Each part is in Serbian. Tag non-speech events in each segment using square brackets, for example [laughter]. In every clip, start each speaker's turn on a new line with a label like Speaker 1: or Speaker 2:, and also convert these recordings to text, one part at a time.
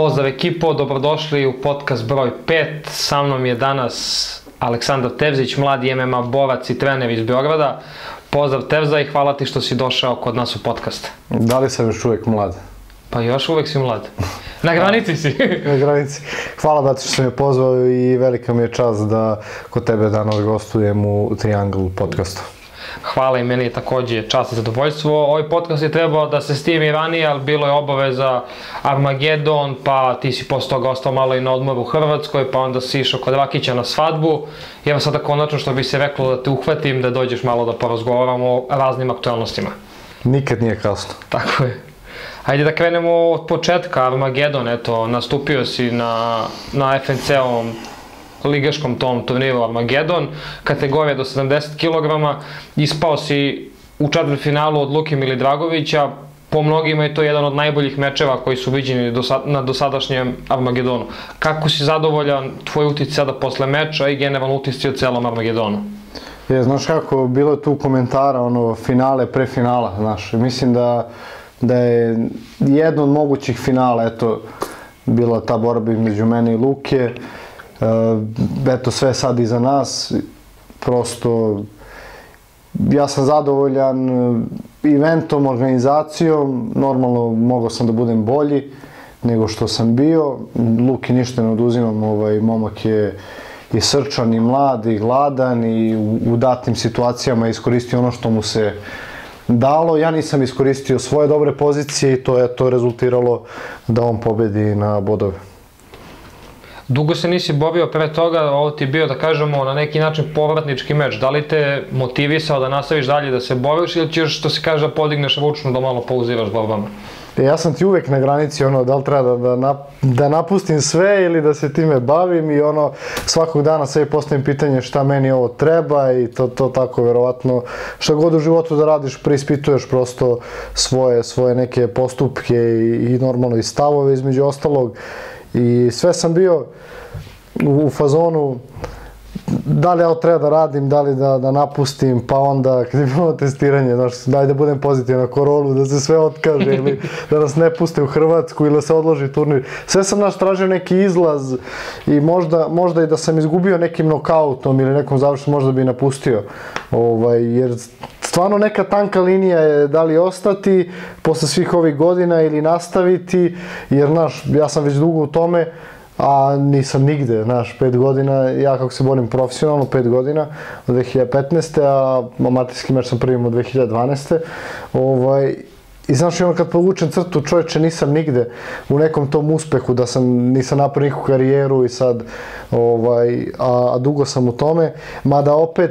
Speaker 1: Pozdrav ekipo, dobrodošli u podcast broj 5. Sa mnom je danas Aleksandar Tevzić, mladi MMA borac i trener iz Beograda. Pozdrav Tevza i hvala ti što si došao kod nas u podcast.
Speaker 2: Da li sam još uvijek mlad?
Speaker 1: Pa još uvek si mlad. [laughs] Na granici si. [laughs]
Speaker 2: Na granici. Hvala brate što si me pozvao i velika mi je čast da kod tebe danas gostujem u Triangle podcastu.
Speaker 1: Hvala i meni je takođe čast i zadovoljstvo. Ovaj podcast je trebao da se snimi ranije, ali bilo je obaveza Armagedon, pa ti si posle toga ostao malo i na odmoru u Hrvatskoj, pa onda si išao kod Rakića na svadbu. I evo sada konačno što bi se reklo da te uhvatim, da dođeš malo da porazgovaramo o raznim aktualnostima.
Speaker 2: Nikad nije kasno.
Speaker 1: Tako je. Hajde da krenemo od početka, Armagedon, eto, nastupio si na, na FNC-ovom ligaškom tom turniru Armagedon, kategorija do 70 kg, ispao si u četvrtfinalu od Luke Milidragovića, po mnogima je to jedan od najboljih mečeva koji su viđeni na dosadašnjem Armagedonu. Kako si zadovoljan, tvoj utic sada posle meča i generalno utisci od celom Armagedonu?
Speaker 2: Je, znaš kako, bilo je tu komentara, ono, finale, pre finala, znaš, mislim da, da je jedno od mogućih finala, eto, bila ta borba između mene i Luke, eto sve sad iza nas, prosto ja sam zadovoljan e, eventom, organizacijom, normalno mogao sam da budem bolji nego što sam bio. Luki ništa ne oduzimam, ovaj, momak je i srčan i mlad i gladan i u, u datim situacijama iskoristio ono što mu se dalo. Ja nisam iskoristio svoje dobre pozicije i to je to rezultiralo da on pobedi na bodove.
Speaker 1: Dugo se nisi borio pre toga, ovo ti je bio, da kažemo, na neki način povratnički meč. Da li te motivisao da nastaviš dalje da se boriš ili ćeš, što se kaže, da podigneš ručnu da malo pauzivaš borbama?
Speaker 2: E, ja sam ti uvek na granici ono da li treba da, da, da napustim sve ili da se time bavim i ono svakog dana sve postavim pitanje šta meni ovo treba i to, to tako verovatno šta god u životu da radiš preispituješ prosto svoje, svoje neke postupke i, i normalno i stavove između ostalog I sve sam bio u fazonu da li ja treba da radim, da li da, da napustim, pa onda [laughs] kad je bilo testiranje, znaš, daj da budem pozitivan na koronu, da se sve otkaže ili da nas ne puste u Hrvatsku ili da se odloži turnir. Sve sam naš tražio neki izlaz i možda, možda i da sam izgubio nekim nokautom ili nekom završenom možda bi napustio. Ovaj, jer stvarno neka tanka linija je da li ostati posle svih ovih godina ili nastaviti, jer znaš, ja sam već dugo u tome, a nisam nigde, znaš, pet godina, ja kako se borim profesionalno, pet godina, od 2015. a amaterski meč sam prvim od 2012. Ovaj, I znaš, ono kad povučem crtu, čovječe, nisam nigde u nekom tom uspehu, da sam, nisam napravio nikakvu karijeru i sad, ovaj, a, a dugo sam u tome. Mada opet,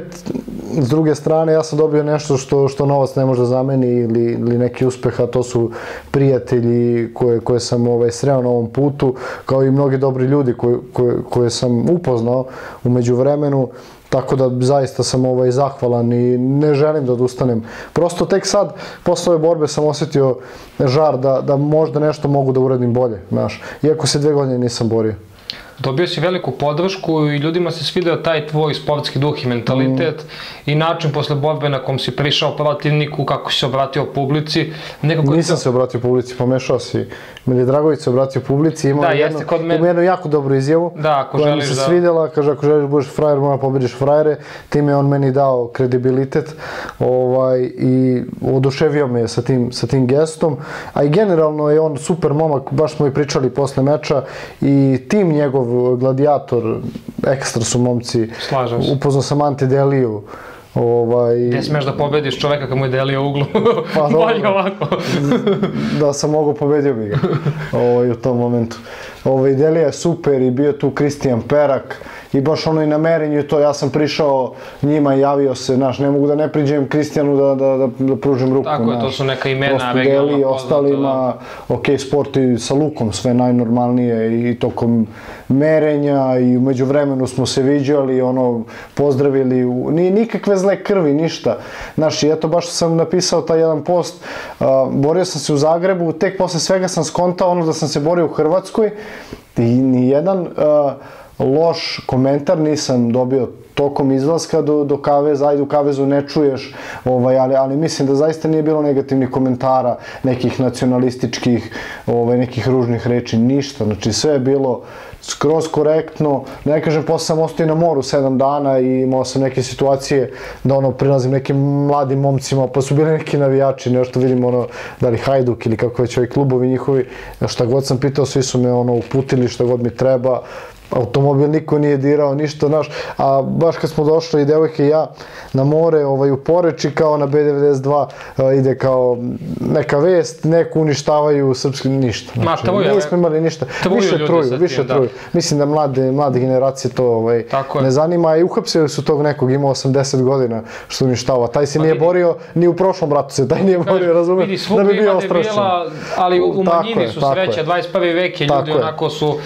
Speaker 2: s druge strane, ja sam dobio nešto što, što novac ne može da zameni ili, ili neki uspeh, a to su prijatelji koje, koje sam ovaj, sreo na ovom putu, kao i mnogi dobri ljudi koje, koje, koje sam upoznao umeđu vremenu. Tako da zaista sam ovaj zahvalan i ne želim da odustanem. Prosto tek sad, posle ove borbe sam osetio žar da, da možda nešto mogu da uradim bolje, znaš. Iako se dve godine nisam borio.
Speaker 1: Dobio si veliku podršku i ljudima se svideo taj tvoj sportski duh i mentalitet mm. i način posle borbe na kom si prišao protivniku, kako si se obratio publici.
Speaker 2: Nekako Nisam to... se obratio publici, pomešao si. Mili Dragović se obratio publici, imao da, jednu, kod men... jednu jako dobru izjavu
Speaker 1: da, ako koja mi se
Speaker 2: da... svidjela, kaže ako želiš da budeš frajer, mora pobediš frajere, time on meni dao kredibilitet ovaj, i oduševio me sa tim, sa tim gestom, a i generalno je on super momak, baš smo i pričali posle meča i tim njegov gladijator, ekstra su momci.
Speaker 1: Slažem se.
Speaker 2: Upoznao sam Ante Deliju.
Speaker 1: Ovaj... Ne smeš da pobediš čoveka kad mu je delio uglu. Pa [laughs] Bolje ovako.
Speaker 2: da sam mogao pobedio bi ga ovaj, u tom momentu. Ovaj, Delija je super i bio tu Kristijan Perak i baš ono i na merenju to, ja sam prišao njima i javio se, znaš, ne mogu da ne priđem Kristijanu da, da, da, da pružim ruku.
Speaker 1: Tako
Speaker 2: je,
Speaker 1: to su neka imena
Speaker 2: Prosto deli ostalima, da. ok, sport i sa lukom sve najnormalnije i tokom merenja i umeđu vremenu smo se viđali, ono, pozdravili, ni, nikakve zle krvi, ništa. Znaš, i eto, baš sam napisao taj jedan post, uh, borio sam se u Zagrebu, tek posle svega sam skontao ono da sam se borio u Hrvatskoj i ni jedan uh, loš komentar nisam dobio tokom izlaska do, do kaveza, ajde u kavezu ne čuješ, ovaj, ali, ali mislim da zaista nije bilo negativnih komentara, nekih nacionalističkih, ovaj, nekih ružnih reči, ništa, znači sve je bilo skroz korektno, ne kažem, posle sam ostao na moru sedam dana i imao sam neke situacije da ono prilazim nekim mladim momcima, pa su bili neki navijači, nešto vidim ono, da li Hajduk ili kako već ovi klubovi njihovi, šta god sam pitao, svi su me ono uputili šta god mi treba, automobil niko nije dirao, ništa, znaš, a baš kad smo došli i devojke i ja na more, ovaj, u Poreči, kao na B92, uh, ide kao neka vest, neku uništavaju srpski, ništa. Znači,
Speaker 1: Ma, truju,
Speaker 2: nismo imali ništa. Više truju, više truju. Mislim da mlade, mlade generacije to ovaj, ne zanima i uhapsili su tog nekog, imao 80 godina što uništava. Taj se pa nije vidi. borio, ni u prošlom ratu se taj nije borio, razumem,
Speaker 1: da bi bio ostrašćen. ali u manjini su sreća, 21. vek je, ljudi onako su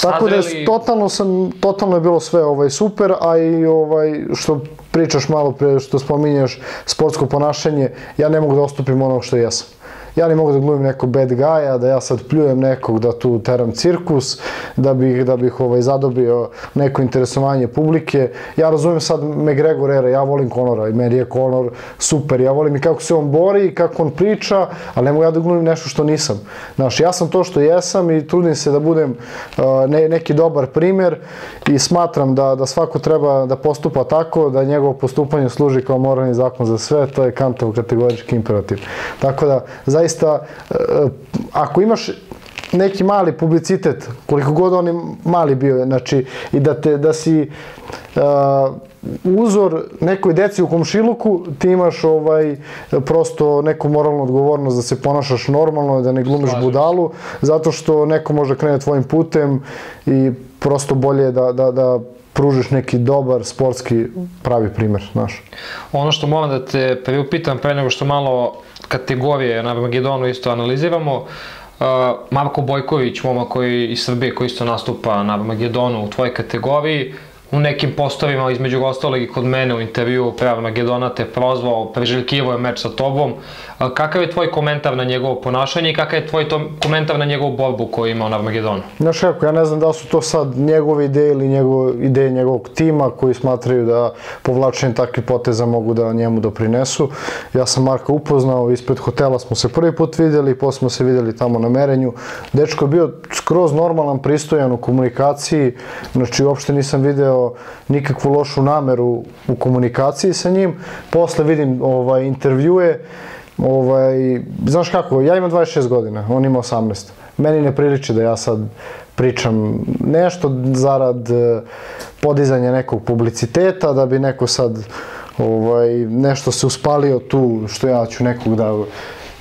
Speaker 2: Tako da je, totalno sam, totalno je bilo sve ovaj, super, a i ovaj, što pričaš malo pre, što spominješ sportsko ponašanje, ja ne mogu da ostupim ono što jesam ja ne mogu da glumim nekog bad guy-a, da ja sad pljujem nekog, da tu teram cirkus, da bih, da bih ovaj, zadobio neko interesovanje publike. Ja razumem sad McGregor era, ja volim Conora i meni je Conor super, ja volim i kako se on bori i kako on priča, ali ne mogu ja da glumim nešto što nisam. Znaš, ja sam to što jesam i trudim se da budem uh, ne, neki dobar primer i smatram da, da svako treba da postupa tako, da njegovo postupanje služi kao moralni zakon za sve, to je Kantov kategorički imperativ. Tako da, zaista, e, ako imaš neki mali publicitet, koliko god on je mali bio, znači, i da, te, da si uh, uzor nekoj deci u komšiluku, ti imaš ovaj, prosto neku moralnu odgovornost da se ponašaš normalno, da ne glumiš Slažim. budalu, zato što neko može krene tvojim putem i prosto bolje da, da, da pružiš neki dobar sportski pravi primer, znaš.
Speaker 1: Ono što moram da te priupitam pre nego što malo kategorije na Magedonu isto analiziramo, uh, Marko Bojković, momak koji iz Srbije koji isto nastupa na Magedonu u tvojoj kategoriji, u nekim postovima, između ostalog i kod mene u intervju pre Armagedona te prozvao, preželjkivo je meč sa tobom. Kakav je tvoj komentar na njegovo ponašanje i kakav je tvoj to, komentar na njegovu borbu koju ima na Armagedonu?
Speaker 2: Znaš kako, ja ne znam da su to sad njegove ideje ili njegove ideje njegovog tima koji smatraju da povlačenje takvih poteza mogu da njemu doprinesu. Ja sam Marka upoznao, ispred hotela smo se prvi put videli, posle smo se videli tamo na merenju. Dečko je bio skroz normalan, pristojan u komunikaciji, znači uopšte nisam video nikakvu lošu nameru u komunikaciji sa njim. Posle vidim ovaj, intervjue, ovaj, znaš kako, ja imam 26 godina, on ima 18. Meni ne priliči da ja sad pričam nešto zarad eh, podizanja nekog publiciteta, da bi neko sad ovaj, nešto se uspalio tu, što ja ću nekog da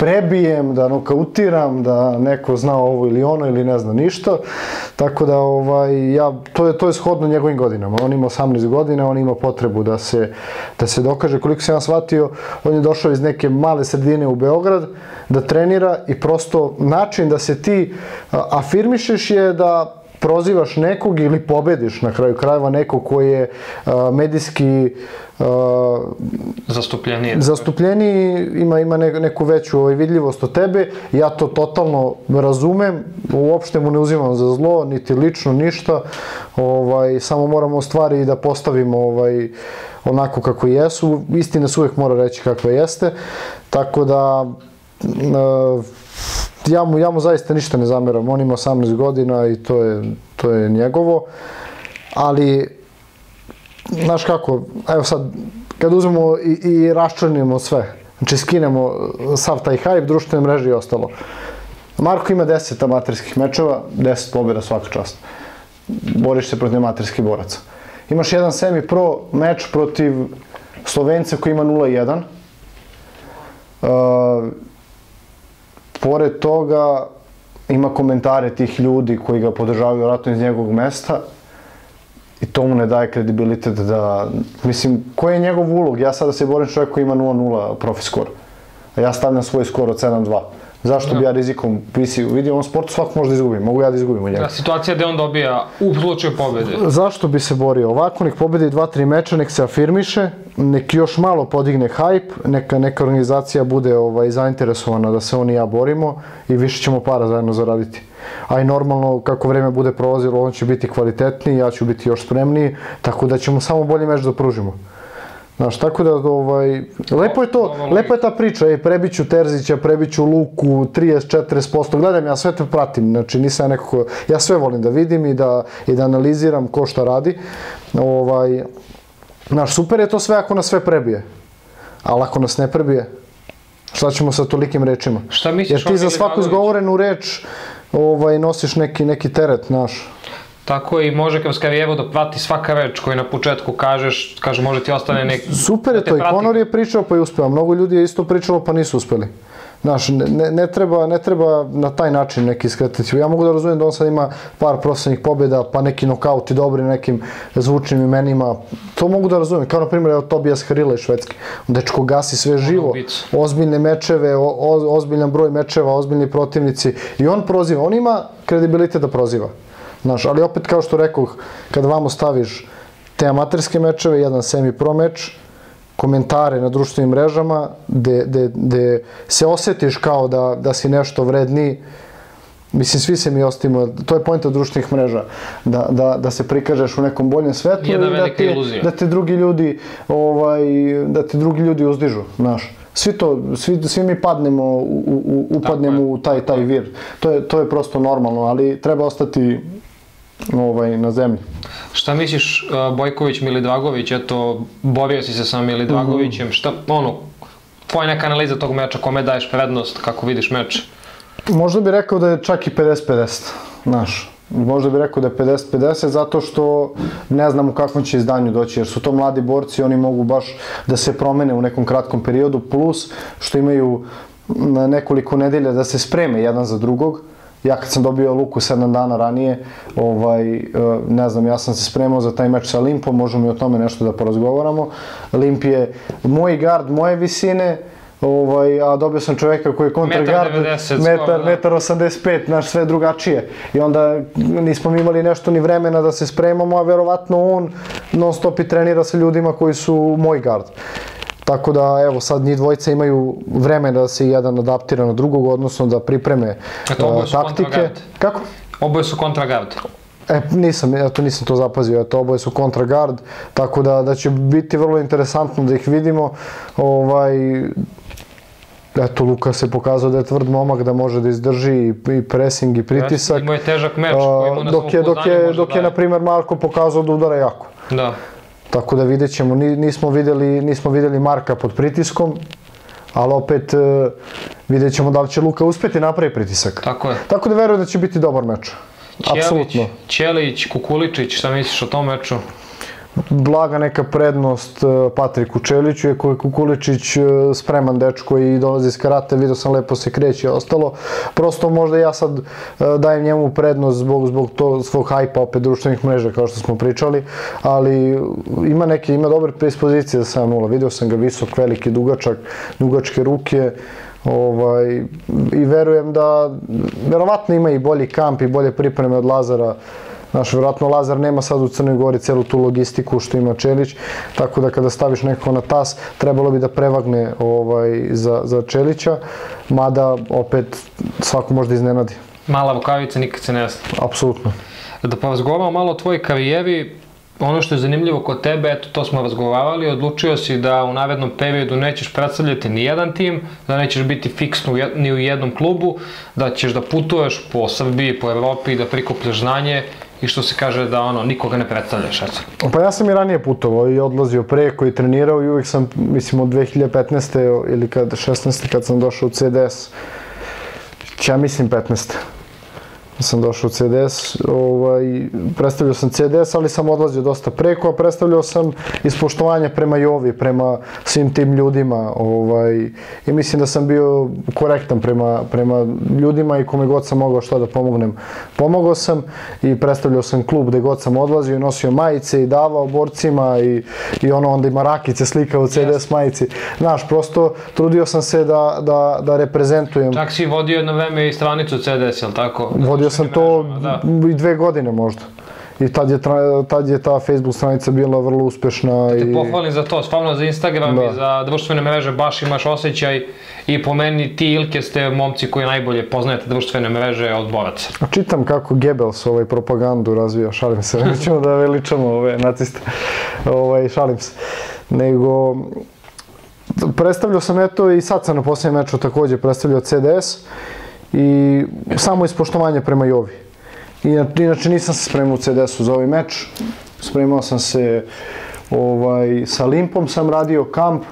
Speaker 2: prebijem, da nokautiram, da neko zna ovo ili ono ili ne zna ništa. Tako da ovaj ja to je to je shodno njegovim godinama. On ima 18 godina, on ima potrebu da se da se dokaže koliko sam ja shvatio, on je došao iz neke male sredine u Beograd da trenira i prosto način da se ti afirmišeš je da prozivaš nekog ili pobediš na kraju krajeva nekog koji je uh, medijski
Speaker 1: zastupljeniji.
Speaker 2: Zastupljeniji, ima, ima ne, neku veću ovaj, vidljivost od tebe. Ja to totalno razumem, uopšte mu ne uzimam za zlo, niti lično, ništa. Ovaj, samo moramo stvari da postavimo ovaj, onako kako jesu. Istina se uvek mora reći kakva jeste. Tako da, uh, ja mu, ja mu zaista ništa ne zameram, on ima 18 godina i to je, to je njegovo, ali, znaš kako, evo sad, kad uzmemo i, i raščlanimo sve, znači skinemo sav taj hype, društvene mreže i ostalo. Marko ima 10 amaterskih mečeva, 10 pobjeda svaka čast. Boriš se protiv amaterskih boraca. Imaš jedan semi-pro meč protiv Slovenca koji ima 0-1. Uh, Pored toga, ima komentare tih ljudi koji ga podržavaju vratno iz njegovog mesta i to mu ne daje kredibilitet da, mislim, koji je njegov ulog? Ja sada se borim čovjek koji ima 0-0 profi skor, a ja stavljam svoj skor od 7-2. Zašto bi ja rizikom, visi, vidi u ovom sportu svako može da izgubi, mogu ja da izgubim od njega.
Speaker 1: Da, situacija gde on dobija u slučaju pobede.
Speaker 2: Zašto bi se borio? Ovako nek pobedi dva, tri meča, nek se afirmiše, nek još malo podigne hype, neka, neka organizacija bude ovaj, zainteresovana da se on i ja borimo i više ćemo para zajedno zaraditi. A i normalno, kako vreme bude prolazilo, on će biti kvalitetniji, ja ću biti još spremniji, tako da ćemo samo bolji meč da pružimo. Znaš, tako da, ovaj, lepo je to, lepo je ta priča, ej, prebiću Terzića, prebiću Luku, 30-40%, gledam, ja sve te pratim, znači nisam ja neko ko, ja sve volim da vidim i da, i da analiziram ko šta radi, ovaj, znaš, super je to sve ako nas sve prebije, ali ako nas ne prebije, šta ćemo sa tolikim rečima?
Speaker 1: Šta misliš
Speaker 2: Jer ti za svaku izgovorenu reč, ovaj, nosiš neki, neki teret, znaš.
Speaker 1: Tako i može kroz karijeru da prati svaka reč koju na početku kažeš, kaže može ti ostane neki...
Speaker 2: Super je
Speaker 1: da
Speaker 2: to, i
Speaker 1: prati.
Speaker 2: Conor je pričao pa je uspeo, mnogo ljudi je isto pričalo pa nisu uspeli. Znaš, ne, ne, treba, ne treba na taj način neki skretati. Ja mogu da razumijem da on sad ima par profesionalnih pobjeda, pa neki nokauti dobri nekim zvučnim imenima. To mogu da razumijem. Kao na primjer evo, Tobias Harila iz Švedske. Dečko gasi sve živo. Ozbiljne mečeve, o, o, ozbiljan broj mečeva, ozbiljni protivnici. I on proziva. On ima kredibilitet da proziva. Znaš, ali opet kao što rekoh, kad vamo staviš te amaterske mečeve, jedan semi-pro meč, komentare na društvenim mrežama, gde, gde, gde se osjetiš kao da, da si nešto vredniji, Mislim, svi se mi ostimo, to je pojenta društvenih mreža, da, da, da se prikažeš u nekom boljem svetlu
Speaker 1: Jedna
Speaker 2: i da te,
Speaker 1: iluzija.
Speaker 2: da te drugi ljudi, ovaj, da te drugi ljudi uzdižu, znaš. Svi to, svi, svi mi padnemo, u, u, upadnemo u taj, taj vir. To je, to je prosto normalno, ali treba ostati ovaj, na zemlji.
Speaker 1: Šta misliš uh, Bojković, Milidragović, eto, borio si se sa Milidragovićem,
Speaker 2: Mhm.
Speaker 1: šta, ono, tvoja neka analiza tog meča, kome daješ prednost, kako vidiš meč?
Speaker 2: Možda bi rekao da je čak i 50-50, znaš. Možda bi rekao da je 50-50 zato što ne znam u kakvom će izdanju doći, jer su to mladi borci, oni mogu baš da se promene u nekom kratkom periodu, plus što imaju nekoliko nedelja da se spreme jedan za drugog. Ja kad sam dobio Luku 7 dana ranije, ovaj, e, ne znam, ja sam se spremao za taj meč sa Limpom, možemo i o tome nešto da porazgovaramo. Limp je moj gard, moje visine, Ovaj, a dobio sam čoveka koji je kontragard,
Speaker 1: Metar 90
Speaker 2: metar,
Speaker 1: skoro, da.
Speaker 2: metar 85, naš sve drugačije. I onda nismo imali nešto ni vremena da se spremamo, a verovatno on non stop i trenira sa ljudima koji su moj gard. Tako da, evo, sad njih dvojica imaju vremena da se jedan adaptira na drugog, odnosno da pripreme
Speaker 1: Eto, oboje su
Speaker 2: taktike. Kako?
Speaker 1: Oboje su kontragard.
Speaker 2: E, nisam, eto nisam to zapazio, eto oboje su kontragard, tako da, da će biti vrlo interesantno da ih vidimo. Ovaj, eto, Luka se pokazao da je tvrd momak, da može da izdrži i, pressing i pritisak.
Speaker 1: Imao je težak meč, koji mu na
Speaker 2: dok je, dok je,
Speaker 1: samopouzdanju može
Speaker 2: dok je, na primjer, Marko pokazao da udara jako.
Speaker 1: Da.
Speaker 2: Tako da vidjet ćemo, Ni- nismo videli, nismo videli Marka pod pritiskom, ali opet e, vidjet ćemo da li će Luka uspeti napraviti pritisak.
Speaker 1: Tako je.
Speaker 2: Tako da verujem da će biti dobar meč.
Speaker 1: Ćelić,
Speaker 2: Apsolutno.
Speaker 1: Ćelić, Kukuličić, šta misliš o tom meču?
Speaker 2: Blaga neka prednost e, Patriku Čeliću, je koji Kukuličić e, spreman dečko i dolazi iz karate, vidio sam lepo se kreće i ostalo. Prosto možda ja sad e, dajem njemu prednost zbog, zbog to svog hajpa opet društvenih mreža kao što smo pričali, ali ima neke, ima dobre predispozicije za 7-0. Vidio sam ga visok, veliki, dugačak, dugačke ruke, ovaj, i verujem da verovatno ima i bolji kamp i bolje pripreme od Lazara Znaš, vjerojatno Lazar nema sad u Crnoj Gori celu tu logistiku što ima Čelić, tako da kada staviš nekako na tas, trebalo bi da prevagne ovaj, za, za Čelića, mada opet svako može da iznenadi.
Speaker 1: Mala Vukavica nikad se ne zna.
Speaker 2: Apsolutno.
Speaker 1: Da porazgovaramo malo o tvojoj karijeri, ono što je zanimljivo kod tebe, eto to smo razgovarali, odlučio si da u narednom periodu nećeš predstavljati ni jedan tim, da nećeš biti fiksno ni u jednom klubu, da ćeš da putuješ po Srbiji, po Evropi, da prikupljaš znanje i što se kaže da ono, nikoga ne predstavljaš, eto.
Speaker 2: Pa ja sam i ranije putovao i odlazio preko i trenirao i uvijek sam, mislim od 2015. ili kad, 16. kad sam došao u CDS, ja mislim 15. sam došao u CDS, ovaj, predstavljao sam CDS, ali sam odlazio dosta preko, a predstavljao sam iz poštovanja prema Jovi, prema svim tim ljudima, ovaj, i mislim da sam bio korektan prema, prema ljudima i kome god sam mogao što da pomognem, pomogao sam i predstavljao sam klub gde god sam odlazio i nosio majice i davao borcima i, i ono onda ima rakice slika u CDS yes. majici. Znaš, prosto trudio sam se da, da, da reprezentujem.
Speaker 1: Čak si vodio jedno vreme i stranicu CDS, jel tako?
Speaker 2: Vodio sam to da. i dve godine možda. I tad je, tad je ta Facebook stranica bila vrlo uspešna.
Speaker 1: Da te i... pohvalim za to, stvarno za Instagram da. i za društvene mreže, baš imaš osjećaj i po meni ti Ilke ste momci koji najbolje poznajete društvene mreže od boraca.
Speaker 2: A čitam kako Goebbels ovaj propagandu razvija, šalim se, [laughs] nećemo da veličamo ove naciste, ovaj, šalim se. Nego, predstavljao sam eto i sad sam na posljednjem meču takođe predstavljao CDS i samo ispoštovanje prema Jovi. Inače nisam se spremao u CDS-u za ovaj meč, spremao sam se ovaj, sa Limpom sam radio kamp,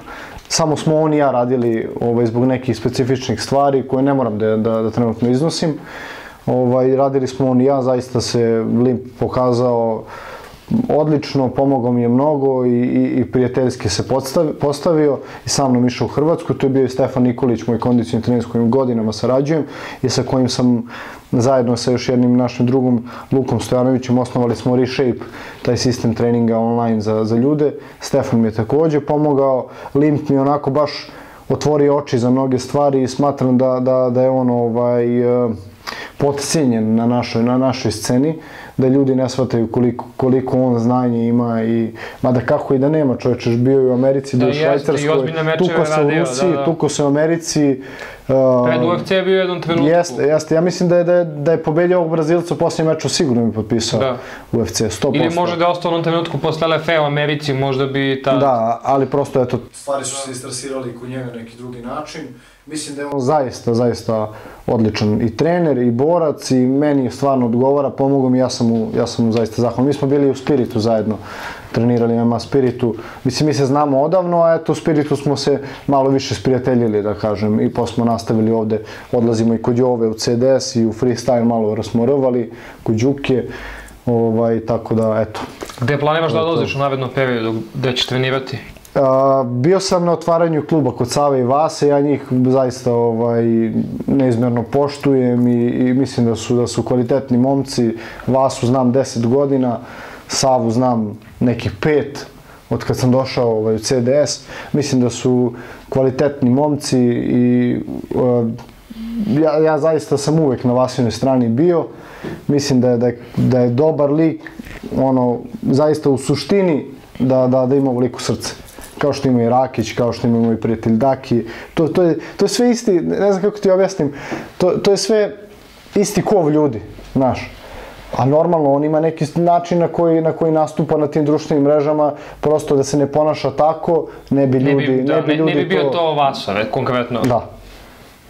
Speaker 2: samo smo on i ja radili ovaj, zbog nekih specifičnih stvari koje ne moram da, da, da trenutno iznosim. Ovaj, radili smo on i ja, zaista se Limp pokazao odlično, pomogao mi je mnogo i, i, i prijateljski se postavio, postavio i sa mnom išao u Hrvatsku. Tu je bio i Stefan Nikolić, moj kondicijni trener s kojim godinama sarađujem i sa kojim sam zajedno sa još jednim našim drugom Lukom Stojanovićem osnovali smo Reshape, taj sistem treninga online za, za ljude. Stefan mi je takođe pomogao, Limp mi onako baš otvorio oči za mnoge stvari i smatram da, da, da je on ovaj, uh, potcenjen na našoj, na našoj sceni, da ljudi ne shvataju koliko, koliko on znanje ima i, mada kako i da nema čovječe, bio je u Americi,
Speaker 1: da,
Speaker 2: bio u Švajcarskoj, tuko se u Rusiji, da, da. tuko se u Americi,
Speaker 1: Uh, Pred UFC je bio u jednom trenutku.
Speaker 2: Jeste, jeste. Ja mislim da je, da je, da je pobedio ovog Brazilca u posljednjem meču, sigurno bi potpisao da. UFC, 100%.
Speaker 1: Ili može da je ostao u onom trenutku posle LFA u Americi, možda bi ta...
Speaker 2: Da, ali prosto eto... Stvari su se istrasirali kod njega neki drugi način. Mislim da je on zaista, zaista odličan i trener i borac i meni stvarno odgovara, pomogao mi, ja sam mu, ja sam mu zaista zahvalan. Mi smo bili u Spiritu zajedno, trenirali MMA Spiritu. Mislim, mi se znamo odavno, a eto u Spiritu smo se malo više sprijateljili, da kažem, i posle smo nastavili ovde, odlazimo i kod Jove u CDS i u freestyle malo rasmorovali, kod Đuke, ovaj, tako da, eto.
Speaker 1: Gde planiraš da odlaziš u navednom periodu, gde ćeš trenirati?
Speaker 2: A, bio sam na otvaranju kluba kod Save i Vase, ja njih zaista ovaj, neizmerno poštujem i, i mislim da su, da su kvalitetni momci. Vasu znam 10 godina, Savu znam nekih 5 od kad sam došao ovaj, u CDS. Mislim da su kvalitetni momci i uh, ja, ja zaista sam uvek na Vasinoj strani bio. Mislim da je, da je, da je dobar lik, ono, zaista u suštini da, da, da ima veliko srce kao što ima i Rakić, kao što ima moj prijatelj Daki. To, to, je, to je sve isti, ne znam kako ti objasnim, to, to je sve isti kov ljudi, znaš. A normalno, on ima neki način na koji, na koji nastupa na tim društvenim mrežama, prosto da se ne ponaša tako, ne bi ljudi, ne bi,
Speaker 1: da,
Speaker 2: ne bi ljudi
Speaker 1: ne, ne bi bio to, to Vasa, konkretno.
Speaker 2: Da,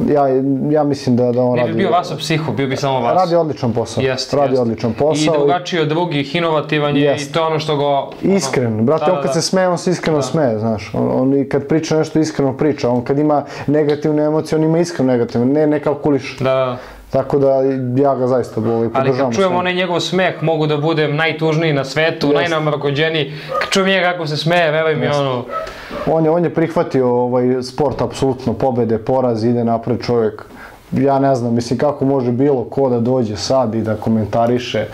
Speaker 2: ja, ja mislim da, da on
Speaker 1: ne
Speaker 2: radi...
Speaker 1: Ne bi bio Vasa psiho, bio bi samo Vasa.
Speaker 2: Radi odličan posao. Jest, radi jest. odličan posao.
Speaker 1: I drugačiji od drugih, inovativan je i to ono što go... Ono,
Speaker 2: Iskren, brate, da, on kad da, se smeje, on se iskreno da. smeje, znaš. On, on kad priča nešto iskreno priča, on kad ima negativne emocije, on ima iskreno negativne, ne, ne kalkuliš.
Speaker 1: Da.
Speaker 2: Tako da ja ga zaista ovaj, podržavam.
Speaker 1: Ali kad čujem onaj njegov smeh, mogu da budem najtužniji na svetu, yes. najnamrkođeniji. Kad čujem njega kako se smeje, veruj mi yes. ono...
Speaker 2: On je, on je prihvatio ovaj sport, apsolutno, pobede, poraz, ide napred čovjek. Ja ne znam, mislim kako može bilo ko da dođe sad i da komentariše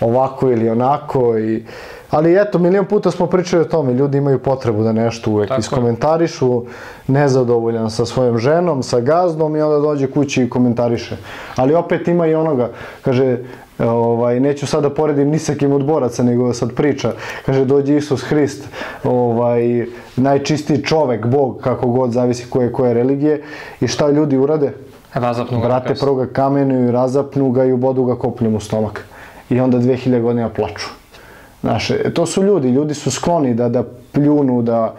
Speaker 2: ovako ili onako i Ali eto, milion puta smo pričali o tome, ljudi imaju potrebu da nešto uvek Tako iskomentarišu, nezadovoljan sa svojom ženom, sa gazdom i onda dođe kući i komentariše. Ali opet ima i onoga, kaže, ovaj, neću sada da poredim ni sa kim od boraca, nego sad priča. Kaže, dođe Isus Hrist, ovaj, najčistiji čovek, Bog, kako god, zavisi koje, koje religije. I šta ljudi urade?
Speaker 1: Razapnu
Speaker 2: ga. Brate, prvo ga kamenuju, razapnu ga i ubodu ga kopljem u stomak. I onda 2000 godina plaču. Znaš, to su ljudi, ljudi su skloni da, da pljunu, da,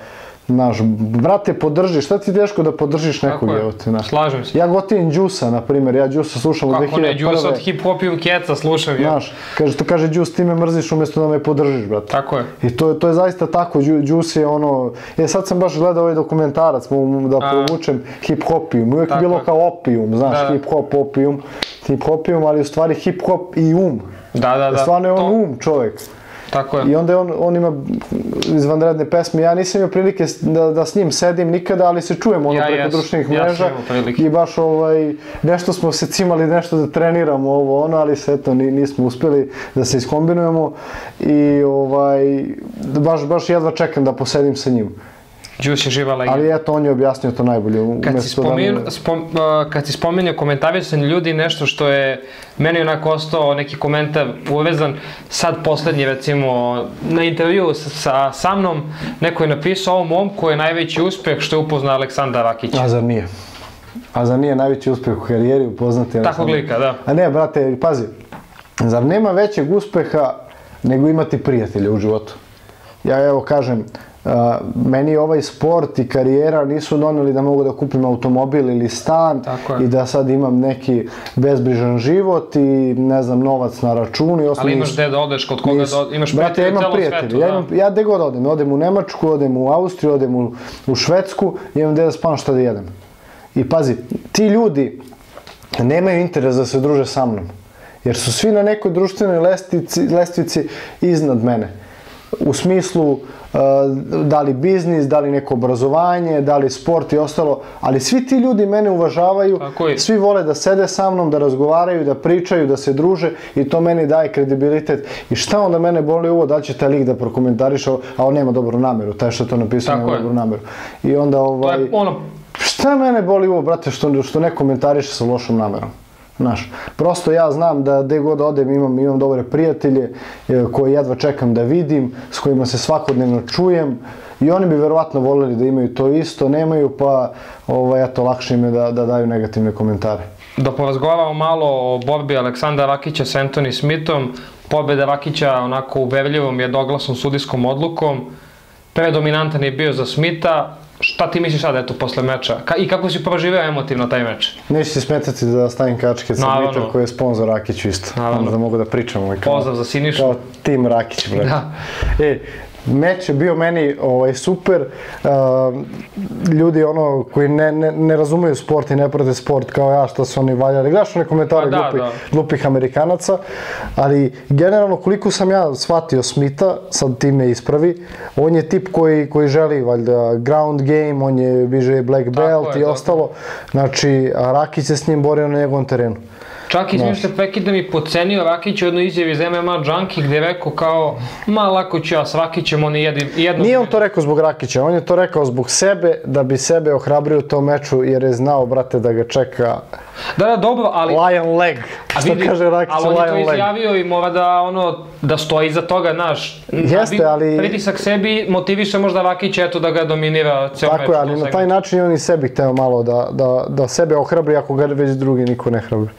Speaker 2: Znaš, brate, podrži, šta ti je teško da podržiš nekog,
Speaker 1: je.
Speaker 2: evo te, znaš.
Speaker 1: Slažem se.
Speaker 2: Ja gotivim Đusa, na primjer, ja Đusa slušam od 2001.
Speaker 1: Kako ne, Juice od Hip Hop i Keca slušam ja.
Speaker 2: Znaš, kaže, to kaže Đus, ti me mrziš umjesto da me podržiš, brate.
Speaker 1: Tako je.
Speaker 2: I to, to je zaista tako, Đus je ono, je sad sam baš gledao ovaj dokumentarac, mu- da provučem hip hopijum, uvijek je
Speaker 1: Tako
Speaker 2: bilo kao opijum, znaš,
Speaker 1: Da, da.
Speaker 2: hip hop, opijum, hip hopijum, ali u stvari hip hop i um.
Speaker 1: Da, da, da.
Speaker 2: Stvarno je on
Speaker 1: To-
Speaker 2: um čovjek.
Speaker 1: Tako je.
Speaker 2: I onda je on, on ima izvanredne pesme. Ja nisam imao prilike da, da s njim sedim nikada, ali se čujemo ono
Speaker 1: Ja
Speaker 2: preko
Speaker 1: jesam.
Speaker 2: društvenih
Speaker 1: Ja
Speaker 2: mreža. I baš ovaj, nešto smo se cimali, nešto da treniramo ovo ono, ali se eto ni- nismo uspjeli da se iskombinujemo. I ovaj, baš, baš jedva čekam da posedim sa njim.
Speaker 1: Juice je živa legenda.
Speaker 2: Ali eto, on je objasnio to najbolje.
Speaker 1: Kad si,
Speaker 2: umjesto da
Speaker 1: spom, uh, kad si spomenuo komentarisanje ljudi, nešto što je meni onako ostao neki komentar uvezan, sad poslednji recimo na intervju sa, sa, sa mnom, neko je napisao ovom momku je najveći uspeh što je upoznao Aleksandra Rakića.
Speaker 2: A zar nije? A zar nije najveći uspjeh u karijeri upoznati?
Speaker 1: Takvog
Speaker 2: Aleksandra?
Speaker 1: lika, da.
Speaker 2: A ne, brate, pazi, zar nema većeg uspeha nego imati prijatelja u životu? Ja evo kažem, meni ovaj sport i karijera nisu doneli da mogu da kupim automobil ili stan i da sad imam neki bezbrižan život i ne znam, novac na računu i ostalo.
Speaker 1: Ali imaš gde da odeš, kod koga
Speaker 2: nisu.
Speaker 1: da, imaš
Speaker 2: Brate, ja
Speaker 1: prijatelje u
Speaker 2: imam
Speaker 1: svetu.
Speaker 2: ja,
Speaker 1: da.
Speaker 2: imam, ja gde god odem, odem u Nemačku, odem u Austriju, odem u, u Švedsku, imam gde da spavam šta da jedem. I pazi, ti ljudi nemaju interes da se druže sa mnom. Jer su svi na nekoj društvenoj lestvici, lestvici iznad mene. U smislu uh, da li biznis, da li neko obrazovanje, da li sport i ostalo, ali svi ti ljudi mene uvažavaju, svi vole da sede sa mnom, da razgovaraju, da pričaju, da se druže i to meni daje kredibilitet. I šta onda mene boli ovo, da li će taj lik da prokomentariše a on nema dobru nameru, taj što to napisao nema
Speaker 1: je.
Speaker 2: dobru nameru. I onda
Speaker 1: To
Speaker 2: ovaj...
Speaker 1: je ono,
Speaker 2: Šta mene boli ovo, brate, što, što ne komentariše sa lošom namerom? Znaš, prosto ja znam da gde god odem imam, imam dobre prijatelje e, koje jedva čekam da vidim, s kojima se svakodnevno čujem i oni bi verovatno voljeli da imaju to isto, nemaju pa ovaj, eto, lakše im je da, da daju negativne komentare.
Speaker 1: da porazgovaramo malo o borbi Aleksandra Rakića sa Anthony Smithom. Pobjeda Rakića onako uverljivom jednoglasnom sudijskom odlukom. Predominantan je bio za Smitha. Šta ti misliš sad, eto, posle meča? Ka I kako si proživeo emotivno taj meč?
Speaker 2: Neće se smetati da stavim kačke sa. Mitar koji je sponsor Rakiću isto.
Speaker 1: Naravno.
Speaker 2: Onda da mogu da pričam ovaj kao,
Speaker 1: Pozdrav za Sinišu.
Speaker 2: kao tim Rakić, brate.
Speaker 1: Da.
Speaker 2: E, meč je bio meni ovaj, super. Uh, ljudi ono koji ne, ne, ne razumeju sport i ne prate sport kao ja što su oni valjali. Gledaš one komentare
Speaker 1: Pa da,
Speaker 2: glupi,
Speaker 1: da.
Speaker 2: glupih Amerikanaca, ali generalno koliko sam ja shvatio Smitha, sad ti me ispravi, on je tip koji, koji želi valjda ground game, on je više black belt
Speaker 1: je,
Speaker 2: i ostalo. Znači, Rakić se s njim borio na njegovom terenu.
Speaker 1: Čak između se prekid da mi pocenio Rakić u jednoj izjavi iz MMA Junkie gde je rekao kao ma lako ću ja s Rakićem, on je jedi, jedno...
Speaker 2: Nije on to rekao zbog Rakića, on je to rekao zbog sebe, da bi sebe ohrabrio u tom meču, jer je znao, brate, da ga čeka
Speaker 1: Da, da, dobro, ali...
Speaker 2: lion leg,
Speaker 1: A
Speaker 2: što
Speaker 1: vidi,
Speaker 2: kaže Rakić,
Speaker 1: ali on je to
Speaker 2: lion leg.
Speaker 1: izjavio i mora da ono da stoji iza toga, znaš.
Speaker 2: Jeste,
Speaker 1: nabi-
Speaker 2: ali-
Speaker 1: Pritisak sebi motiviše možda Rakića eto da ga dominira ceo meč.
Speaker 2: Tako je, ali na taj način je on i sebi hteo malo da, da, da sebe ohrabri ako ga već drugi niko ne hrabri.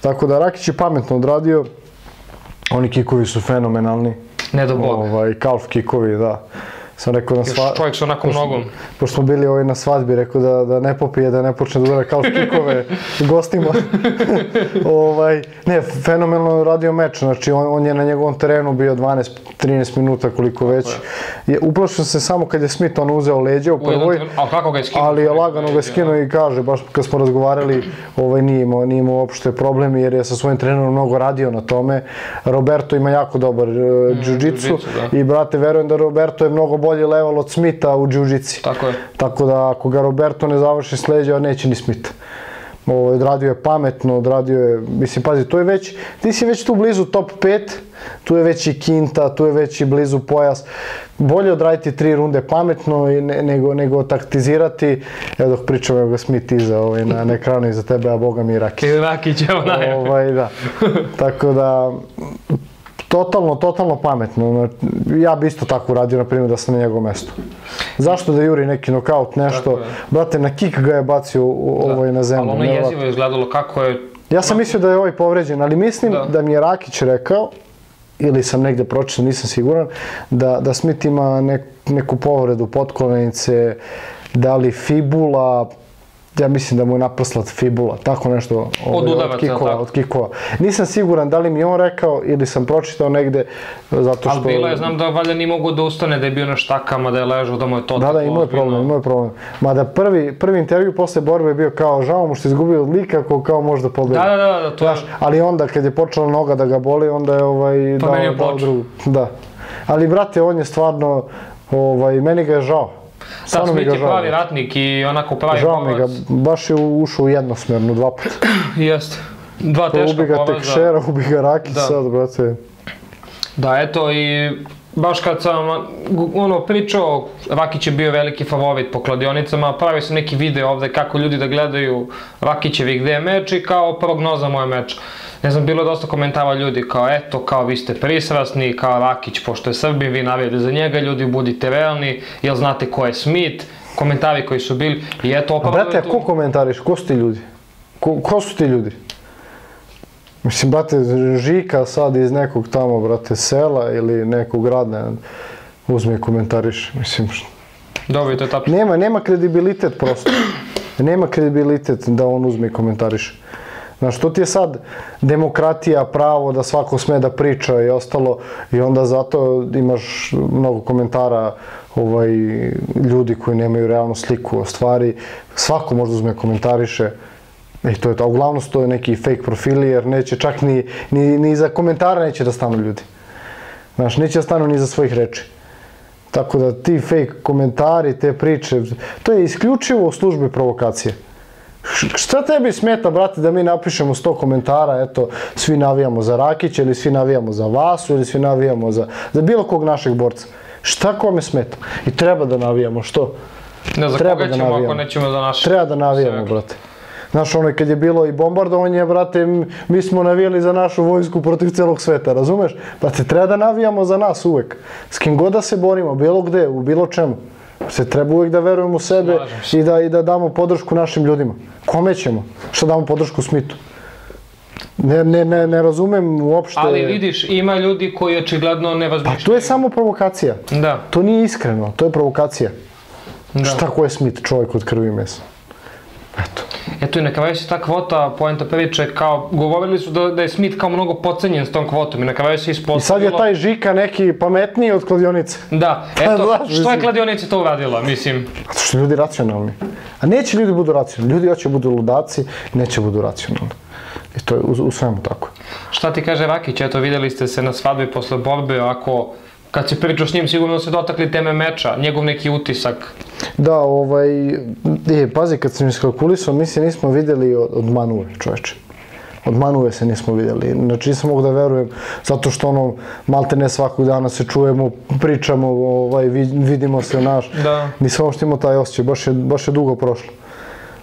Speaker 2: Tako da Rakić je pametno odradio, oni kikovi su fenomenalni.
Speaker 1: Ne do Bog.
Speaker 2: Ovaj, kalf kikovi, da. Sam rekao na
Speaker 1: Još
Speaker 2: sva...
Speaker 1: čovjek sa onako nogom.
Speaker 2: Pošto smo bili ovaj na svadbi, rekao da, da ne popije, da ne počne da udara kao [laughs] kikove gostima. [laughs] ovaj, ne, fenomenalno radio meč, znači on, on je na njegovom terenu bio 12-13 minuta koliko već. Je, uplašio se samo kad je Smith on uzeo leđa u prvoj,
Speaker 1: Ali kako ga je skinuo?
Speaker 2: ali je lagano ga skinuo i kaže, baš kad smo razgovarali, ovaj, nije imao, nije imao uopšte problem jer je sa svojim trenerom mnogo radio na tome. Roberto ima jako dobar uh, jiu-jitsu
Speaker 1: jiu-jitsu, da.
Speaker 2: i brate, verujem da Roberto je mnogo bolji level od Smitha u jiu-jitsi.
Speaker 1: Tako je.
Speaker 2: Tako da ako ga Roberto ne završi s leđa, neće ni Smith. Ovo, odradio je pametno, odradio je, mislim, pazi, to je već, ti si već tu blizu top 5, tu je već i Kinta, tu je već i blizu pojas. Bolje odraditi tri runde pametno i ne, nego, nego taktizirati. Evo dok pričam, evo ga Smith iza ovaj, na, na ekranu iza tebe, a boga mi i Raki.
Speaker 1: Ili Rakić, evo najave.
Speaker 2: Ovaj, da. [laughs] Tako da, totalno, totalno pametno. Ja bi isto tako uradio, na primjer, da sam na njegovom mestu. Zašto da juri neki nokaut, nešto? Brate, na kik ga je bacio u, ovaj na zemlju.
Speaker 1: Ali ono jezivo je izgledalo kako je...
Speaker 2: Ja sam mislio da je ovaj povređen, ali mislim
Speaker 1: Da.
Speaker 2: da, mi je Rakić rekao ili sam negde pročitao, nisam siguran, da, da Smith ima nek, neku povredu potkolenice, da li fibula, ja mislim da mu je naprslat fibula, tako nešto
Speaker 1: Od udaraca,
Speaker 2: od kikova,
Speaker 1: tako?
Speaker 2: od kikova. Nisam siguran da li mi je on rekao ili sam pročitao negde, zato što...
Speaker 1: Ali bilo je, znam da valjda nije mogu da ustane, da je bio na štakama, da je ležao, da mu je to
Speaker 2: Da, da, imao je problem, imao je problem. Mada prvi, prvi intervju posle borbe je bio kao, žao mu što je izgubio od lika, ako kao možda pobedi.
Speaker 1: Da, da, da, da, to je...
Speaker 2: Znaš, ali onda kad je počela noga da ga boli, onda je ovaj, dao,
Speaker 1: Promenio
Speaker 2: dao
Speaker 1: ploču.
Speaker 2: drugu. Da. Ali, brate, on je stvarno, ovaj, meni ga je žao. Stvarno mi
Speaker 1: Smith je pravi ratnik i onako pravi
Speaker 2: Žao mi ga, baš je ušao u jednosmernu dva puta. [clears throat]
Speaker 1: Jeste. Dva teška
Speaker 2: ubi ga. Tekšera, ubi ga Raki
Speaker 1: Da.
Speaker 2: sad, brate.
Speaker 1: Da, eto i baš kad sam ono pričao, Rakić je bio veliki favorit po kladionicama, pravio sam neki video ovde kako ljudi da gledaju Rakićevi gde je meč i kao prognoza moja meča. Ne znam, bilo je dosta komentara ljudi kao eto, kao vi ste prisrasni, kao Rakić, pošto je Srbin, vi navijete za njega, ljudi budite realni, jel znate ko je Smith, komentari koji su bili i eto
Speaker 2: A
Speaker 1: opravdano
Speaker 2: brate, a ko komentariš? Ko su ti ljudi? Ko, ko su ti ljudi? Mislim, brate, Žika sad iz nekog tamo, brate, sela ili nekog grada uzme i komentariš. Mislim,
Speaker 1: Dobro, to je tačno.
Speaker 2: nema, nema kredibilitet prosto. Nema kredibilitet da on uzme i komentariše. Znaš, to ti je sad demokratija, pravo da svako sme da priča i ostalo i onda zato imaš mnogo komentara ovaj, ljudi koji nemaju realnu sliku o stvari. Svako možda uzme komentariše i to je to. A uglavnom su to neki fake profili jer neće čak ni, ni, ni za komentare neće da stanu ljudi. Znaš, neće da stanu ni za svojih reči. Tako da ti fake komentari, te priče, to je isključivo u službi provokacije. Šta tebi smeta, brate, da mi napišemo 100 komentara, eto, svi navijamo za Rakića ili svi navijamo za Vasu ili svi navijamo za, za bilo kog našeg borca. Šta kome smeta? I treba da navijamo, što?
Speaker 1: Ne za
Speaker 2: Treba
Speaker 1: koga
Speaker 2: da
Speaker 1: ćemo ako
Speaker 2: navijamo.
Speaker 1: nećemo za naše.
Speaker 2: Treba da navijamo,
Speaker 1: Sve.
Speaker 2: brate. Znaš, ono kad je bilo i bombardovanje, brate, mi smo navijali za našu vojsku protiv celog sveta, razumeš? Brate, treba da navijamo za nas uvek. S kim god da se borimo, bilo gde, u bilo čemu. Se treba uvek da verujemo u sebe i da, i da damo podršku našim ljudima. Kome ćemo? Što damo podršku Smitu? Ne, ne, ne, ne razumem uopšte...
Speaker 1: Ali vidiš, ima ljudi koji očigledno ne
Speaker 2: Pa
Speaker 1: razmišljaju.
Speaker 2: to je samo provokacija.
Speaker 1: Da,
Speaker 2: To nije iskreno, to je provokacija.
Speaker 1: da.
Speaker 2: Šta ko je Smit, čovjek od krvi i mesa? Eto.
Speaker 1: Eto i na kraju se ta kvota, poenta priče, kao, govorili su da, da je Smith kao mnogo pocenjen s tom kvotom i na kraju se
Speaker 2: I
Speaker 1: ispostavilo...
Speaker 2: sad je taj Žika neki pametniji od kladionice.
Speaker 1: Da, [laughs] eto,
Speaker 2: znaš,
Speaker 1: što je kladionica to uradila, mislim.
Speaker 2: Zato što su ljudi racionalni. A neće ljudi budu racionalni. Ljudi hoće budu ludaci, neće budu racionalni. I to je u, u svemu tako.
Speaker 1: Šta ti kaže Rakić, eto videli ste se na svadbi posle borbe, ako kad si pričao s njim sigurno se dotakli teme meča, njegov neki utisak.
Speaker 2: Da, ovaj, je, pazi, kad sam iskalkulisao, mi se nismo videli od, od Manue, čoveče. Od Manue se nismo videli. Znači nisam mogu da verujem, zato što ono, malte ne svakog dana se čujemo, pričamo, ovaj, vi- vidimo se, naš.
Speaker 1: Da.
Speaker 2: Nisam uopšte imao taj osjećaj, baš je, baš je dugo prošlo.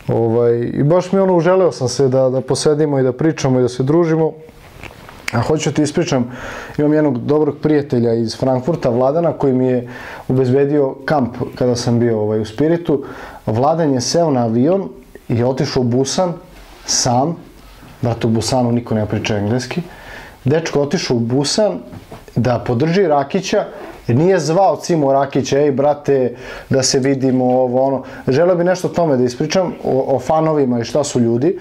Speaker 2: Ovaj, I baš mi ono, uželeo sam se da, da posedimo i da pričamo i da se družimo. A hoću ti ispričam, imam jednog dobrog prijatelja iz Frankfurta, Vladana, koji mi je obezbedio kamp kada sam bio ovaj, u Spiritu. Vladan je seo na avion i otišao u Busan, sam, brate u Busanu niko ne priča engleski, dečko otišao u Busan da podrži Rakića, nije zvao Cimo Rakića, ej brate, da se vidimo, ovo ono. Želeo bi nešto o tome da ispričam, o, o fanovima i šta su ljudi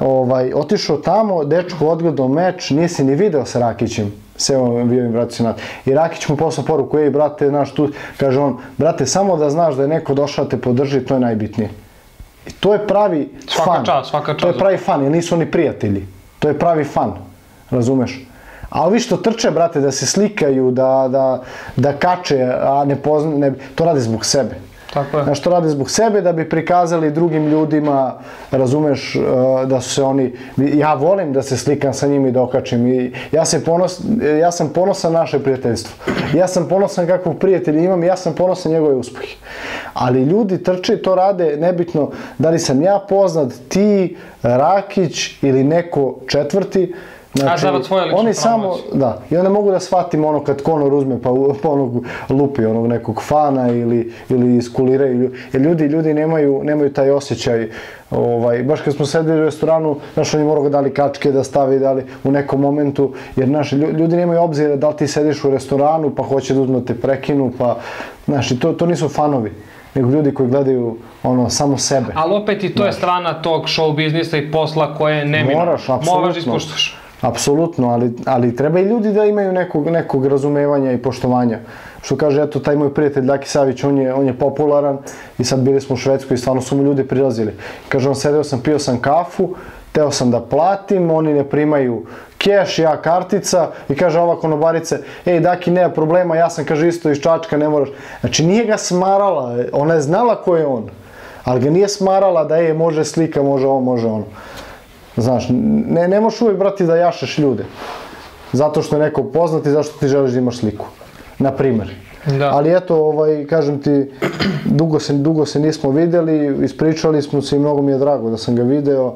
Speaker 2: ovaj, otišao tamo, dečko odgledao meč, nije se ni video sa Rakićem. Seo bio mi brate senat. I Rakić mu poslao poruku, ej brate, znaš tu, kaže on, brate, samo da znaš da je neko došao da te podrži, to je najbitnije. I to je pravi
Speaker 1: Svaka
Speaker 2: fan.
Speaker 1: čast, svaka
Speaker 2: To je
Speaker 1: čast.
Speaker 2: pravi fan, jer nisu oni prijatelji. To je pravi fan, razumeš? A ovi što trče, brate, da se slikaju, da, da, da kače, a ne pozna, ne, to rade zbog sebe.
Speaker 1: Tako je.
Speaker 2: Znaš, to rade zbog sebe da bi prikazali drugim ljudima, razumeš, uh, da su se oni, ja volim da se slikam sa njima i da okačim i ja, se ponos, ja sam ponosan na naše prijateljstvo. Ja sam ponosan kakvog prijatelja imam i ja sam ponosan njegove uspehe. Ali ljudi trče i to rade, nebitno da li sam ja poznat, ti, Rakić ili neko četvrti,
Speaker 1: A, svoje lične
Speaker 2: oni samo,
Speaker 1: promocije.
Speaker 2: da, i onda mogu da shvatim ono kad Conor uzme pa, pa onog lupi onog nekog fana ili, ili iskuliraju, jer ljudi, ljudi nemaju, nemaju taj osjećaj, ovaj, baš kad smo sedeli u restoranu, znaš, oni moraju ga dali kačke da stavi, dali u nekom momentu, jer znaš, lju- ljudi nemaju obzira da li ti sediš u restoranu pa hoće da uzmu da te prekinu, pa, znaš, i to, to nisu fanovi, nego ljudi koji gledaju ono, samo sebe.
Speaker 1: Ali opet i to je strana tog show biznisa i posla koje je neminovno.
Speaker 2: Moraš, apsolutno.
Speaker 1: Moraš da ispuštaš.
Speaker 2: Apsolutno, ali, ali treba i ljudi da imaju nekog, nekog razumevanja i poštovanja. Što kaže, eto, taj moj prijatelj Daki Savić, on je, on je popularan i sad bili smo u Švedskoj i stvarno su mu ljudi prilazili. Kaže, on sedeo sam, pio sam kafu, teo sam da platim, oni ne primaju keš, ja kartica i kaže ova konobarice, ej Daki nema problema, ja sam kaže isto iz Čačka, ne moraš. Znači nije ga smarala, ona je znala ko je on, ali ga nije smarala da je može slika, može ovo, može ono. Znaš, ne, ne možeš uvijek, brati, da jašeš ljude. Zato što je neko poznat i zašto ti želiš da imaš sliku. Na primer.
Speaker 1: Da.
Speaker 2: Ali eto, ovaj, kažem ti, dugo se, dugo se nismo videli, ispričali smo se i mnogo mi je drago da sam ga video.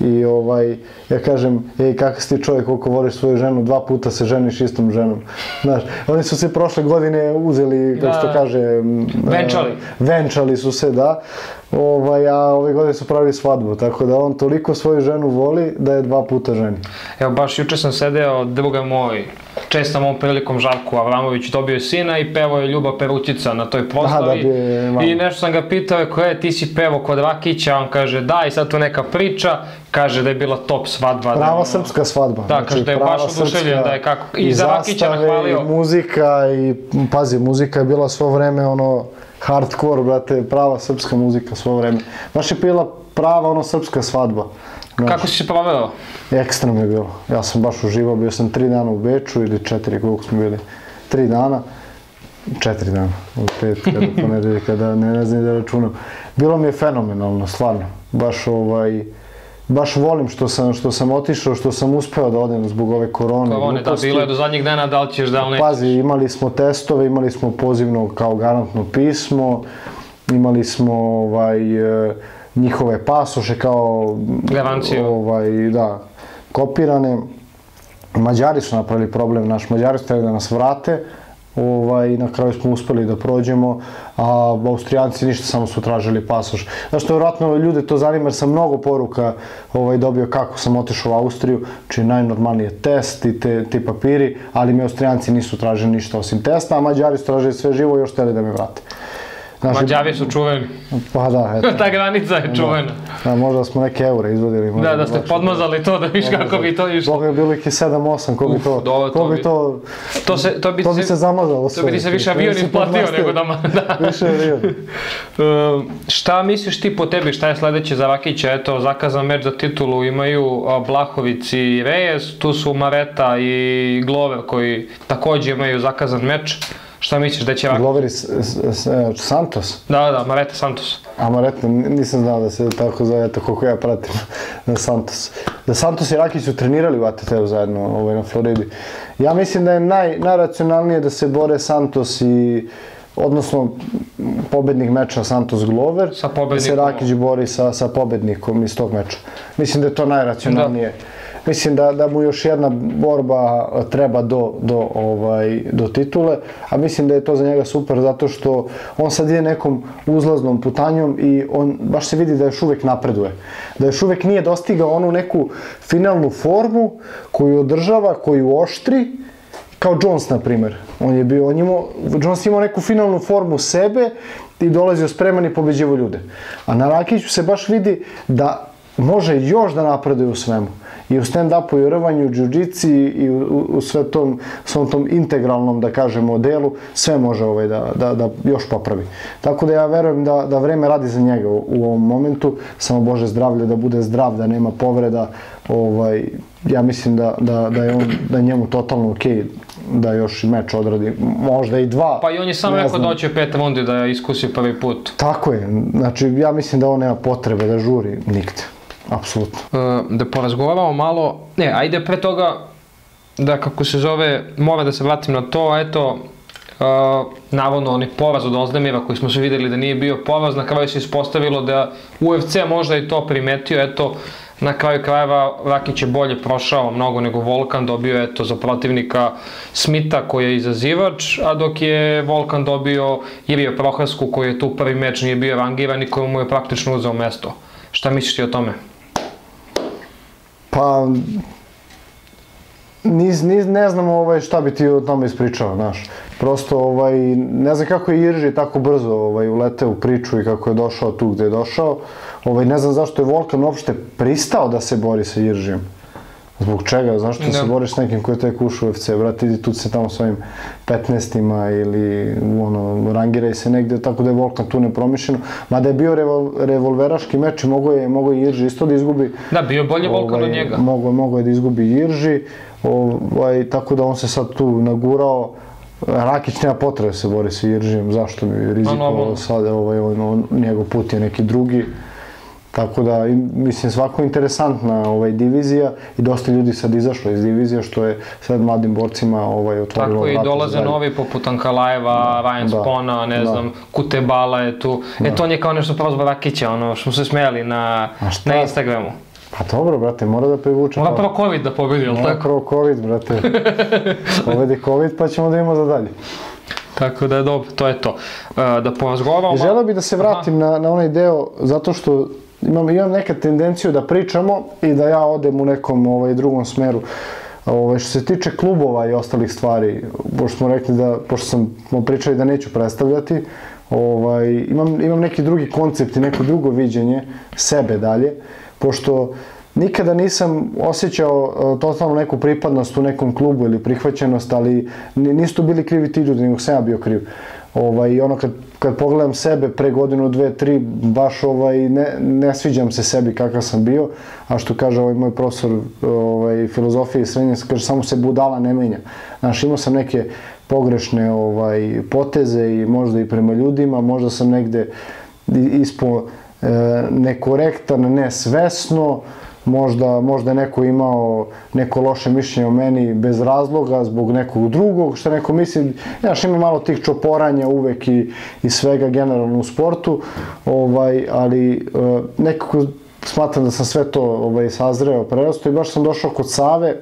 Speaker 2: I ovaj, ja kažem, ej, kakav si ti čovjek, koliko voliš svoju ženu, dva puta se ženiš istom ženom. Znaš, oni su se prošle godine uzeli, kako se to
Speaker 1: Da.
Speaker 2: kaže... m,
Speaker 1: Venčali.
Speaker 2: e, venčali su se, da. Ovaj, a ove godine su pravili svadbu, tako da on toliko svoju ženu voli da je dva puta ženi.
Speaker 1: Evo, baš juče sam sedeo, druga moj, čestom ovom prilikom Žarku Avramović dobio je sina i pevao je Ljuba Perućica na toj proslavi.
Speaker 2: da bi malo.
Speaker 1: I nešto sam ga pitao, ko je, ti si pevao kod Rakića, on kaže da, i sad tu neka priča, kaže da je bila top svadba. da je
Speaker 2: Prava
Speaker 1: ono-
Speaker 2: srpska svadba. znači
Speaker 1: Da, kaže da je baš oduševljen, da je kako- i za Rakića nahvalio.
Speaker 2: I muzika i, pazi, muzika je bila svo vreme ono, hardcore, brate, prava srpska muzika svo vreme. Baš je bila prava ono srpska svadba. Znaš,
Speaker 1: Kako si se proveo?
Speaker 2: Ekstremno je bilo. Ja sam baš uživao, bio sam tri dana u Beču ili četiri, koliko smo bili. Tri dana. Četiri dana, od pet, kada [laughs] ponedelje, kada ne, ne znam da računam. Bilo mi je fenomenalno, stvarno. Baš ovaj, baš volim što sam, što sam otišao, što sam uspeo da odem zbog ove korone.
Speaker 1: Korone, da, bilo je do zadnjeg dana, da li ćeš, da li ne.
Speaker 2: Pazi, imali smo testove, imali smo pozivno kao garantno pismo, imali smo ovaj, e, njihove pasoše kao
Speaker 1: Garanciju.
Speaker 2: ovaj, da, kopirane. Mađari su napravili problem, naš Mađari su da nas vrate, ovaj, na kraju smo uspeli da prođemo, a Austrijanci ništa, samo su tražili pasoš. Znaš što, vjerojatno ljude to zanima jer sam mnogo poruka ovaj, dobio kako sam otišao u Austriju, čiji najnormalniji je test i te, ti papiri, ali mi Austrijanci nisu tražili ništa osim testa, a Mađari su tražili sve živo i još htjeli da me vrate. Znači,
Speaker 1: Mađari su čuveni.
Speaker 2: Pa da, eto.
Speaker 1: Ta granica je čuvena.
Speaker 2: Da, možda smo neke eure izvodili.
Speaker 1: Da, da ste podmazali to, da viš kako bi to išlo.
Speaker 2: Boga je bilo ih i 7-8, ko bi
Speaker 1: Uf,
Speaker 2: to,
Speaker 1: dobro,
Speaker 2: ko
Speaker 1: to
Speaker 2: bi to,
Speaker 1: To, se, to bi,
Speaker 2: to bi se zamazalo sve.
Speaker 1: To bi ti se više avion isplatio nego da... [laughs] da.
Speaker 2: Više avion.
Speaker 1: Um, šta misliš ti po tebi, šta je sledeće za Rakića? Eto, zakazan meč za titulu imaju Blahović i Reyes, tu su Mareta i Glover koji takođe imaju zakazan meč. Šta misliš da će Rakić?
Speaker 2: Glover i e, Santos.
Speaker 1: Da, da, Mareta Santos.
Speaker 2: Amaretno, nisam znao da se tako zove, eto koliko ja pratim [laughs] na Santos. Da Santos i Rakić su trenirali u ATT-u zajedno ovaj, na Floridi. Ja mislim da je naj, najracionalnije da se bore Santos i odnosno pobednik meča Santos Glover,
Speaker 1: Sa
Speaker 2: da se
Speaker 1: pobednikom.
Speaker 2: Rakić bori sa, sa pobednikom iz tog meča. Mislim da je to najracionalnije. Mislim da, da mu još jedna borba treba do, do, ovaj, do titule, a mislim da je to za njega super zato što on sad ide nekom uzlaznom putanjom i on baš se vidi da još uvek napreduje. Da još uvek nije dostigao onu neku finalnu formu koju održava, koju oštri, kao Jones, na primjer. On je bio, on imao, Jones imao neku finalnu formu sebe i dolazio spreman i pobeđivo ljude. A na Rakiću se baš vidi da može još da napreduje u svemu. I u stand-upu, i u rvanju, i u jiu i u, u, sve tom, svom tom integralnom, da kažemo, delu, sve može ovaj da, da, da još popravi. Tako da ja verujem da, da vreme radi za njega u, u ovom momentu, samo Bože zdravlje, da bude zdrav, da nema povreda, ovaj, ja mislim da, da, da je on, da je njemu totalno okej da još i meč odradi, možda i dva.
Speaker 1: Pa i on je samo rekao da hoće pet rundi da iskusi prvi put.
Speaker 2: Tako je, znači ja mislim da on nema potrebe da žuri nigde, apsolutno.
Speaker 1: Uh, da porazgovaramo malo, ne, ajde pre toga da kako se zove, mora da se vratim na to, eto, uh, navodno onaj poraz od Ozdemira koji smo se videli da nije bio poraz, na kraju se ispostavilo da UFC možda i to primetio, eto, Na kraju krajeva Rakić je bolje prošao mnogo nego Volkan, dobio je to za protivnika Smita koji je izazivač, a dok je Volkan dobio Irija Prohasku koji je tu prvi meč nije bio rangiran i koji mu je praktično uzeo mesto. Šta misliš ti o tome?
Speaker 2: Pa, Niz, niz, ne znam ovaj, šta bi ti o tome ispričao, znaš. Prosto, ovaj, ne znam kako je Irži tako brzo ovaj, uleteo u priču i kako je došao tu gde je došao. Ovaj, ne znam zašto je Volkan uopšte pristao da se bori sa Iržijom. Zbog čega? Zašto da. se boriš s nekim koji je tek ušao u UFC? Brate, idi tu se tamo s ovim 15-ima ili ono, rangiraj se negde, tako da je Volkan tu nepromišljeno. Mada je bio revol, revolveraški meč i mogo je, mogo je Irži isto da izgubi.
Speaker 1: Da, bio bolje Volkan ovaj, od njega.
Speaker 2: Mogo, mogo je da izgubi Irži, ovaj, tako da on se sad tu nagurao. Rakić nema potrebe da se bori sa Iržijom, zašto bi rizikovao sad, ovaj, ovaj, njegov put je neki drugi. Tako da, mislim, svako interesantna ovaj, divizija i dosta ljudi sad izašlo iz divizije, što je sad mladim borcima ovaj, otvorilo
Speaker 1: Tako i dolaze novi poput Ankalajeva, da, Ryan da, Spona, ne da. znam, Kutebala je tu. E, da. E, to on je kao nešto prozba Rakića, ono što smo se smijali na, na Instagramu.
Speaker 2: Pa dobro, brate, mora da privuče.
Speaker 1: Mora prvo COVID da pobedi, jel tako?
Speaker 2: Mora prvo COVID, brate. [laughs] Pobedi COVID, pa ćemo da imamo za dalje.
Speaker 1: Tako da je dobro, to je to. Uh, da porazgovaramo...
Speaker 2: Želeo bih da se vratim na, na onaj deo, zato što imam, imam neka tendenciju da pričamo i da ja odem u nekom ovaj, drugom smeru. Ovaj, što se tiče klubova i ostalih stvari, pošto smo rekli da, pošto sam, smo pričali da neću predstavljati, ovaj, imam, imam neki drugi koncept i neko drugo viđenje sebe dalje, pošto nikada nisam osjećao uh, totalno neku pripadnost u nekom klubu ili prihvaćenost, ali nisu tu bili krivi ti ljudi, nego sam ja bio kriv. Ovaj, ono kad, kad pogledam sebe pre godinu, dve, tri, baš ovaj, ne, ne sviđam se sebi kakav sam bio, a što kaže ovaj moj profesor ovaj, filozofije i srednje, kaže samo se budala ne menja. Znaš, imao sam neke pogrešne ovaj, poteze i možda i prema ljudima, možda sam negde ispo e, nekorektan, nesvesno, možda, možda neko imao neko loše mišljenje o meni bez razloga, zbog nekog drugog, što neko misli, znaš, ima malo tih čoporanja uvek i, i svega generalno u sportu, ovaj, ali uh, nekako smatram da sam sve to ovaj, sazreo, prerasto i baš sam došao kod Save,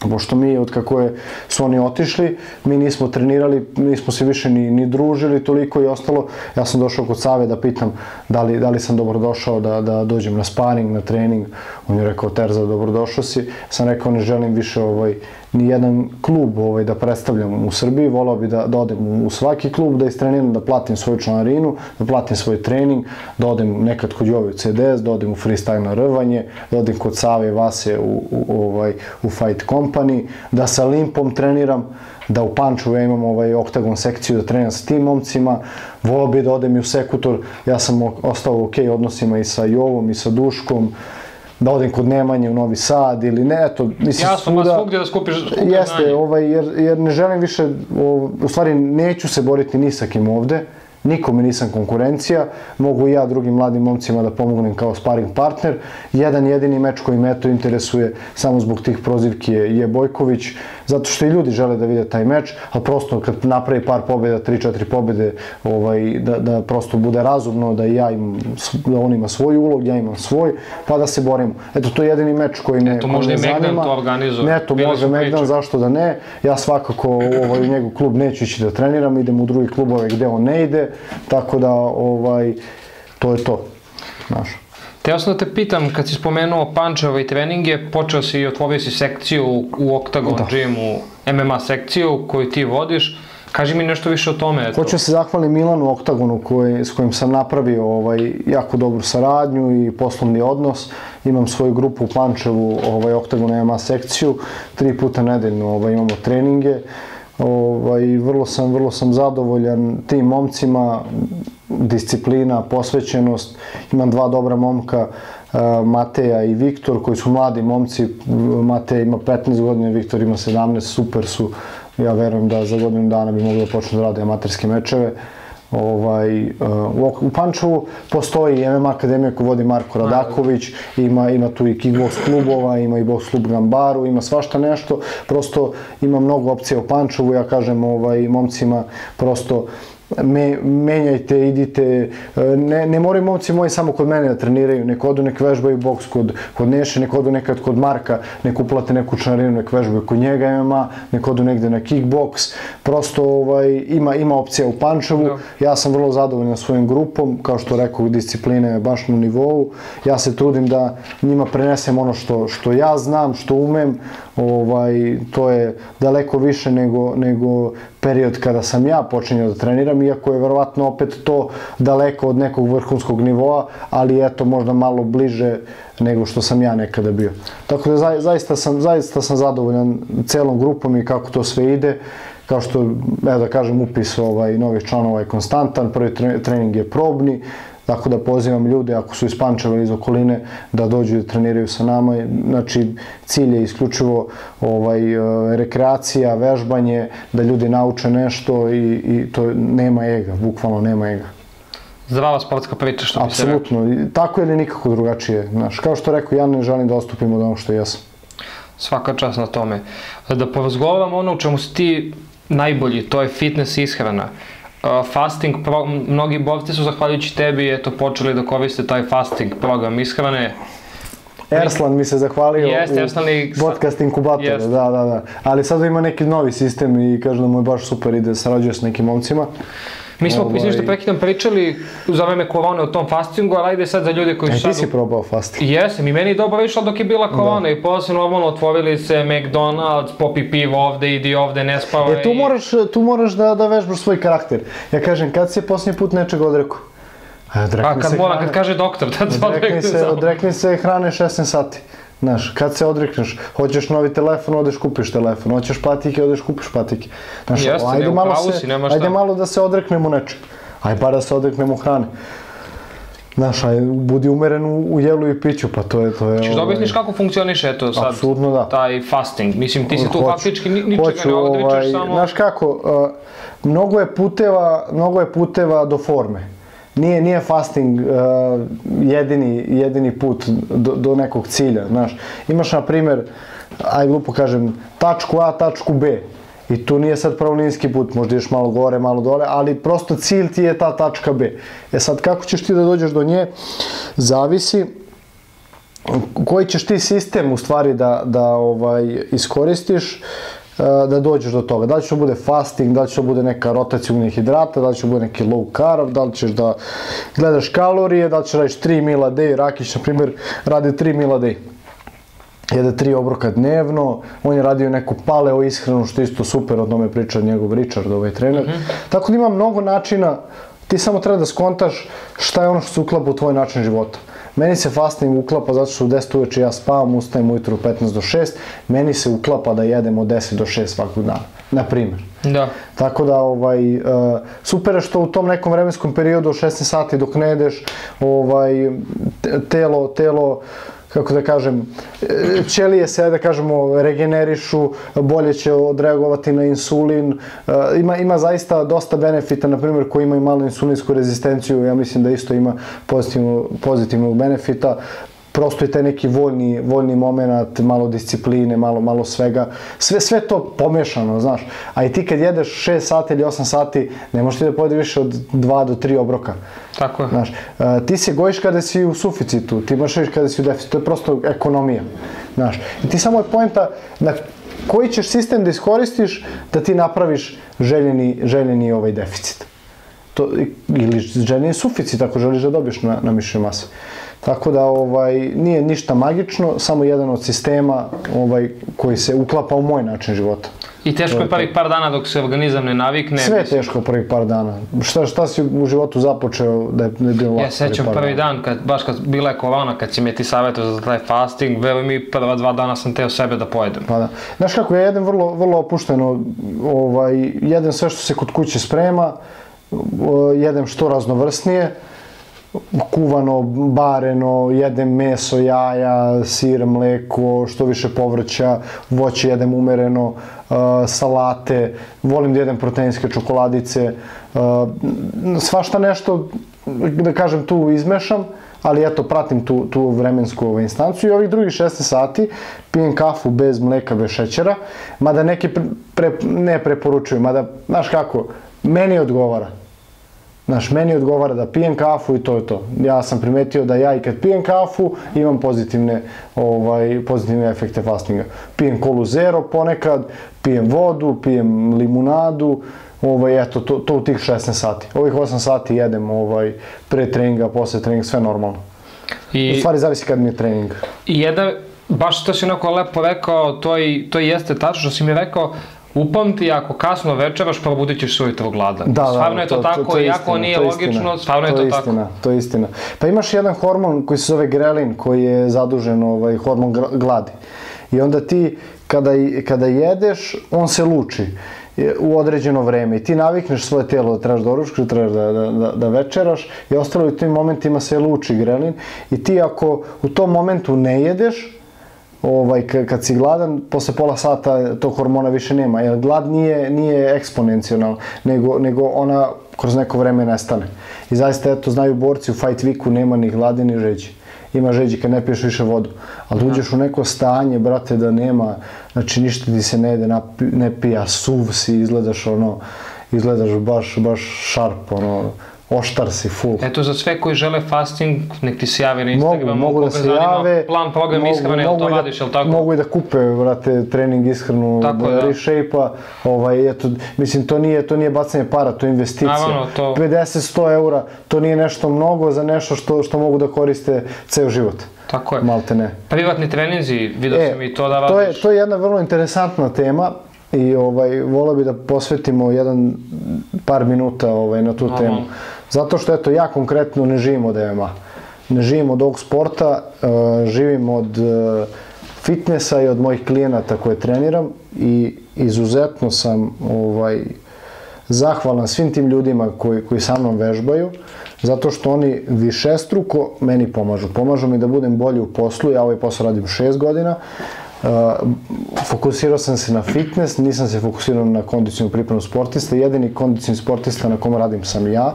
Speaker 2: pošto mi od kako je, su oni otišli, mi nismo trenirali, nismo se više ni, ni družili toliko i ostalo. Ja sam došao kod Save da pitam da li, da li sam dobro došao da, da dođem na sparing, na trening. On je rekao, Terza, dobrodošao si. Sam rekao, ne želim više ovaj, ni jedan klub ovaj, da predstavljam u Srbiji, volao bi da, da odem u svaki klub, da istreniram, da platim svoju članarinu, da platim svoj trening, da odem nekad kod Jovi u CDS, da odem u freestyle na rvanje, da odem kod Save Vase u, u, ovaj, u Fight Company, da sa Limpom treniram, da u Panču ja imam ovaj oktagon sekciju da treniram sa tim momcima, volao bi da odem i u Sekutor, ja sam ostao u ok odnosima i sa Jovom i sa Duškom, da odem kod Nemanje u Novi Sad ili ne, eto,
Speaker 1: mislim Jasno, svuda... Jasno, svugdje da skupiš, skupiš
Speaker 2: Jeste, znanje. ovaj, jer, jer ne želim više, o, u stvari neću se boriti ni sa kim ovde, nikome nisam konkurencija, mogu i ja drugim mladim momcima da pomognem kao sparing partner. Jedan jedini meč koji me to interesuje samo zbog tih prozivki je, je Bojković, zato što i ljudi žele da vide taj meč, ali prosto kad napravi par pobjeda, 3-4 pobjede, ovaj, da, da prosto bude razumno, da ja imam, da on ima svoj ulog, ja imam svoj, pa da se borimo. Eto, to je jedini meč koji me, Eto,
Speaker 1: može
Speaker 2: i
Speaker 1: Megdan to organizuje.
Speaker 2: Ne, to može Megdan, zašto da ne. Ja svakako ovaj, u njegov klub neću ići da treniram, idem u drugi klubove gde on ne ide, tako da ovaj, to je to. Znaš.
Speaker 1: Teo sam da te pitam, kad si spomenuo Pančeva i treninge, počeo si i otvorio si sekciju u Octagon da. Gymu, MMA sekciju koju ti vodiš. Kaži mi nešto više o tome.
Speaker 2: Eto. Hoću da se zahvalim Milanu Oktagonu koji, s kojim sam napravio ovaj, jako dobru saradnju i poslovni odnos. Imam svoju grupu u Pančevu, ovaj, Oktagon MMA sekciju. Tri puta nedeljno ovaj, imamo treninge. Ovaj, vrlo, sam, vrlo sam zadovoljan tim momcima, disciplina, posvećenost. Imam dva dobra momka, eh, Mateja i Viktor, koji su mladi momci. Mateja ima 15 godina, Viktor ima 17, super su. Ja verujem da za godinu dana bi mogli da počnu da rade amaterske mečeve. Ovaj, uh, u Pančevu postoji MMA akademija koju vodi Marko Radaković, ima, ima tu i kickbox klubova, ima i box klub Gambaru, ima svašta nešto, prosto ima mnogo opcija u Pančevu, ja kažem ovaj, momcima prosto me, menjajte, idite, e, ne, ne moraju momci moji samo kod mene da treniraju, nek odu nek vežbaju boks kod, kod Neše, nek odu nekad kod Marka, nek uplate neku članarinu, nek vežbaju kod njega MMA, nek odu negde na kickboks, prosto ovaj, ima, ima opcija u Pančevu, ja sam vrlo zadovoljan svojim grupom, kao što rekao, disciplina je baš na nivou, ja se trudim da njima prenesem ono što, što ja znam, što umem, ovaj, to je daleko više nego, nego period kada sam ja počinjao da treniram, iako je verovatno opet to daleko od nekog vrhunskog nivoa, ali eto možda malo bliže nego što sam ja nekada bio. Tako da za, zaista, sam, zaista sam zadovoljan celom grupom i kako to sve ide. Kao što, evo da kažem, upis ovaj, novih članova je konstantan, prvi trening je probni, Tako da pozivam ljude, ako su iz Pančeva ili iz okoline, da dođu da treniraju sa nama. Znači, cilj je isključivo ovaj, e, rekreacija, vežbanje, da ljudi nauče nešto i, i to nema ega, bukvalno nema ega.
Speaker 1: Zdrava sportska priča, što bi se rekao.
Speaker 2: Apsolutno, tako ili nikako drugačije. Znaš, kao što rekao, ja ne želim da ostupim od ono što jesam.
Speaker 1: Svaka čast na tome. Da porazgovaram ono u čemu si ti najbolji, to je fitness i ishrana fasting, pro, mnogi borci su zahvaljujući tebi eto, počeli da koriste taj fasting program ishrane.
Speaker 2: Erslan mi se zahvalio
Speaker 1: Jest, u Erslan i...
Speaker 2: podcast inkubatoru, jest. da, da, da. Ali sad ima neki novi sistem i kaže da mu je baš super ide, sarađuje s nekim momcima.
Speaker 1: Mi smo, ovaj... što prekidam, pričali za vreme korone o tom fastingu, ali ajde sad za ljude koji
Speaker 2: su sad... ti si probao fasting.
Speaker 1: Jesam, i meni je dobro išlo dok je bila korona da. i posle normalno otvorili se McDonald's, popi pivo ovde, idi ovde, ne spavaj.
Speaker 2: E, tu moraš, tu moraš da, da vežbaš svoj karakter. Ja kažem, kad si je posljednji put nečeg odrekao?
Speaker 1: A, kad mora, kad kaže doktor, tad se odrekni
Speaker 2: se, odrekni se hrane 16 sati. Znaš, kad se odrekneš, hoćeš novi telefon, odeš kupiš telefon, hoćeš patike, odeš kupiš patike. Znaš,
Speaker 1: Jeste,
Speaker 2: ajde, malo,
Speaker 1: se,
Speaker 2: si, ajde malo da se odreknemo nečeg. Ajde bar da se odreknemo hrane. Znaš, aj, budi umeren u, u jelu i piću, pa to je... To je
Speaker 1: Češ da objasniš kako funkcioniše eto sad
Speaker 2: Absolutno da.
Speaker 1: taj fasting? Mislim, ti si tu faktički ni, ničega hoću, ne odričeš ovaj, samo...
Speaker 2: Znaš kako, uh, mnogo je puteva, mnogo je puteva do forme nije, nije fasting uh, jedini, jedini put do, do nekog cilja, znaš. Imaš, na primer, aj glupo kažem, tačku A, tačku B. I tu nije sad pravlinski put, možda ideš malo gore, malo dole, ali prosto cilj ti je ta tačka B. E sad, kako ćeš ti da dođeš do nje, zavisi koji ćeš ti sistem u stvari da, da ovaj, iskoristiš da dođeš do toga. Da li će to bude fasting, da li će to bude neka rotacija ugljenih hidrata, da li će to bude neki low carb, da li ćeš da gledaš kalorije, da li ćeš radiš 3 mila day, Rakić na primjer radi 3 mila day jede tri obroka dnevno, on je radio neku paleo ishranu, što isto super, o tome priča njegov Richard, ovaj trener. Mm -hmm. Tako da ima mnogo načina, ti samo treba da skontaš šta je ono što se uklapa u tvoj način života. Meni se fasting uklapa zato što u 10 uveče ja spavam, ustajem ujutru u 15 do 6, meni se uklapa da jedem od 10 do 6 svakog dana, na primjer.
Speaker 1: Da.
Speaker 2: Tako da ovaj uh, super je što u tom nekom vremenskom periodu od 16 sati dok ne jedeš, ovaj telo telo kako da kažem, ćelije se, da kažemo, regenerišu, bolje će odreagovati na insulin. E, ima, ima zaista dosta benefita, na primjer, koji imaju malu insulinsku rezistenciju, ja mislim da isto ima pozitivno, pozitivnog benefita prosto je taj neki voljni, voljni moment, malo discipline, malo, malo svega. Sve, sve to pomešano, znaš. A i ti kad jedeš 6 sati ili 8 sati, ne možeš ti da pojede više od 2 do 3 obroka.
Speaker 1: Tako je.
Speaker 2: Znaš, ti se gojiš kada si u suficitu, ti možeš kada si u deficitu, to je prosto ekonomija. Znaš, i ti samo je pojenta na koji ćeš sistem da iskoristiš da ti napraviš željeni, željeni ovaj deficit. To, ili željeni suficit ako želiš da dobiješ na, na mišljenju mase. Tako da ovaj nije ništa magično, samo jedan od sistema ovaj koji se uklapa u moj način života.
Speaker 1: I teško je prvih par dana dok se organizam ne navikne.
Speaker 2: Sve je teško prvih par dana. Šta, šta si u životu započeo da je, da je bilo lako?
Speaker 1: Ja sećam prvi dana. dan, kad, baš kad bila je korona, kad si mi ti savjetio za taj fasting, veruj mi, prva dva dana sam teo sebe da pojedem.
Speaker 2: Pa da. Znaš kako, ja jedem vrlo, vrlo opušteno, ovaj, jedem sve što se kod kuće sprema, jedem što raznovrsnije, kuvano, bareno, jedem meso, jaja, sir, mleko, što više povrća, voće jedem umereno, uh, salate, volim da jedem proteinske čokoladice, uh, svašta nešto, da kažem, tu izmešam, ali eto, pratim tu, tu vremensku ovaj, instanciju. I ovih drugih 16 sati pijem kafu bez mleka, bez šećera, mada neki pre, ne preporučuju, mada, znaš kako, meni odgovara. Znaš, meni odgovara da pijem kafu i to je to. Ja sam primetio da ja i kad pijem kafu imam pozitivne, ovaj, pozitivne efekte fastinga. Pijem kolu zero ponekad, pijem vodu, pijem limunadu, ovaj, eto, to, to u tih 16 sati. Ovih 8 sati jedem ovaj, pre treninga, posle treninga, sve normalno. I, u stvari zavisi kad mi je trening.
Speaker 1: I jedan, baš to si onako lepo rekao, to i, to i jeste tačno što si mi rekao, upamti ako kasno večeraš, probudit ćeš se ujutro gladan.
Speaker 2: Da, da,
Speaker 1: stvarno je to, to tako, to, to iako istina, nije to logično, stvarno je to,
Speaker 2: to istina,
Speaker 1: tako.
Speaker 2: To je istina. Pa imaš jedan hormon koji se zove grelin, koji je zadužen, ovaj, hormon gladi. I onda ti, kada, kada jedeš, on se luči u određeno vreme i ti navikneš svoje telo da trebaš da oručkaš, da trebaš da, da, da, da večeraš i ostalo u tim momentima se luči grelin i ti ako u tom momentu ne jedeš, ovaj, kad si gladan, posle pola sata tog hormona više nema, jer glad nije, nije eksponencional, nego, nego ona kroz neko vreme nestane. I zaista, eto, znaju borci u Fight Weeku nema ni glade ni žeđi. Ima žeđi kad ne piješ više vodu. Ali da. uđeš u neko stanje, brate, da nema, znači ništa ti se ne jede, ne pija, suv si, izgledaš ono, izgledaš baš, baš šarp, ono, oštar si, full.
Speaker 1: Eto, za sve koji žele fasting, nek ti se jave na Instagramu,
Speaker 2: mogu, mogu da se jave,
Speaker 1: plan, program mogu, ishrane, jel to da, radiš, jel tako?
Speaker 2: Mogu i da kupe, brate, trening ishranu, tako da. reshape-a, ovaj, eto, mislim, to nije, to nije bacanje para, to je investicija. Naravno, to... 50-100 eura, to nije nešto mnogo za nešto što, što mogu da koriste ceo život.
Speaker 1: Tako je.
Speaker 2: Malte ne.
Speaker 1: Privatni treninzi, vidio e, sam i to da radiš.
Speaker 2: To je, to je jedna vrlo interesantna tema i ovaj, volao bi da posvetimo jedan par minuta ovaj, na tu Aha. temu. Zato što, eto, ja konkretno ne živim od MMA. Ne živim od ovog sporta, uh, živim od uh, fitnessa i od mojih klijenata koje treniram i izuzetno sam ovaj, zahvalan svim tim ljudima koji, koji sa mnom vežbaju, zato što oni višestruko meni pomažu. Pomažu mi da budem bolji u poslu, ja ovaj posao radim 6 godina, Uh, fokusirao sam se na fitness, nisam se fokusirao na kondicijnu pripremu sportista. Jedini kondicijni sportista na kom radim sam ja.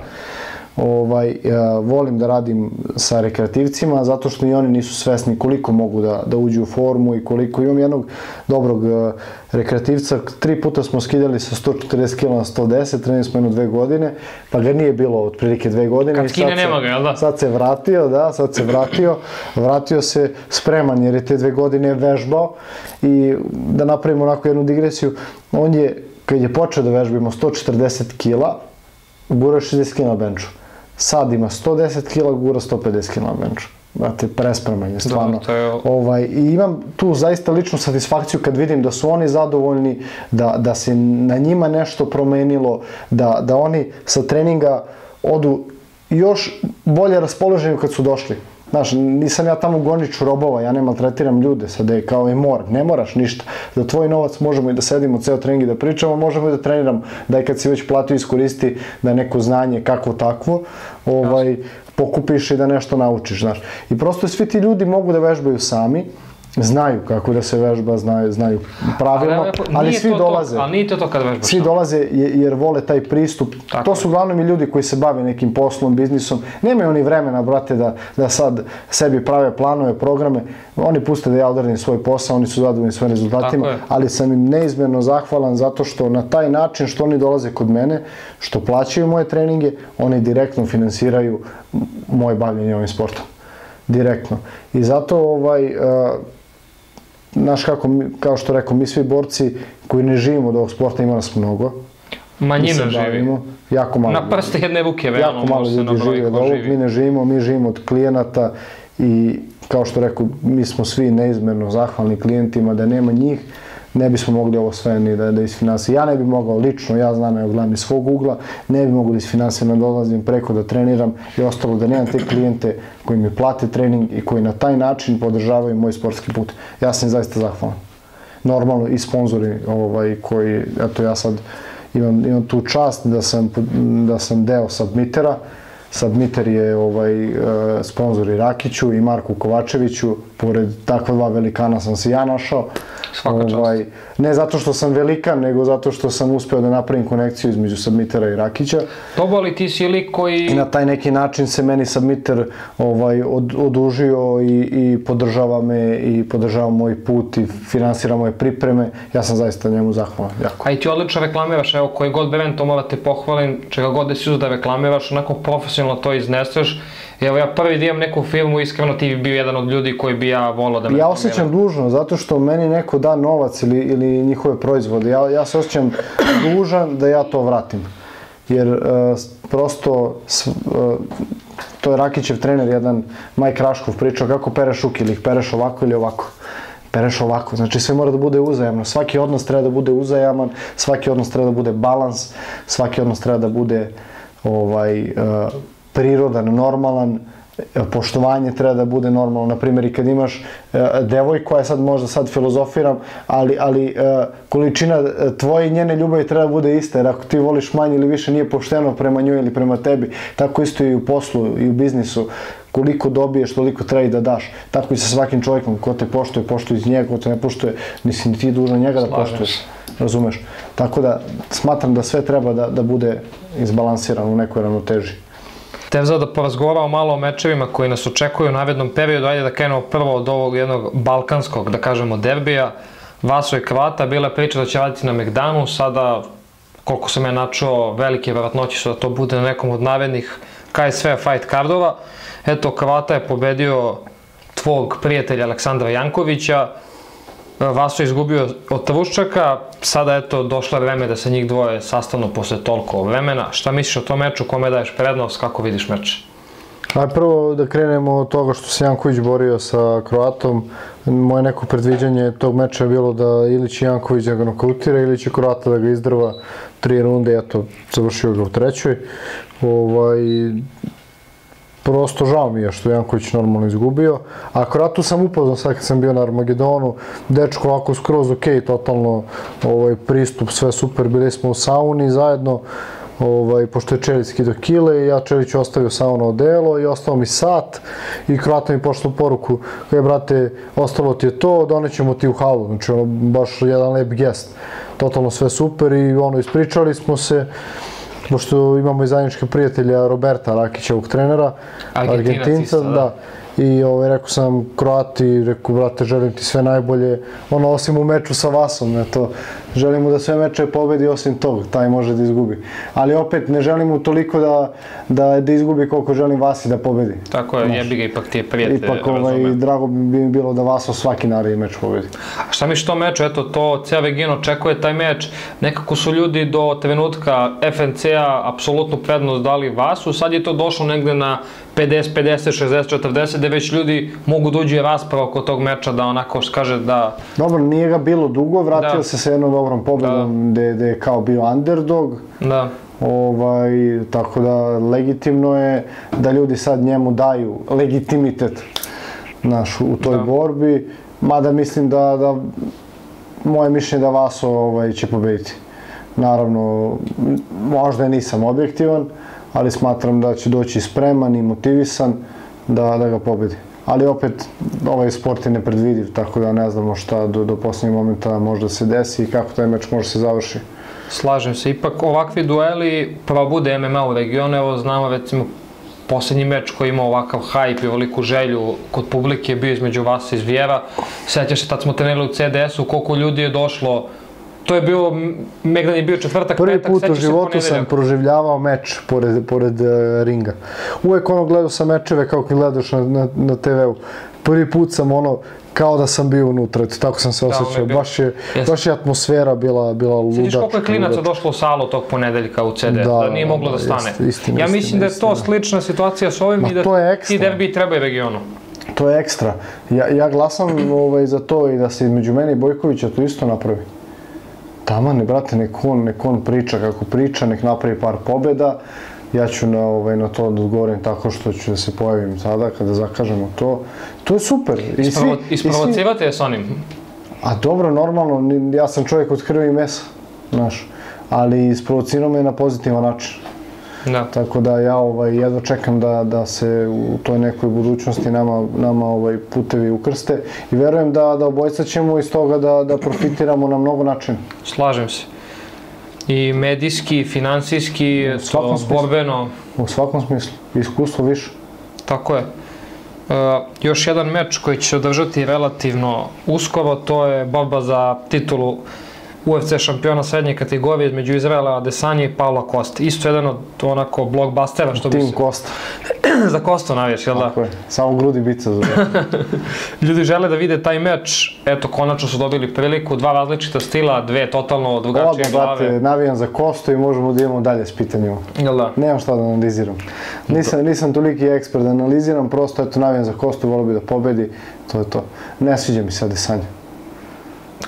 Speaker 2: Ovaj, ja volim da radim sa rekreativcima zato što i oni nisu svesni koliko mogu da, da uđu u formu i koliko imam jednog dobrog uh, rekreativca. Tri puta smo skidali sa 140 kg na 110, trenili smo jedno dve godine, pa ga nije bilo otprilike dve godine.
Speaker 1: Kad skine nema ga, jel da?
Speaker 2: Sad se vratio, da, sad se vratio. Vratio se spreman jer je te dve godine vežbao i da napravimo onako jednu digresiju, on je, kad je počeo da vežbimo 140 kg, gura 60 kg na benču sad ima 110 kg, gura 150 kg na benču. Brate, prespreman je stvarno. Da, je... ovaj, I imam tu zaista ličnu satisfakciju kad vidim da su oni zadovoljni, da, da se na njima nešto promenilo, da, da oni sa treninga odu još bolje raspoloženi kad su došli. Znaš, nisam ja tamo goniču robova, ja ne maltretiram ljude, sad je kao i mor, ne moraš ništa. Za tvoj novac možemo i da sedimo ceo trening i da pričamo, možemo i da treniram, da i kad si već platio iskoristi da neko znanje kakvo takvo, ovaj, pokupiš i da nešto naučiš, znaš. I prosto svi ti ljudi mogu da vežbaju sami, znaju kako da se vežba, znaju, znaju pravilno, ali, ali svi
Speaker 1: to
Speaker 2: dolaze.
Speaker 1: To, ali nije to to kad vežbaš.
Speaker 2: Svi dolaze jer vole taj pristup. Tako to su uglavnom i ljudi koji se bave nekim poslom, biznisom. Nemaju oni vremena, brate, da, da sad sebi prave planove, programe. Oni puste da ja odradim svoj posao, oni su zadovoljni svojim rezultatima, ali sam im neizmjerno zahvalan zato što na taj način što oni dolaze kod mene, što plaćaju moje treninge, oni direktno finansiraju moje bavljenje ovim sportom direktno. I zato ovaj, uh, Znaš kako, kao što rekao, mi svi borci koji ne živimo od ovog sporta, ima nas mnogo.
Speaker 1: Manjina živi.
Speaker 2: Jako malo.
Speaker 1: Na prste jedne ruke, veoma
Speaker 2: Jako malo ljudi živi od ovog, mi ne živimo, mi živimo od klijenata i kao što rekao, mi smo svi neizmerno zahvalni klijentima da nema njih ne bismo mogli ovo sve ni da, da isfinansiramo. Ja ne bi mogao lično, ja znam, evo gledam iz svog ugla, ne bi mogao da isfinansiram, da dolazim preko da treniram i ostalo da nemam te klijente koji mi plate trening i koji na taj način podržavaju moj sportski put. Ja sam zaista zahvalan. Normalno i sponzori ovaj, koji, eto ja sad imam, imam tu čast da sam, da sam deo submitera, Submiter je ovaj, e, sponsor i Rakiću i Marku Kovačeviću, pored takva dva velikana sam se ja našao.
Speaker 1: Svaka čast.
Speaker 2: ne zato što sam velikan, nego zato što sam uspeo da napravim konekciju između Submitera i Rakića.
Speaker 1: Dobro, ali ti si lik koji...
Speaker 2: I na taj neki način se meni Submiter ovaj, od, odužio i, i podržava me i podržava moj put i finansira moje pripreme. Ja sam zaista njemu zahvalan. Jako.
Speaker 1: A i ti odlično reklamiraš, evo koji god event, to mora te pohvalim, čega god da si uzda da reklamiraš, onako profesionalno to izneseš. Evo ja prvi da imam neku firmu, iskreno ti bi bio jedan od ljudi koji bi ja volao da me
Speaker 2: Ja osjećam dužno, zato što meni neko da novac ili, ili njihove proizvode. Ja, ja se osjećam dužan da ja to vratim. Jer uh, prosto s, uh, to je Rakićev trener, jedan Mike Raškov pričao kako pereš ruke, ili ih pereš ovako ili ovako pereš ovako. Znači sve mora da bude uzajamno. Svaki odnos treba da bude uzajaman, svaki odnos treba da bude balans, svaki odnos treba da bude ovaj, uh, prirodan, normalan, poštovanje treba da bude normalno. Na primjer, i kad imaš e, devojku, ja sad možda sad filozofiram, ali, ali e, količina e, tvoje i njene ljubavi treba da bude ista, jer ako ti voliš manje ili više nije pošteno prema njoj ili prema tebi, tako isto i u poslu i u biznisu. Koliko dobiješ, toliko treba i da daš. Tako i sa svakim čovjekom, ko te poštuje, poštuje iz njega, ko te ne poštuje, nisi ni ti dužan njega da poštuješ. Razumeš? Tako da smatram da sve treba da, da bude izbalansirano u nekoj ravnoteži.
Speaker 1: Tevzao da porazgovaramo malo o mečevima koji nas očekuju u navednom periodu. Ajde da krenemo prvo od ovog jednog balkanskog, da kažemo, derbija. Vaso i Kvata, bila je priča da će raditi na Megdanu, sada, koliko sam ja načuo, velike vratnoće su da to bude na nekom od navednih KSV fight cardova. Eto, Kvata je pobedio tvog prijatelja Aleksandra Jankovića, Vaso je izgubio od Tavuščaka, sada eto došlo vreme da se njih dvoje sastavno posle toliko vremena. Šta misliš o tom meču, kome daješ prednost, kako vidiš meč?
Speaker 2: Aj prvo da krenemo od toga što se Janković borio sa Kroatom. Moje neko predviđanje tog meča je bilo da ili će Janković da ga nokautira ili će Kroata da ga izdrva tri runde, eto, završio ga u trećoj. Ovaj, prosto žao mi je što Janković normalno izgubio. A Kroatu sam upoznao sad kad sam bio na Armagedonu, dečko ovako skroz ok, totalno ovaj, pristup, sve super, bili smo u sauni zajedno, ovaj, pošto je Čelić skido kile i ja Čelić ostavio sauno odelo i ostao mi sat i Kroata mi pošlo poruku koje brate, ostalo ti je to, donećemo ti u halu, znači ono baš jedan lep gest. Totalno sve super i ono ispričali smo se, pošto imamo i zajedničkog prijatelja Roberta Rakićevog trenera, Argentinca, da. da. I ovaj, rekao sam Kroati, rekao, brate, želim ti sve najbolje, ono, osim u meču sa Vasom, eto, želimo da sve meče pobedi osim tog, taj može da izgubi. Ali opet, ne želimo toliko da, da, da izgubi koliko želim Vasi da pobedi.
Speaker 1: Tako je, jebi ga, ipak ti je prijatelj,
Speaker 2: Ipak, ovaj, drago bi mi bilo da Vaso svaki naredni meč pobedi.
Speaker 1: A šta mi što meč, eto, to cijel Vegin očekuje taj meč, nekako su ljudi do trenutka FNC-a apsolutnu prednost dali Vasu, sad je to došlo negde na 50, 50, 60, 40, gde već ljudi mogu da uđe rasprava oko tog meča, da onako kaže da...
Speaker 2: Dobro, nije ga bilo dugo, vratio da. se sa jednom dobrom pobedom, da. gde, gde je kao bio underdog.
Speaker 1: Da.
Speaker 2: Ovaj, tako da legitimno je da ljudi sad njemu daju legitimitet naš, u toj da. borbi, mada mislim da, da moje mišljenje da Vaso ovaj, će pobediti. Naravno, možda nisam objektivan, ali smatram da će doći spreman i motivisan da, da ga pobedi. Ali opet, ovaj sport je nepredvidiv, tako da ne znamo šta do, do poslednjeg momenta može da se desi i kako taj meč može se završi.
Speaker 1: Slažem se, ipak ovakvi dueli prva bude MMA u regionu, evo znamo recimo poslednji meč koji ima ovakav hajp i ovoliku želju kod publike bio između vas i Zvijera. Sećaš se, tad smo trenirali u CDS-u, koliko ljudi je došlo to je bio, Megdan je bio četvrtak,
Speaker 2: Prvi petak, put u životu sam proživljavao meč pored, pored uh, ringa. Uvek ono gledao sam mečeve kao kad gledaš na, na, na TV-u. Prvi put sam ono, kao da sam bio unutra, tako sam se da, osjećao. Da, baš, je, Jeste. baš je atmosfera bila, bila ludačka. Sjetiš
Speaker 1: koliko je klinaca došlo u salu tog ponedeljka u CD, da, da nije moglo da, stane. Jeste, istina, ja mislim da je to slična situacija s ovim Ma, i da ti derbi trebaju regionu.
Speaker 2: To je ekstra. Ja, ja glasam ovaj, za to i da se između mene i Bojkovića to isto napravi. Tamane, brate, nek on, nek on priča kako priča, nek napravi par pobjeda. Ja ću na, ovaj, na to da odgovorim tako što ću da se pojavim sada kada zakažemo to. To je super.
Speaker 1: I svi, Isprovocivate je s onim?
Speaker 2: A dobro, normalno, ja sam čovjek od krvi i mesa, znaš. Ali isprovocirao me na pozitivan način.
Speaker 1: Da.
Speaker 2: Tako da ja ovaj, jedva čekam da, da se u toj nekoj budućnosti nama, nama ovaj, putevi ukrste i verujem da, da obojca ćemo iz toga da, da profitiramo na mnogo načina.
Speaker 1: Slažem se. I medijski, finansijski,
Speaker 2: svakom
Speaker 1: to,
Speaker 2: smislu.
Speaker 1: borbeno,
Speaker 2: U svakom smislu. Iskustvo više.
Speaker 1: tako je. E, još jedan meč koji će se održati relativno uskoro, to je borba za titulu UFC šampiona srednje kategorije između Izraela Adesanja i Paula Kosta. Isto jedan od onako blockbustera što bi
Speaker 2: Tim
Speaker 1: se...
Speaker 2: Kosta. [clears throat]
Speaker 1: za Kosta navijaš, jel da?
Speaker 2: Tako je. Samo grudi bica za [laughs]
Speaker 1: Ljudi žele da vide taj meč, eto, konačno su dobili priliku, dva različita stila, dve totalno drugačije
Speaker 2: Odmah, brate,
Speaker 1: glave.
Speaker 2: navijam za Kostu i možemo da idemo dalje s pitanjima.
Speaker 1: Jel da?
Speaker 2: Nemam šta da analiziram. Nisam, nisam toliki ekspert da analiziram, prosto eto navijam za Kostu, volio bi da pobedi, to je to. Ne sviđa mi se Adesanya.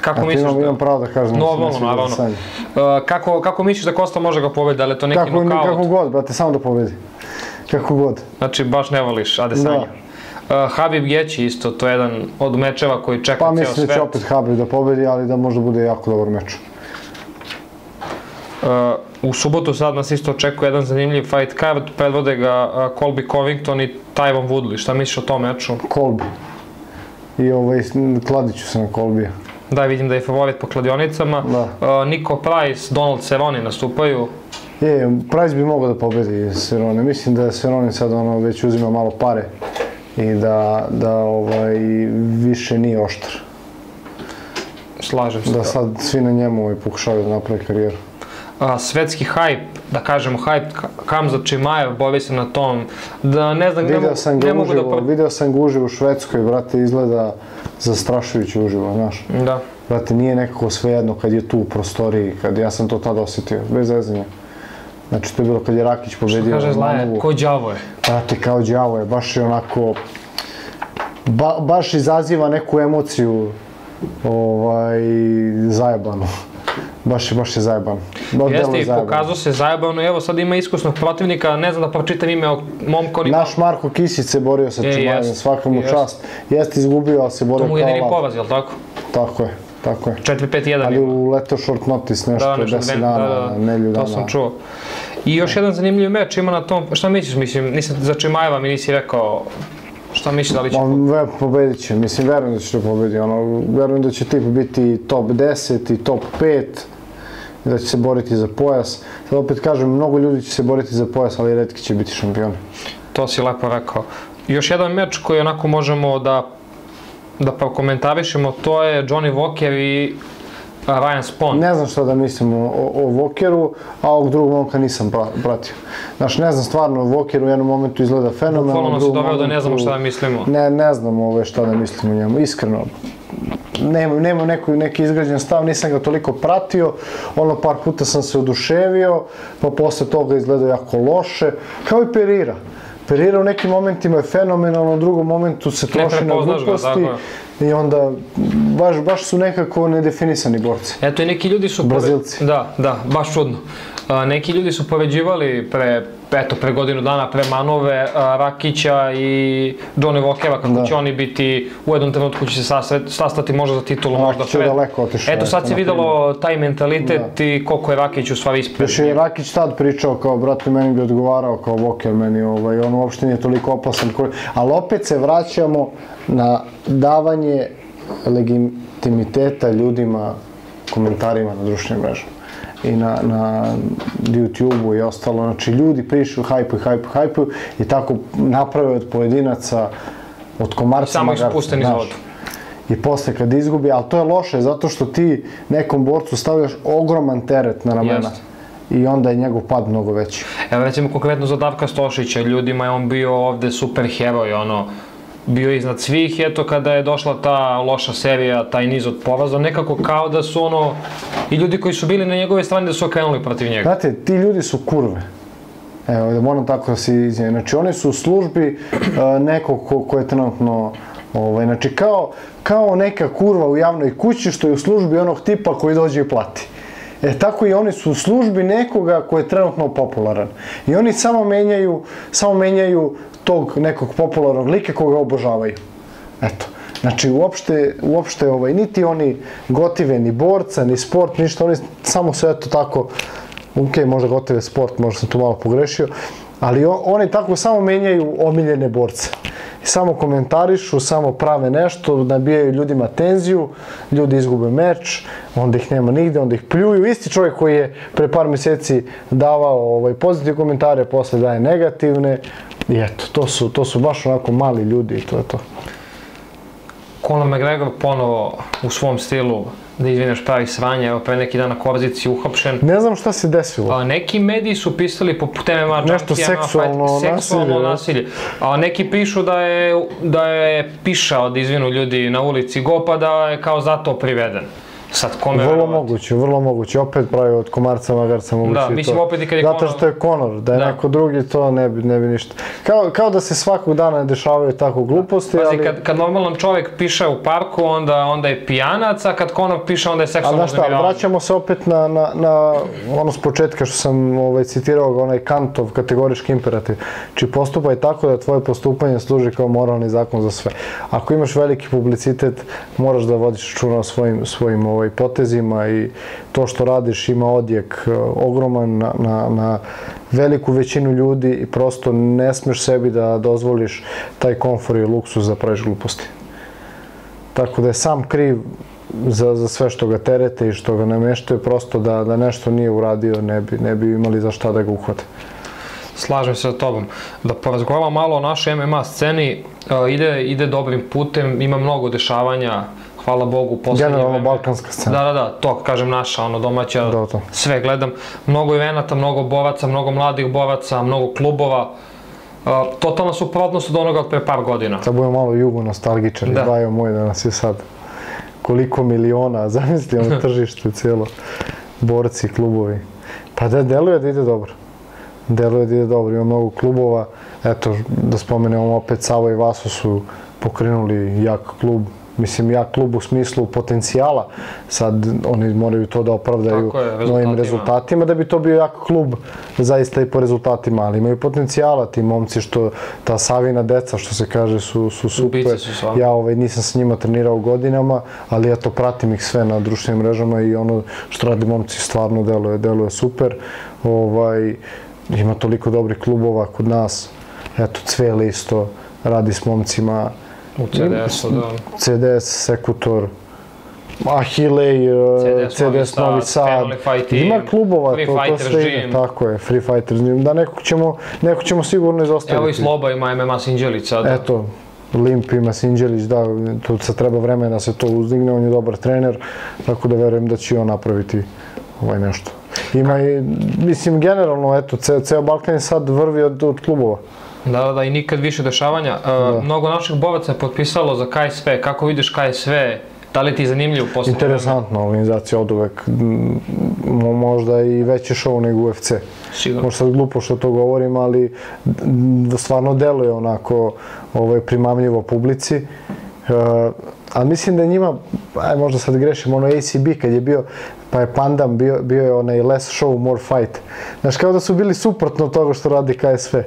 Speaker 1: Kako
Speaker 2: Eto,
Speaker 1: misliš
Speaker 2: imam,
Speaker 1: da...
Speaker 2: imam pravo da kažem da
Speaker 1: Normalno, naravno.
Speaker 2: Adesanya.
Speaker 1: Uh, kako, kako misliš da Kosta može ga pobedi, da li je to neki
Speaker 2: Kako,
Speaker 1: nokaut?
Speaker 2: kako god, brate, samo da pobedi. Kako god.
Speaker 1: Znači, baš ne voliš Adesanya. Uh, Habib Geći isto, to je jedan od mečeva koji čeka
Speaker 2: Pa
Speaker 1: ceo
Speaker 2: mislim
Speaker 1: svet.
Speaker 2: da će opet Habib da pobedi, ali da možda bude jako dobar meč.
Speaker 1: Uh, u subotu sad nas isto očekuje jedan zanimljiv fight card, predvode ga uh, Colby Covington i Tyron Woodley. Šta misliš o tom meču?
Speaker 2: Kolbi. I ovaj, kladit ću se na Kolbija.
Speaker 1: Da, vidim da je favorit po kladionicama.
Speaker 2: Da.
Speaker 1: Uh, Nico Price, Donald Cerrone nastupaju.
Speaker 2: Je, Price bi mogao da pobedi Serone. Mislim da Serone sad ono već uzima malo pare i da, da ovaj, više nije oštar.
Speaker 1: Slažem se.
Speaker 2: Da sad svi na njemu ovaj, pokušavaju da naprave karijeru.
Speaker 1: A, svetski hajp, da kažemo hajp, Ka- Kamza Čimajev bori se na tom, da ne znam, ne,
Speaker 2: Video
Speaker 1: mogu,
Speaker 2: sam
Speaker 1: mogu da...
Speaker 2: uživo,
Speaker 1: pro-
Speaker 2: video sam ga uživo u Švedskoj, brate, izgleda zastrašujuće uživo, znaš.
Speaker 1: Da.
Speaker 2: Brate, nije nekako svejedno kad je tu u prostoriji, kad ja sam to tad osjetio, bez zezanja. Znači, to je bilo kad je Rakić pobedio
Speaker 1: Kaže Zlaje, ko đavo je.
Speaker 2: Brate, kao đavo je, baš je onako... Ba, baš izaziva neku emociju, ovaj, zajebano. Baš baš je zajebano. Ba-
Speaker 1: Jeste i pokazao se zajebano, evo sad ima iskusnog protivnika, ne znam da pročitam ime on ima,
Speaker 2: Naš Marko Kisić se borio sa
Speaker 1: E, jest,
Speaker 2: svaka mu čast. Jeste izgubio, ali se
Speaker 1: to
Speaker 2: borio
Speaker 1: mu
Speaker 2: kao
Speaker 1: jedini
Speaker 2: lav.
Speaker 1: poraz, jel tako?
Speaker 2: Tako je, tako je.
Speaker 1: 4-5-1
Speaker 2: Ali
Speaker 1: ima.
Speaker 2: uletao short notice nešto,
Speaker 1: Da, nešto
Speaker 2: 10
Speaker 1: vreme,
Speaker 2: dana,
Speaker 1: da, da,
Speaker 2: nelju
Speaker 1: to
Speaker 2: dana.
Speaker 1: sam čuo. I još jedan zanimljiv meč ima na tom, šta misliš, mislim, nisam za Čimajeva mi nisi rekao, šta misliš da li će...
Speaker 2: On ve, pobedit će, mislim, verujem da će to pobedi, ono, verujem da će tip biti top 10 i top 5, i da će se boriti za pojas. Sad opet kažem, mnogo ljudi će se boriti za pojas, ali redki će biti šampioni.
Speaker 1: To si lepo rekao. Još jedan meč koji onako možemo da da prokomentarišemo, to je Johnny Walker i Ryan Spawn.
Speaker 2: Ne znam šta da mislim o, o, Vokeru, a ovog drugog momka nisam pra- pratio. Znaš, ne znam stvarno, Voker u jednom momentu izgleda fenomenalno.
Speaker 1: Bukvalno nas je doveo da ne znamo šta da mislimo.
Speaker 2: Ne, ne znam ove šta da mislim o njemu, iskreno. Nemam, nemam neku, neki izgrađen stav, nisam ga toliko pratio, ono par puta sam se oduševio, pa posle toga izgleda jako loše, kao i Perira. Perira u nekim momentima je fenomenalno, u drugom momentu se troši na
Speaker 1: ga,
Speaker 2: gluposti i onda baš, baš su nekako nedefinisani borci.
Speaker 1: Eto i neki ljudi su...
Speaker 2: Brazilci.
Speaker 1: Da, da, baš čudno. Neki ljudi su poveđivali pre, eto, pre godinu dana pre Manove, Rakića i Johnny Walkera, kako
Speaker 2: Da.
Speaker 1: će oni biti, u jednom trenutku će se sastati možda za titulu, možda
Speaker 2: Rakić je
Speaker 1: pred.
Speaker 2: daleko otišao,
Speaker 1: Eto sad se videlo taj mentalitet i koliko je Rakić u stvari ispred.
Speaker 2: Još je Rakić tad pričao kao, brate, meni bi odgovarao kao Voker, meni ovaj, on uopšte nije toliko opasan. Koji... Ali opet se vraćamo na davanje legitimiteta ljudima komentarima na društvenim mrežama i na, na YouTube-u i ostalo. Znači, ljudi pričaju, hajpuju, hajpuju, hajpuju i tako naprave od pojedinaca, od komarca
Speaker 1: Samo ih spuste niz vodu.
Speaker 2: I posle kad izgubi, ali to je loše zato što ti nekom borcu stavljaš ogroman teret na ramena.
Speaker 1: Jeste.
Speaker 2: I onda je njegov pad mnogo veći.
Speaker 1: Evo recimo konkretno za Davka Stošića, ljudima je on bio ovde super heroj, ono, bio iznad svih, eto kada je došla ta loša serija, taj niz od poraza, nekako kao da su ono, i ljudi koji su bili na njegove strane da su okrenuli protiv njega.
Speaker 2: Znate, ti ljudi su kurve. Evo, da moram tako da se izvijem. Znači, oni su u službi uh, nekog ko, ko je trenutno Ovaj, znači, kao, kao neka kurva u javnoj kući što je u službi onog tipa koji dođe i plati. E tako i oni su u službi nekoga ko je trenutno popularan. I oni samo menjaju, samo menjaju tog nekog popularnog lika koga obožavaju. Eto. Znači, uopšte, uopšte ovaj, niti oni gotive, ni borca, ni sport, ništa, oni samo su eto tako ok, možda gotive sport, možda sam tu malo pogrešio, ali oni tako samo menjaju omiljene borce. Samo komentarišu, samo prave nešto, nabijaju ljudima tenziju, ljudi izgube meč, onda ih nema nigde, onda ih pljuju. Isti čovjek koji je pre par mjeseci davao ovaj, pozitivne komentare, posle daje negativne. I eto, to su, to su baš onako mali ljudi i to je to.
Speaker 1: Conor McGregor ponovo u svom stilu da izvineš pravi sranje, evo pre neki dan na Korzici uhapšen.
Speaker 2: Ne znam šta se desilo.
Speaker 1: A, neki mediji su pisali po tema
Speaker 2: Nešto
Speaker 1: Junkie, MMA
Speaker 2: seksualno
Speaker 1: Fight, seksualno
Speaker 2: nasilje,
Speaker 1: nasilje. A neki pišu da je, da je pišao da izvinu ljudi na ulici Go, pa da je kao zato priveden. Sad, kome
Speaker 2: Vrlo
Speaker 1: verovati?
Speaker 2: moguće, vrlo moguće. Opet pravi od komarca magarca moguće
Speaker 1: Da, mislim,
Speaker 2: to.
Speaker 1: opet i kad je
Speaker 2: Zato
Speaker 1: Conor-
Speaker 2: što je Conor, da je
Speaker 1: Da.
Speaker 2: neko drugi to ne bi, ne bi ništa. Kao, kao da se svakog dana ne dešavaju tako gluposti,
Speaker 1: Pazi,
Speaker 2: ali...
Speaker 1: kad, kad normalan čovjek piše u parku, onda, onda je pijanac, a kad Conor piše, onda je
Speaker 2: Ali
Speaker 1: seksualno
Speaker 2: znaš šta, vraćamo se opet na, na, na ono s početka što sam ovaj, citirao, onaj Kantov kategorički imperativ. Či postupaj tako da tvoje postupanje služi kao moralni zakon za sve. Ako imaš veliki publicitet, moraš da vodiš računa o svojim, svojim ovaj, potezima i to što radiš ima odjek e, ogroman na, na, na veliku većinu ljudi i prosto ne smeš sebi da dozvoliš taj komfor i luksus da praviš gluposti. Tako da je sam kriv za, za sve što ga terete i što ga nameštaju, prosto da, da nešto nije uradio, ne bi, ne bi imali za šta da ga uhvate.
Speaker 1: Slažem se sa tobom. Da porazgovaramo malo o našoj MMA sceni, e, ide, ide dobrim putem, ima mnogo dešavanja, hvala Bogu, poslednje
Speaker 2: Generalno
Speaker 1: vreme.
Speaker 2: balkanska scena.
Speaker 1: Da, da, da, to kažem naša, ono domaća,
Speaker 2: Da, to.
Speaker 1: sve gledam. Mnogo evenata, mnogo boraca, mnogo mladih boraca, mnogo klubova. Uh, totalna suprotnost od onoga od pre par godina.
Speaker 2: Sad budemo malo jugo nostalgičari,
Speaker 1: Da.
Speaker 2: da. Bajo moj da nas je sad koliko miliona, [laughs] zamisli ono tržište cijelo, borci, klubovi. Pa da, deluje da ide dobro. Deluje da ide dobro, ima mnogo klubova. Eto, da spomenemo opet Savo i Vaso su pokrenuli jak klub, mislim jak klub u smislu potencijala. Sad oni moraju to da opravdaju
Speaker 1: je,
Speaker 2: novim
Speaker 1: rezultatima.
Speaker 2: da bi to bio jak klub zaista i po rezultatima, ali imaju potencijala ti momci što ta Savina deca što se kaže su, su super.
Speaker 1: Su.
Speaker 2: Ja ovaj, nisam sa njima trenirao godinama, ali eto pratim ih sve na društvenim mrežama i ono što radi momci stvarno deluje, deluje super. Ovaj, ima toliko dobrih klubova kod nas. Eto, Cvele isto radi s momcima.
Speaker 1: U CDS-u, da.
Speaker 2: CDS, Sekutor, Ahilej, eh,
Speaker 1: CDS Novi
Speaker 2: CDS Novi
Speaker 1: Sad,
Speaker 2: Ima klubova,
Speaker 1: Free
Speaker 2: to, to sve ide. Tako je, Free Fighters Gym. Da nekog ćemo, nekog ćemo sigurno izostaviti.
Speaker 1: Evo i Sloba ima MMA Sinđelić sada.
Speaker 2: Eto, Limp ima Sinđelić, da, tu sad treba vremena da se to uzdigne, on je dobar trener, tako da verujem da će on napraviti ovaj nešto. Ima i, mislim, generalno, eto, ceo, ceo Balkan je sad vrvi od, od klubova.
Speaker 1: Da, da, da, i nikad više dešavanja. Uh, Mnogo naših boraca je potpisalo za KSV. Kako vidiš KSV? Da li ti je zanimljiv poslednje
Speaker 2: Interesantna organizacija od uvek, možda i veći show nego UFC.
Speaker 1: Sigurno.
Speaker 2: Možda sad glupo što to govorim, ali stvarno deluje onako ovaj, primamljivo publici. Uh, ali mislim da njima, aj možda sad grešim, ono ACB kad je bio, pa je Pandam, bio, bio je onaj less show, more fight. Znaš, kao da su bili suprotno toga što radi KSV.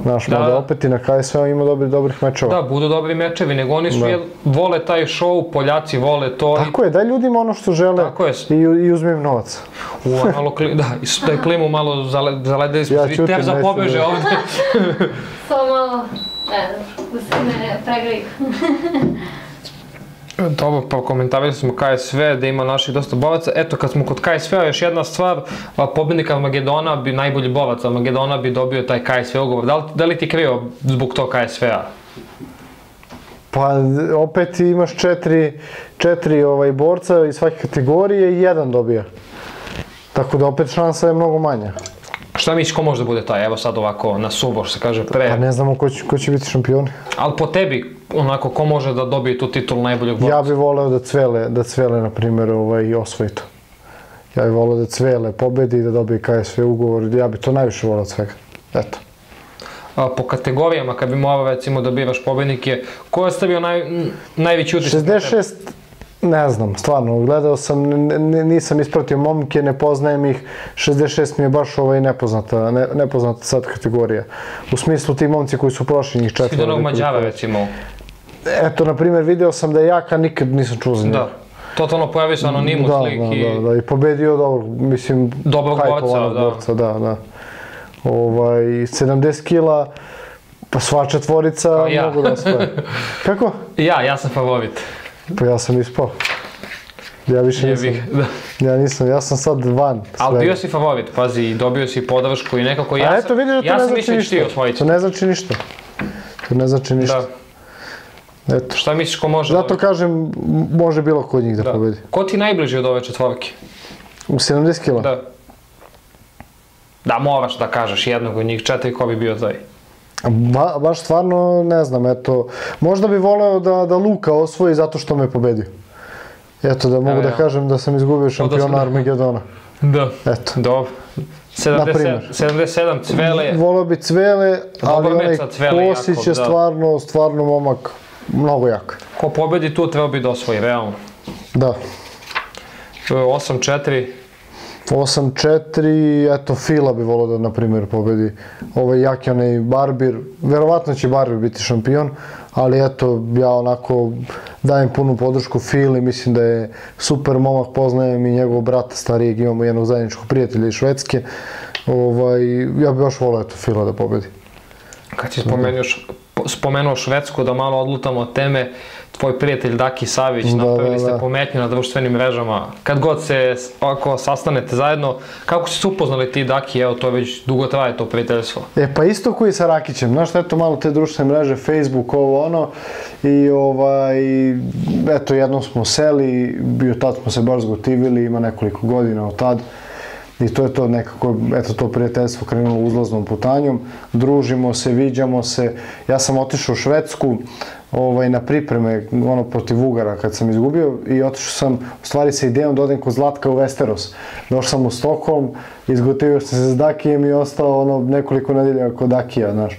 Speaker 2: Znaš,
Speaker 1: Da,
Speaker 2: mada
Speaker 1: da.
Speaker 2: opet i na KSV ima dobri, dobrih mečeva.
Speaker 1: Da, budu dobri mečevi, nego oni su,
Speaker 2: Da.
Speaker 1: jel, vole taj show, Poljaci vole to. i-
Speaker 2: Tako je, daj ljudima ono što žele
Speaker 1: Tako je.
Speaker 2: i, i uzmi im novac.
Speaker 1: U, malo kli, da, i da je klimu malo zale, zaledili smo
Speaker 2: Ja
Speaker 1: svi,
Speaker 2: ćutim, neću
Speaker 1: pobeže
Speaker 2: da-
Speaker 1: ovde. [laughs]
Speaker 3: Samo malo, ne znam, da se ne pregriju. [laughs]
Speaker 1: Dobro, pa komentarisali smo KSV, da ima naših dosta boraca. Eto, kad smo kod KSV-a, još jedna stvar, pobednik Armagedona bi, najbolji borac Armagedona bi dobio taj KSV ugovor. Da li, da li ti krio zbog tog KSV-a?
Speaker 2: Pa opet imaš četiri, četiri ovaj, borca iz svake kategorije i jedan dobija. Tako da opet šansa je mnogo manja.
Speaker 1: Šta misliš, ko može da bude taj? Evo sad ovako, na suvo, što se kaže pre.
Speaker 2: Pa ne znamo ko će, ko će biti šampioni.
Speaker 1: Ali po tebi, onako, ko može da dobije tu titulu najboljeg borca?
Speaker 2: Ja bih voleo da Cvele, da Cvele na primjer, ovaj, osvoji to. Ja bih voleo da Cvele pobedi i da dobije KSV ugovor. Ja bih to najviše voleo od svega. Eto.
Speaker 1: A, po kategorijama, kad bi morao recimo da biraš pobednike, ko je stavio naj, najveći utisak? na tebe?
Speaker 2: 66, ne znam, stvarno, gledao sam, nisam ispratio momke, ne poznajem ih, 66 mi je baš ovaj nepoznata, ne, nepoznata sad kategorija. U smislu ti momci koji su prošli njih četvoro.
Speaker 1: Svi do onog Mađara
Speaker 2: je.
Speaker 1: recimo.
Speaker 2: Eto, na primjer, video sam da je jaka, nikad nisam čuo za njega.
Speaker 1: Da. Totalno pojavio se anonimus
Speaker 2: da,
Speaker 1: lik
Speaker 2: da,
Speaker 1: i...
Speaker 2: da, da, i pobedio dobro, mislim,
Speaker 1: Dobrog borca, da.
Speaker 2: borca, da, da. Ovaj, 70 kila, pa sva četvorica
Speaker 1: ja.
Speaker 2: mogu da osvoje. [laughs] Kako?
Speaker 1: Ja, ja sam favorit.
Speaker 2: Pa ja sam ispao. Ja više nisam,
Speaker 1: da.
Speaker 2: ja nisam, ja sam sad van.
Speaker 1: Ali bio si favorit, pazi, dobio si podršku i nekako ja
Speaker 2: A eto vidiš da to
Speaker 1: ja
Speaker 2: ne znači
Speaker 1: da
Speaker 2: ništa. To ne znači ništa. To ne znači ništa.
Speaker 1: Da.
Speaker 2: Eto.
Speaker 1: Šta misliš ko može
Speaker 2: Zato
Speaker 1: da...
Speaker 2: kažem, može bilo ko od njih da,
Speaker 1: da.
Speaker 2: pobedi.
Speaker 1: Ko ti najbliži od ove četvorke?
Speaker 2: U 70 kila?
Speaker 1: Da. Da, moraš da kažeš jednog od njih četiri ko bi bio taj.
Speaker 2: Ba, baš stvarno ne znam, eto, možda bi voleo da, da Luka osvoji zato što me pobedio. Eto, da mogu
Speaker 1: Evo
Speaker 2: da
Speaker 1: ja.
Speaker 2: kažem da sam izgubio šampiona
Speaker 1: da.
Speaker 2: Armagedona.
Speaker 1: Da.
Speaker 2: Eto.
Speaker 1: Dobro.
Speaker 2: Na
Speaker 1: 77,
Speaker 2: primer.
Speaker 1: 77 cvele.
Speaker 2: Voleo bi Cvele, ali onaj Kosić je
Speaker 1: da.
Speaker 2: stvarno, stvarno momak mnogo jak.
Speaker 1: Ko pobedi tu treba bi da osvoji, realno.
Speaker 2: Da.
Speaker 1: 8-4.
Speaker 2: 8-4, eto Fila bi volao da na primjer pobedi ovaj jak je onaj Barbir, verovatno će Barbir biti šampion, ali eto ja onako dajem punu podršku Fili, mislim da je super momak, poznajem i njegovog brata starijeg, imamo jednog zajedničkog prijatelja iz Švedske, ovaj, ja bih baš volao eto Fila da pobedi.
Speaker 1: Kad si spomenuo, spomenuo Švedsku, da malo odlutamo od teme, tvoj prijatelj Daki Savić,
Speaker 2: Da,
Speaker 1: napravili
Speaker 2: da,
Speaker 1: ste
Speaker 2: da.
Speaker 1: pometnju na društvenim mrežama. Kad god se ovako sastanete zajedno, kako ste se upoznali ti Daki, evo to već dugo traje to prijateljstvo.
Speaker 2: E pa isto koji sa Rakićem, znaš eto malo te društvene mreže, Facebook, ovo ono i ovaj, eto jednom smo seli, bio tad smo se baš zgotivili, ima nekoliko godina od tad i to je to nekako, eto to prijateljstvo krenulo uzlaznom putanjom, družimo se, viđamo se, ja sam otišao u Švedsku, ovaj, na pripreme, ono, protiv Ugara kad sam izgubio i otišao sam, u stvari sa idejom da odem kod Zlatka u Westeros. Došao sam u Stockholm, izgotivio sam se s Dakijem i ostao ono nekoliko nedelja kod Dakija, znaš.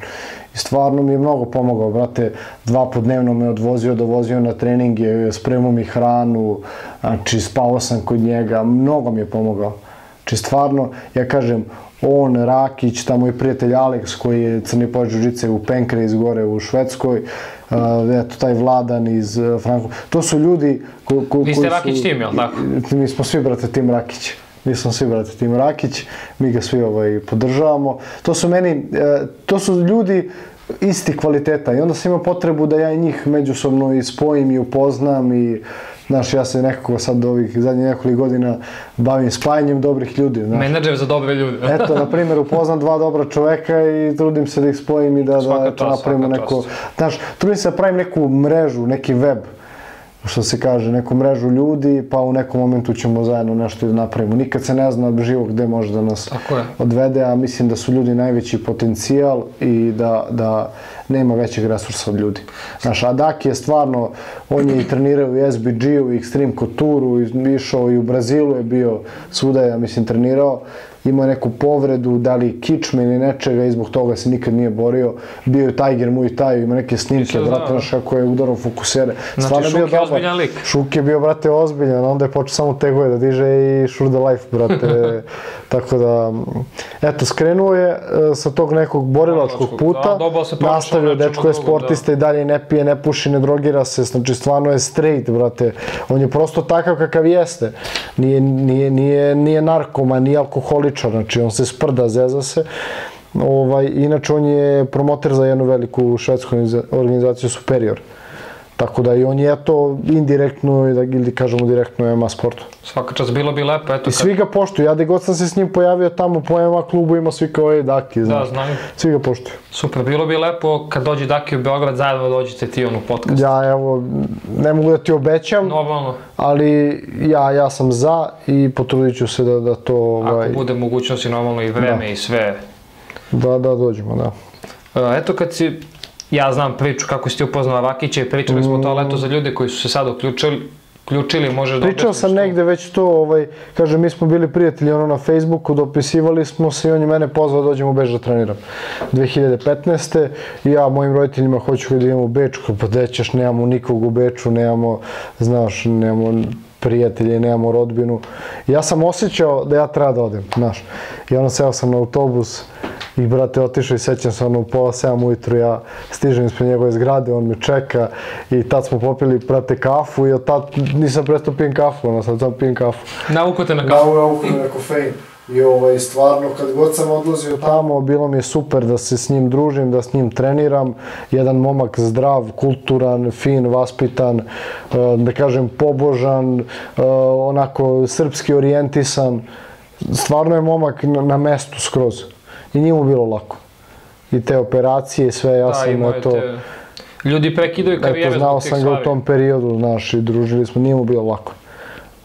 Speaker 2: I stvarno mi je mnogo pomogao, brate, dva put dnevno me odvozio, dovozio na treninge, spremao mi hranu, znači spavao sam kod njega, mnogo mi je pomogao. Znači stvarno, ja kažem, on, Rakić, tamo i prijatelj Alex koji je crni pojač džice u Penkre gore u Švedskoj, uh, eto taj Vladan iz uh, Franko. To su ljudi ko, ko,
Speaker 1: Vi ste
Speaker 2: koji
Speaker 1: Rakić
Speaker 2: su,
Speaker 1: tim, jel tako?
Speaker 2: Mi smo svi, brate, tim Rakić. Mi smo svi, brate, tim Rakić. Mi ga svi ovaj, podržavamo. To su meni, e, to su ljudi isti kvaliteta i onda sam imao potrebu da ja njih međusobno i spojim i upoznam i Znaš, ja se nekako sad ovih zadnjih nekoliko godina bavim spajanjem dobrih ljudi. Znaš.
Speaker 1: Menadžer za dobre ljude. [laughs]
Speaker 2: Eto, na primjer, upoznam dva dobra čoveka i trudim se da ih spojim i da, da
Speaker 1: Svaka
Speaker 2: eto,
Speaker 1: čast,
Speaker 2: napravimo neko... Znaš, trudim se da pravim neku mrežu, neki web, što se kaže, neku mrežu ljudi, pa u nekom momentu ćemo zajedno nešto i da napravimo. Nikad se ne zna živo gde može da nas odvede, a mislim da su ljudi najveći potencijal i da, da nema većeg resursa od ljudi. Znaš, Adak je stvarno, on je i trenirao i SBG-u, i Extreme Couture-u, išao i u Brazilu je bio, svuda je, ja mislim, trenirao. Imao neku povredu, da li kičme ili nečega i zbog toga se nikad nije borio. Bio je Tiger Muay Thai, ima neke snimke, brate, znaš kako je udarao fokusere.
Speaker 1: Znači,
Speaker 2: Stvarno je bio
Speaker 1: Šuk je
Speaker 2: dobar.
Speaker 1: ozbiljan lik.
Speaker 2: Šuk je bio, brate, ozbiljan, onda je počeo samo tegove da diže i sure the life, brate. [laughs] Tako da, eto, skrenuo je e, sa tog nekog borilačkog puta,
Speaker 1: da,
Speaker 2: nastavio, dečko je
Speaker 1: drugom,
Speaker 2: sportista i dalje ne pije, ne puši, ne drogira se, znači stvarno je straight, brate. On je prosto takav kakav jeste. Nije, nije, nije, nije narkoman, nije alkoholičar, znači on se sprda, zeza se. Ovaj, inače, on je promoter za jednu veliku švedsku organiza- organizaciju Superior. Tako da i on je to indirektno ili, kažemo direktno MMA sportu.
Speaker 1: Svaka čast, bilo bi lepo, eto
Speaker 2: I svi ga poštuju. Ja gde god sam se s njim pojavio tamo po MMA klubu ima svi kao ej Daki,
Speaker 1: Da,
Speaker 2: znaš.
Speaker 1: znam.
Speaker 2: Svi ga poštuju.
Speaker 1: Super, bilo bi lepo kad dođe Daki u Beograd, zajedno dođete ti on u podcast.
Speaker 2: Ja evo, ne mogu da ti obećam,
Speaker 1: Normalno,
Speaker 2: ali ja, ja sam za i potrudit ću se da, da to, ovaj,
Speaker 1: ako bude mogućnosti, normalno i vreme i sve.
Speaker 2: da, da dođemo, da.
Speaker 1: E, Eto kad si, ja znam priču kako si ti upoznao Rakića i pričali smo to, ali eto za ljude koji su se sad uključili, uključili možeš da
Speaker 2: Pričao sam
Speaker 1: to?
Speaker 2: negde već to, ovaj, kaže, mi smo bili prijatelji ono na Facebooku, dopisivali smo se i on je mene pozvao da dođem u Beč da treniram. 2015. I ja mojim roditeljima hoću da idem u Beč, pa gde ćeš, nemamo nikog u Beču, nemamo, znaš, nemamo prijatelje, nemamo rodbinu. I ja sam osjećao da ja treba da odem, znaš. I onda seo sam na autobus I brate, otišao i sećam se ono pola 7 ujutru, ja stižem ispred njegove zgrade, on me čeka i tad smo popili, brate, kafu i od tad nisam prestao pijem kafu, ono sad sam pijem kafu.
Speaker 1: Nauku te na kafu.
Speaker 2: Na uku na kofein. I ovaj, stvarno, kad god sam odlazio tamo, bilo mi je super da se s njim družim, da s njim treniram. Jedan momak zdrav, kulturan, fin, vaspitan, eh, da kažem pobožan, eh, onako srpski orijentisan. Stvarno je momak na, na mestu skroz. I njemu bilo lako. I te operacije sve, ja
Speaker 1: Da,
Speaker 2: sam eto,
Speaker 1: te... Ljudi prekidaju karijere
Speaker 2: znao
Speaker 1: zbog tih
Speaker 2: sam ga u
Speaker 1: stvari.
Speaker 2: tom periodu, znaš, i družili smo, nije mu bilo lako.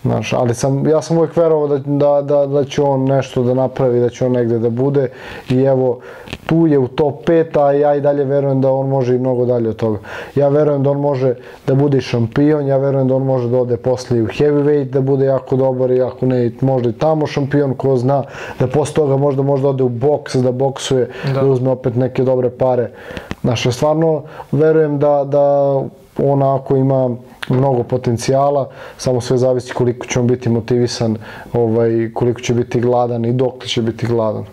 Speaker 2: Znaš, ali sam, ja sam uvijek verovao da, da, da, da će on nešto da napravi, da će on negde da bude i evo, tu je u top 5, a ja i dalje verujem da on može i mnogo dalje od toga. Ja verujem da on može da bude šampion, ja verujem da on može da ode posle i u heavyweight, da bude jako dobar i ako ne, možda i tamo šampion, ko zna, da posle toga možda možda ode u boks, da boksuje,
Speaker 1: Da.
Speaker 2: da, uzme opet neke dobre pare. Znaš, ja stvarno verujem da, da on ako ima mnogo potencijala, samo sve zavisi koliko će on biti motivisan, ovaj, koliko će biti gladan i dok će biti gladan.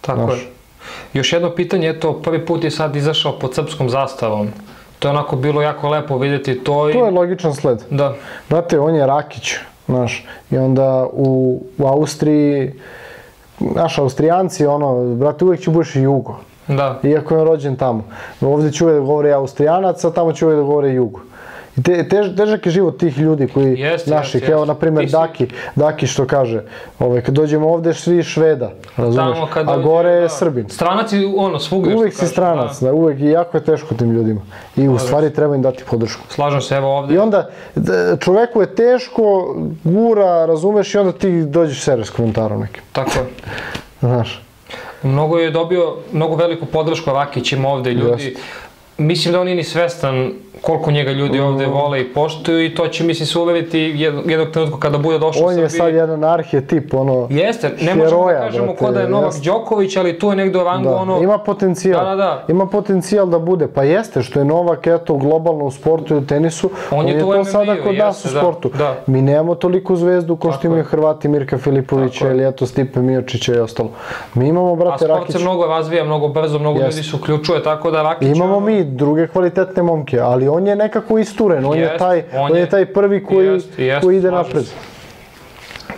Speaker 1: Tako
Speaker 2: Znaš.
Speaker 1: je. Još jedno pitanje, eto, prvi put je sad izašao pod srpskom zastavom. To je onako bilo jako lepo vidjeti to i...
Speaker 2: To je logičan sled.
Speaker 1: Da,
Speaker 2: Znate, on je Rakić, znaš, i onda u, u Austriji, naš Austrijanci, ono, brate, uvijek će budeš jugo,
Speaker 1: da.
Speaker 2: iako je on rođen tamo. Ovdje će uvijek da govori Austrijanac, a tamo će uvijek da govori jugo. I te, tež, težak je život tih ljudi koji,
Speaker 1: Jeste,
Speaker 2: naših,
Speaker 1: jeste,
Speaker 2: evo, na primjer,
Speaker 1: si-
Speaker 2: Daki, Daki što kaže, ovaj, kad dođemo ovdje svi Šveda, razumeš,
Speaker 1: Tamo kad
Speaker 2: a gore je
Speaker 1: da.
Speaker 2: Srbin.
Speaker 1: Stranac je ono, svugdje.
Speaker 2: Uvijek si stranac,
Speaker 1: Da.
Speaker 2: da, uvijek i jako je teško tim ljudima. I u stvari treba im dati podršku.
Speaker 1: Slažem se, evo ovdje.
Speaker 2: I onda čoveku je teško, gura, razumeš, i onda ti dođeš servis s komentarom nekim.
Speaker 1: Tako je.
Speaker 2: Znaš.
Speaker 1: Mnogo je dobio, mnogo veliku podršku Rakić ima ovde ljudi. Mislim da on nije ni svestan koliko njega ljudi ovde vole i poštuju i to će mislim se uveriti jednog, trenutka kada bude došao
Speaker 2: On je sad jedan arhetip, ono,
Speaker 1: Jeste, ne možemo da kažemo
Speaker 2: brate,
Speaker 1: ko da je Novak
Speaker 2: jeste.
Speaker 1: Đoković, ali tu je negde u rangu
Speaker 2: da,
Speaker 1: ono...
Speaker 2: ima potencijal.
Speaker 1: Da, da, da.
Speaker 2: Ima potencijal da bude. Pa jeste, što je Novak, eto, globalno u sportu i u tenisu,
Speaker 1: On je tu u
Speaker 2: to sada kod nas u
Speaker 1: jeste, da,
Speaker 2: sportu.
Speaker 1: da.
Speaker 2: Mi nemamo toliku zvezdu kao što imaju
Speaker 1: je.
Speaker 2: Hrvati, Mirka Filipovića
Speaker 1: je.
Speaker 2: ili eto Stipe Miočića i ostalo. Mi imamo,
Speaker 1: A
Speaker 2: brate,
Speaker 1: sport
Speaker 2: Rakić.
Speaker 1: se mnogo razvija, mnogo brzo, mnogo
Speaker 2: Jeste.
Speaker 1: ljudi se uključuje, tako da Rakić...
Speaker 2: Imamo mi druge kvalitetne momke, ali on je nekako isturen, on je
Speaker 1: Jest,
Speaker 2: taj,
Speaker 1: on
Speaker 2: on je
Speaker 1: je-
Speaker 2: taj prvi koji,
Speaker 1: jest, jest,
Speaker 2: koji ide napred.
Speaker 1: se.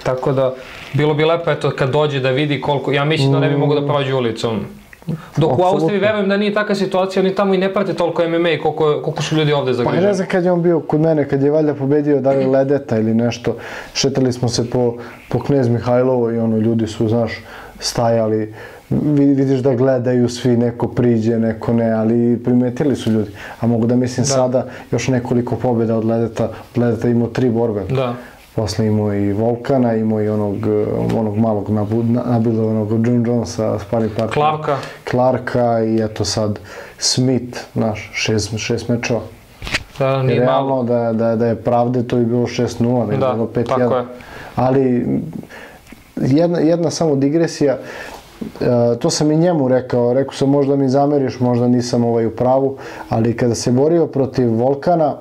Speaker 1: Tako da, bilo bi lepo eto kad dođe da vidi koliko, ja mislim da ne bi mogo da prođe ulicom. Dok u
Speaker 2: Apsolutno.
Speaker 1: Austriji verujem da nije takva situacija, ni tamo i ne prate toliko MMA i koliko, koliko su ljudi ovde
Speaker 2: Pa ja ne znam kad je on bio kod mene, kad je valjda pobedio da li Ledeta ili nešto. Šetali smo se po, po Knez Mihajlovo i ono, ljudi su, znaš, stajali. Vi- Vidiš da gledaju svi, neko priđe, neko ne, ali primetili su ljudi. A mogu da mislim sada još nekoliko pobjeda od Ledeta. Od Ledeta imao tri borbe.
Speaker 1: Da.
Speaker 2: Posle imao i Volkana, imao i onog, onog malog nabu- na- nabildovanog June Jonesa, sparring partnera.
Speaker 1: Clarka.
Speaker 2: Clarka i eto sad Smith, znaš, šest, šest mečeva.
Speaker 1: Da, nije malo.
Speaker 2: realno da, da, da je pravde to bi bilo 6-0, da je
Speaker 1: Da,
Speaker 2: bilo 5-1.
Speaker 1: tako je.
Speaker 2: Ali jedna, jedna samo digresija, e, to sam i njemu rekao, rekao sam možda mi zameriš, možda nisam ovaj u pravu, ali kada se borio protiv Volkana,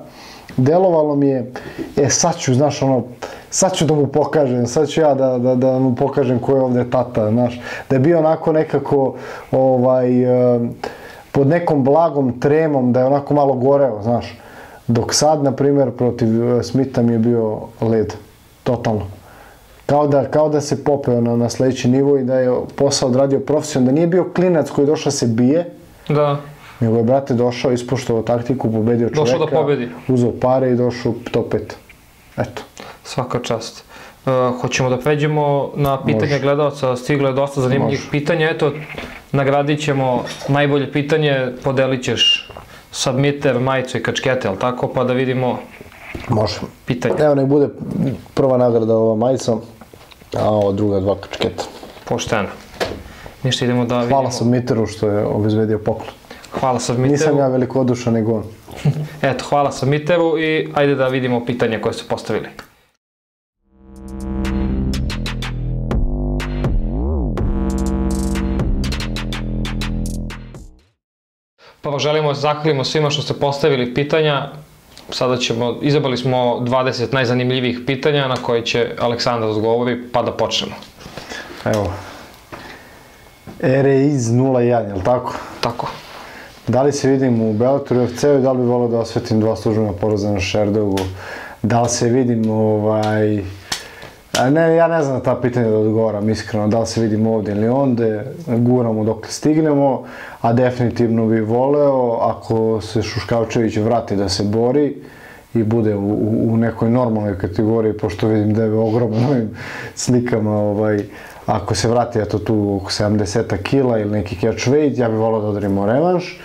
Speaker 2: delovalo mi je, e sad ću, znaš, ono, sad ću da mu pokažem, sad ću ja da, da, da mu pokažem ko je ovde tata, znaš, da je bio onako nekako, ovaj, e, pod nekom blagom tremom, da je onako malo goreo, znaš, dok sad, na primjer, protiv e, Smitha mi je bio led, totalno. Kao da, kao da se popeo na, na sledeći nivo i da je posao odradio profesionalno, da nije bio klinac koji je došao da se bije,
Speaker 1: Da.
Speaker 2: nego je brate došao, ispoštovao taktiku, pobedio čoveka,
Speaker 1: Došao da pobedi.
Speaker 2: uzeo pare i došao top 5. Eto.
Speaker 1: Svaka čast. Uh, hoćemo da pređemo na pitanje
Speaker 2: Može.
Speaker 1: gledalca, stiglo je dosta zanimljivih
Speaker 2: Može.
Speaker 1: pitanja, eto, nagradit ćemo najbolje pitanje, podelit ćeš submitter, majicu i kačkete, jel tako, pa da vidimo
Speaker 2: Može.
Speaker 1: pitanje.
Speaker 2: Evo nek bude prva nagrada ova majica, a ovo druga dva kačketa.
Speaker 1: Pošteno. Ništa, idemo da vidimo.
Speaker 2: Hvala sam Miteru što je obezbedio poklon.
Speaker 1: Hvala submitteru.
Speaker 2: Nisam ja velikodušan nego on. [laughs]
Speaker 1: Eto, hvala submitteru i ajde da vidimo pitanje koje su postavili. Prvo želimo da zahvalimo svima što ste postavili pitanja. Sada ćemo, izabrali smo 20 najzanimljivijih pitanja na koje će Aleksandar odgovori, pa da počnemo.
Speaker 2: Evo. Ereiz 01, jel tako?
Speaker 1: Tako.
Speaker 2: Da li se vidim u Bellatoru UFC-u i da li bi volao da osvetim dva službena poraza na Sherdogu? Da li se vidim ovaj... A ne, ja ne znam na ta pitanja da odgovaram iskreno, da li se vidim ovde ili onde, guramo dok stignemo, a definitivno bi voleo ako se Šuškavčević vrati da se bori i bude u, u, nekoj normalnoj kategoriji, pošto vidim da je ogroman na ovim [laughs] slikama, ovaj, ako se vrati eto tu oko 70 kila ili neki catch weight, ja bih volao da odradimo revanš.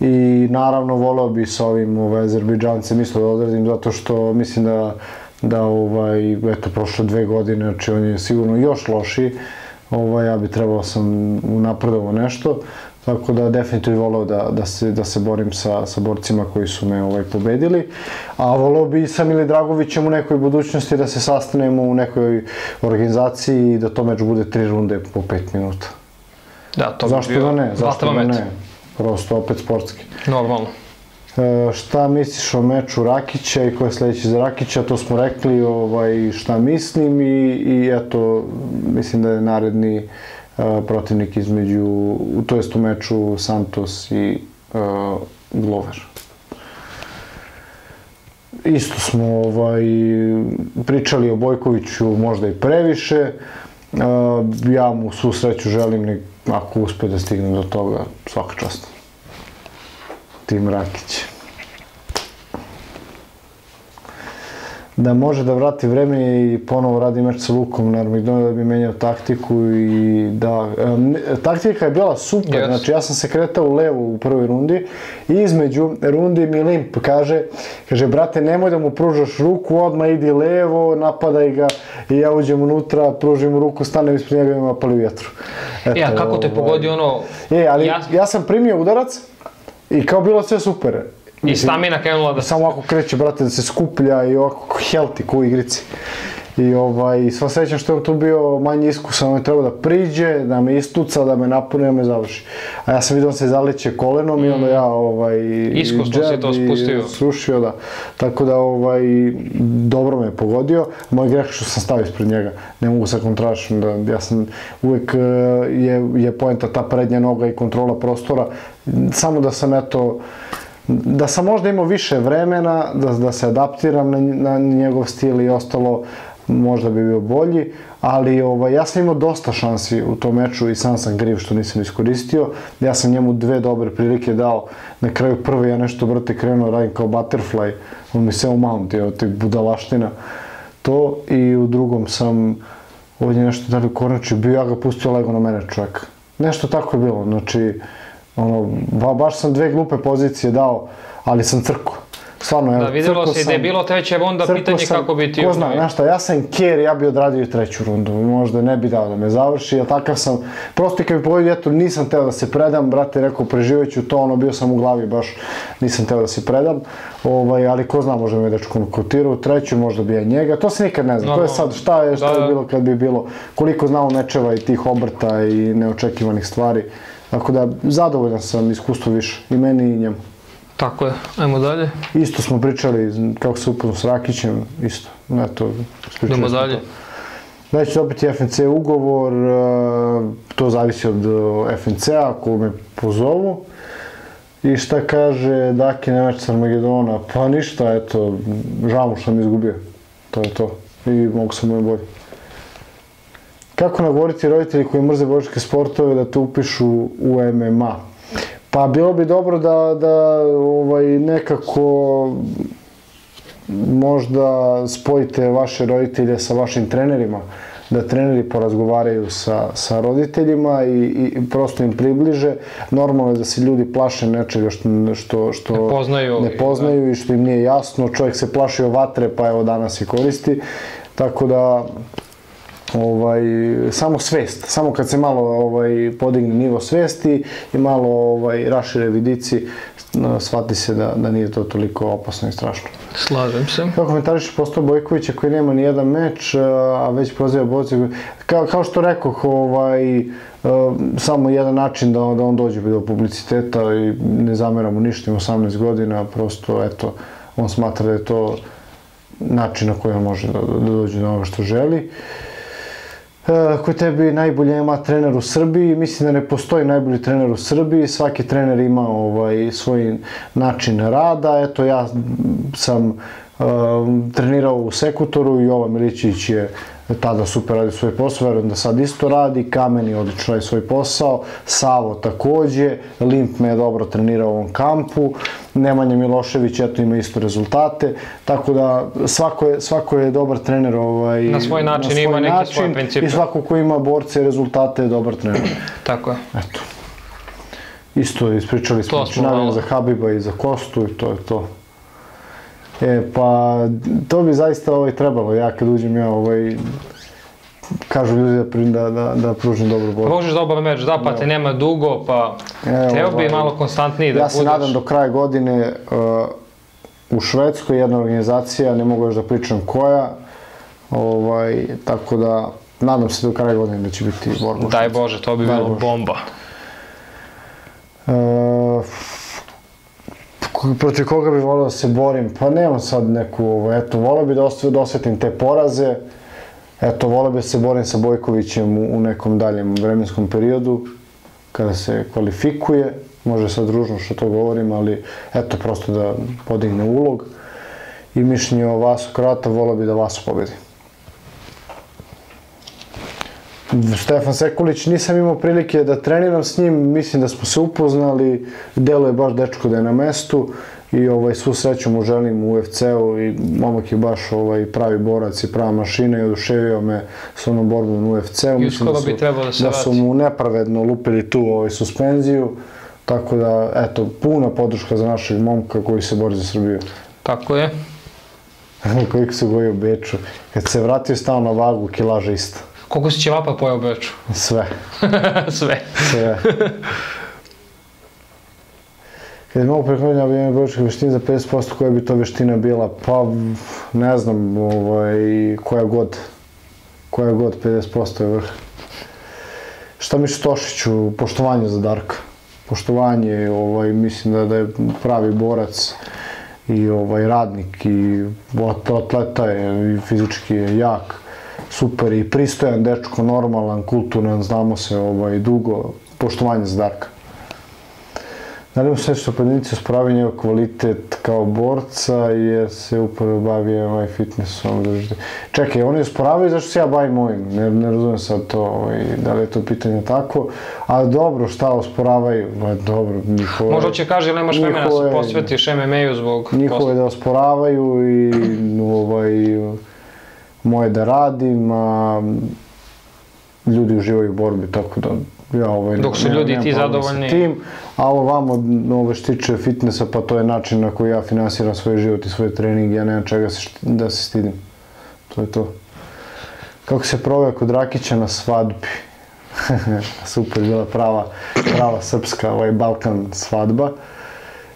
Speaker 2: I naravno voleo bi sa ovim ovaj, Azerbejdžancem isto da odradim, zato što mislim da da ovaj, eto, prošle dve godine, znači on je sigurno još lošiji, ovaj, ja bi trebao sam unapredovao nešto, tako da definitivno voleo da, da, se, da se borim sa, sa borcima koji su me ovaj, pobedili, a voleo bi sa Mili Dragovićem u nekoj budućnosti da se sastanemo u nekoj organizaciji i da to meč bude tri runde po pet minuta.
Speaker 1: Da, to
Speaker 2: Zašto
Speaker 1: bi bio
Speaker 2: da ne? Zašto da ne? Prosto opet sportski.
Speaker 1: Normalno.
Speaker 2: E, šta misliš o meču Rakića i ko je sledeći za Rakića, to smo rekli ovaj, šta mislim i, i eto, mislim da je naredni e, protivnik između, to jest u meču Santos i e, Glover. Isto smo ovaj, pričali o Bojkoviću možda i previše, e, ja mu svu sreću želim, ako uspe da stigne do toga, svaka čast. Tim Rakić. Da može da vrati vreme i ponovo radi meč sa Lukom na Armagedonu da bi menjao taktiku i da... taktika je bila super,
Speaker 1: Yes.
Speaker 2: znači ja sam se kretao u levo u prvoj rundi i između rundi mi Limp kaže, kaže, brate, nemoj da mu pružaš ruku, odmah idi levo, napadaj ga i ja uđem unutra, pružim mu ruku, stanem ispred njega i ima pali vjetru.
Speaker 1: E, a kako te
Speaker 2: ovaj,
Speaker 1: pogodi ono...
Speaker 2: E, ali
Speaker 1: Ja-
Speaker 2: ja, sam primio udarac i kao bilo sve super.
Speaker 1: I stamina krenula da.
Speaker 2: Samo ovako kreće, brate, da se skuplja i ovako healthy ko u igrici. I ovaj, sva sreća što je tu bio manje iskusan, on je trebao da priđe, da me istuca, da me napuni, da me završi. A ja sam vidio on se zaliče kolenom i onda ja ovaj...
Speaker 1: Iskusno si
Speaker 2: jab
Speaker 1: to spustio.
Speaker 2: Srušio, da. Tako da ovaj, dobro me je pogodio. Moj greh što sam stavio ispred njega. Ne mogu sa kontrašom da, ja sam uvek eh, je, je poenta ta prednja noga i kontrola prostora. Samo da sam eto, da sam možda imao više vremena, da, da se adaptiram na, na njegov stil i ostalo, možda bi bio bolji, ali ovaj, ja sam imao dosta šansi u tom meču i sam sam kriv što nisam iskoristio. Ja sam njemu dve dobre prilike dao. Na kraju prve ja nešto brate krenuo, radim kao butterfly, on mi se umountio tih budalaština. To i u drugom sam ovdje nešto dali u kornači, bio ja ga pustio lego na mene čovjek. Nešto tako je bilo, znači, ono, ba, baš sam dve glupe pozicije dao, ali sam crko. Stvarno, evo,
Speaker 1: Da, videlo se da je bilo treća runda, pitanje
Speaker 2: sam-
Speaker 1: kako bi ti...
Speaker 2: Ko zna, znaš šta, ja sam ker, ja bi odradio i treću rundu, možda ne bi dao da me završi, jer takav sam, prosto i kad bi pogodio, eto, nisam teo da se predam, brate, rekao, preživet ću to, ono, bio sam u glavi, baš nisam teo da se predam, ovaj, ali ko zna, možda me dečko nokotirao u treću, možda bi ja njega, to se nikad ne zna, to je sad šta je, šta
Speaker 1: Da,
Speaker 2: je
Speaker 1: da.
Speaker 2: bilo kad bi bilo, koliko znamo mečeva i tih obrta i neočekivanih stvari, tako da, zadovoljan sam, iskustvo više, i meni i njemu.
Speaker 1: Tako je, ajmo dalje.
Speaker 2: Isto smo pričali kako se upoznao s Rakićem, isto, eto,
Speaker 1: Idemo dalje.
Speaker 2: to. Da će dobiti FNC ugovor, e, to zavisi od e, FNC-a ako me pozovu. I šta kaže Daki Nemec sa Armagedona? Pa ništa, eto, žao mu što sam izgubio. To je to. I mogu sam mu bolje. Kako nagovoriti roditelji koji mrze božičke sportove da te upišu u MMA? Pa bilo bi dobro da, da ovaj, nekako možda spojite vaše roditelje sa vašim trenerima, da treneri porazgovaraju sa, sa roditeljima i, i prosto im približe. Normalno je da se ljudi plaše nečega što, što, što
Speaker 1: Ne poznaju
Speaker 2: ne
Speaker 1: i-
Speaker 2: poznaju i što im nije jasno. Čovjek se plašio vatre pa evo danas je koristi. Tako da ovaj, samo svest, samo kad se malo ovaj, podigne nivo svesti i malo ovaj, rašire vidici, shvati se da, da nije to toliko opasno i strašno.
Speaker 1: Slažem se.
Speaker 2: Kako komentariš postao Bojkovića koji nema ni jedan meč, a već proziva borce, kao, kao što rekoh, ovaj, e, samo jedan način da, da on dođe do publiciteta i ne zamera mu ništa, ima 18 godina, prosto, eto, on smatra da je to način na koji on može da, da dođe do onoga što želi. E, Ko je tebi najbolje ima trener u Srbiji? Mislim da ne postoji najbolji trener u Srbiji, svaki trener ima ovaj, svoj način rada. Eto, ja sam e, trenirao u Sekutoru Jovan Milićić je tada super radi svoj posao, verujem da sad isto radi, Kamen je odlično radi svoj posao, Savo takođe, Limp me je dobro trenirao u ovom kampu, Nemanja Milošević eto ima isto rezultate, tako da svako je, svako je dobar trener ovaj,
Speaker 1: Na svoj način, ima neke svoje principe.
Speaker 2: I svako ko ima borce i rezultate je dobar trener. [clears throat]
Speaker 1: Tako je.
Speaker 2: Eto. Isto ispričali smo,
Speaker 1: To smo
Speaker 2: za Habiba i za Kostu i to je to. E, pa, to bi zaista ovaj, trebalo, ja kad uđem ja, ovaj, kažu ljudi da, da, da, da pružim dobru borbu.
Speaker 1: Pružiš dobar meč, da, pa te nema dugo, pa
Speaker 2: Evo,
Speaker 1: treba bi
Speaker 2: ovaj,
Speaker 1: malo konstantniji da
Speaker 2: ja se
Speaker 1: budeš.
Speaker 2: nadam do kraja godine uh, u Švedskoj jedna organizacija, ne mogu još da pričam koja, ovaj, tako da nadam se do kraja godine da će biti borba.
Speaker 1: Daj Bože, to bi
Speaker 2: Daj
Speaker 1: bilo
Speaker 2: Bože.
Speaker 1: bomba.
Speaker 2: K- protiv koga bi volio da se borim? Pa nemam sad neku, ovo, eto, volio bi da, osve- da osvetim te poraze. Eto, volio bi da se borim sa Bojkovićem u, u nekom daljem vremenskom periodu, kada se kvalifikuje. Može sad ružno što to govorim, ali eto, prosto da podigne ulog. I mišljenje o Vasu Krata, volio bi da Vasu pobedi. Stefan Sekulić, nisam imao prilike da treniram s njim, mislim da smo se upoznali, deluje baš dečko da je na mestu i ovaj, svu sreću mu želim u UFC-u i momak je baš ovaj, pravi borac i prava mašina i oduševio me s onom borbom u UFC-u.
Speaker 1: I uskoro bi trebao da se
Speaker 2: da su mu nepravedno lupili tu ovaj, suspenziju, tako da, eto, puna podrška za našeg momka koji se bori za Srbiju.
Speaker 1: Tako je.
Speaker 2: Koliko se goji u Beču. Kad se vratio stao na vagu, kilaža ista.
Speaker 1: Koliko si ćevapa pojao u Beču?
Speaker 2: Sve. [laughs]
Speaker 1: Sve.
Speaker 2: Sve. [laughs] Kad je mogu prehoditi na vrijeme boričke veštine za 50%, koja bi to veština bila? Pa, ne znam, ovaj, koja god. Koja god, 50% je vrh. Šta misliš Tošiću? Poštovanje za Darka. Poštovanje, ovaj, mislim da, da je pravi borac i ovaj radnik i at- atleta je i fizički je jak super i pristojan dečko, normalan, kulturan, znamo se ovaj, dugo, poštovanje za Darka. Da mu sve što osporavaju njegov kvalitet kao borca jer se upravo bavi ovaj fitnessom? držite. Čekaj, oni osporavaju zašto se ja bavim ovim, ne, ne razumem sad to, ovaj, da li je to pitanje tako, ali dobro, šta osporavaju? Ma dobro, njihove...
Speaker 1: Možda će kaže, nemaš vremena da se
Speaker 2: njihove-
Speaker 1: posvetiš MMA-u zbog
Speaker 2: je da osporavaju i ovaj, moje da radim, a ljudi uživaju u borbi, tako da ja ovaj,
Speaker 1: Dok su ljudi ti zadovoljni.
Speaker 2: Tim, a ovo vamo, ovo što tiče fitnessa, pa to je način na koji ja finansiram svoj život i svoj trening, ja nemam čega se, da se stidim. To je to. Kako se proveo kod Rakića na svadbi? [laughs] Super, bila prava, prava srpska, ovaj Balkan svadba.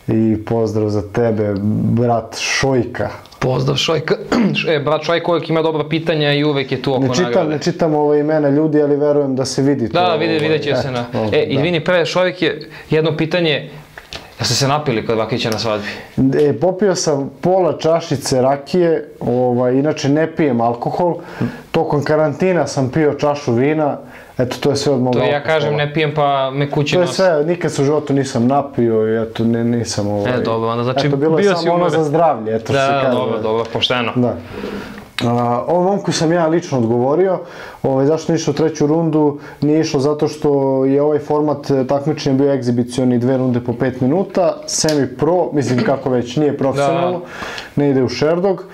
Speaker 2: I pozdrav za tebe, brat Šojka.
Speaker 1: Pozdrav Šojka. [clears throat] e, brat Šojka uvek ima dobra pitanja i uvek je tu oko
Speaker 2: Ne čitam,
Speaker 1: nagrade.
Speaker 2: ne čitam ove imena ljudi, ali verujem da se vidi to.
Speaker 1: Da, da, vide,
Speaker 2: ovaj,
Speaker 1: vidjet će se
Speaker 2: eto,
Speaker 1: na...
Speaker 2: ovdje,
Speaker 1: E, izvini, pre, Šojk je jedno pitanje, jeste se napili kod Vakića na svadbi?
Speaker 2: E, popio sam pola čašice rakije, ovaj, inače ne pijem alkohol. Tokom karantina sam pio čašu vina, eto to je sve od mog
Speaker 1: To ja kažem ne pijem pa me kući
Speaker 2: To je
Speaker 1: nosi.
Speaker 2: sve, nikad se u životu nisam napio i eto ne, nisam ovaj...
Speaker 1: E, dobro, onda znači
Speaker 2: eto, bilo je
Speaker 1: bio si
Speaker 2: samo ono za zdravlje, eto
Speaker 1: Da,
Speaker 2: se
Speaker 1: da,
Speaker 2: kaže.
Speaker 1: dobro, dobro, pošteno.
Speaker 2: Da. A, ovom momku sam ja lično odgovorio, ovaj, zašto nije išao u treću rundu, nije išao zato što je ovaj format e, takmičenja bio egzibicioni dve runde po 5 minuta, semi pro, mislim kako već, nije profesionalno, ne ide u Sherdog.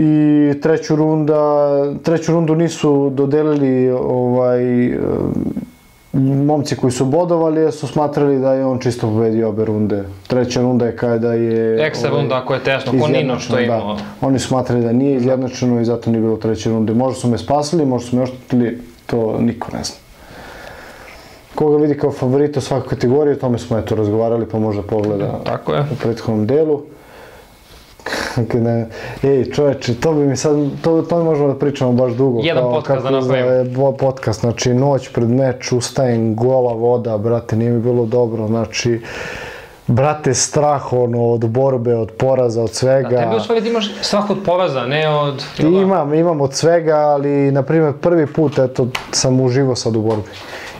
Speaker 2: I treću runda, treću rundu nisu dodelili ovaj, momci koji su bodovali, jer su smatrali da je on čisto pobedio obe runde. Treća runda je kada je...
Speaker 1: Ekstra
Speaker 2: ovaj,
Speaker 1: runda ako je tesno, ko Nino što je imao.
Speaker 2: Da. Oni smatrali da nije izjednačeno i zato nije bilo treće runde. Možda su me spasili, možda su me oštetili, to niko ne zna. Koga vidi kao favorita u svakoj kategoriji, o tome smo eto razgovarali, pa možda pogleda
Speaker 1: Tako je.
Speaker 2: u prethodnom delu. Ne, ej čoveče, to bi mi sad, to, to možemo da pričamo baš dugo.
Speaker 1: Jedan podcast da napravimo.
Speaker 2: podcast, znači noć pred meč, ustajem, gola voda, brate, nije mi bilo dobro, znači brate, strah ono, od borbe, od poraza, od svega.
Speaker 1: Tebi u stvari da imaš strah od poraza, ne od... jel da?
Speaker 2: Imam, imam od svega, ali, na primjer, prvi put, eto, sam uživo sad u borbi.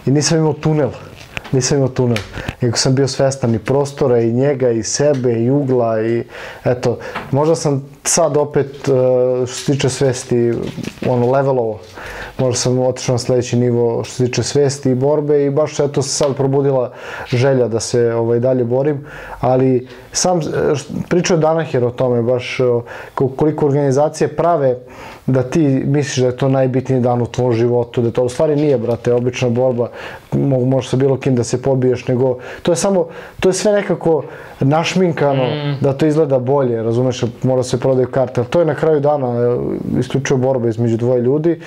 Speaker 2: I nisam imao tunel. Nisam imao tunel. Nego sam bio svestan i prostora, i njega, i sebe, i ugla, i eto, možda sam sad opet, e, što se tiče svesti, ono, levelovo. Možda sam otišao na sledeći nivo što se tiče svesti i borbe i baš eto se sad probudila želja da se ovaj, dalje borim, ali sam e, pričao je Danaher o tome baš koliko organizacije prave da ti misliš da je to najbitniji dan u tvom životu, da to u stvari nije, brate, obična borba, mo- možeš sa bilo kim da se pobiješ, nego to je samo, to je sve nekako našminkano da to izgleda bolje, razumeš, mora se prodaju karte, ali to je na kraju dana e, isključivo borba između dvoje ljudi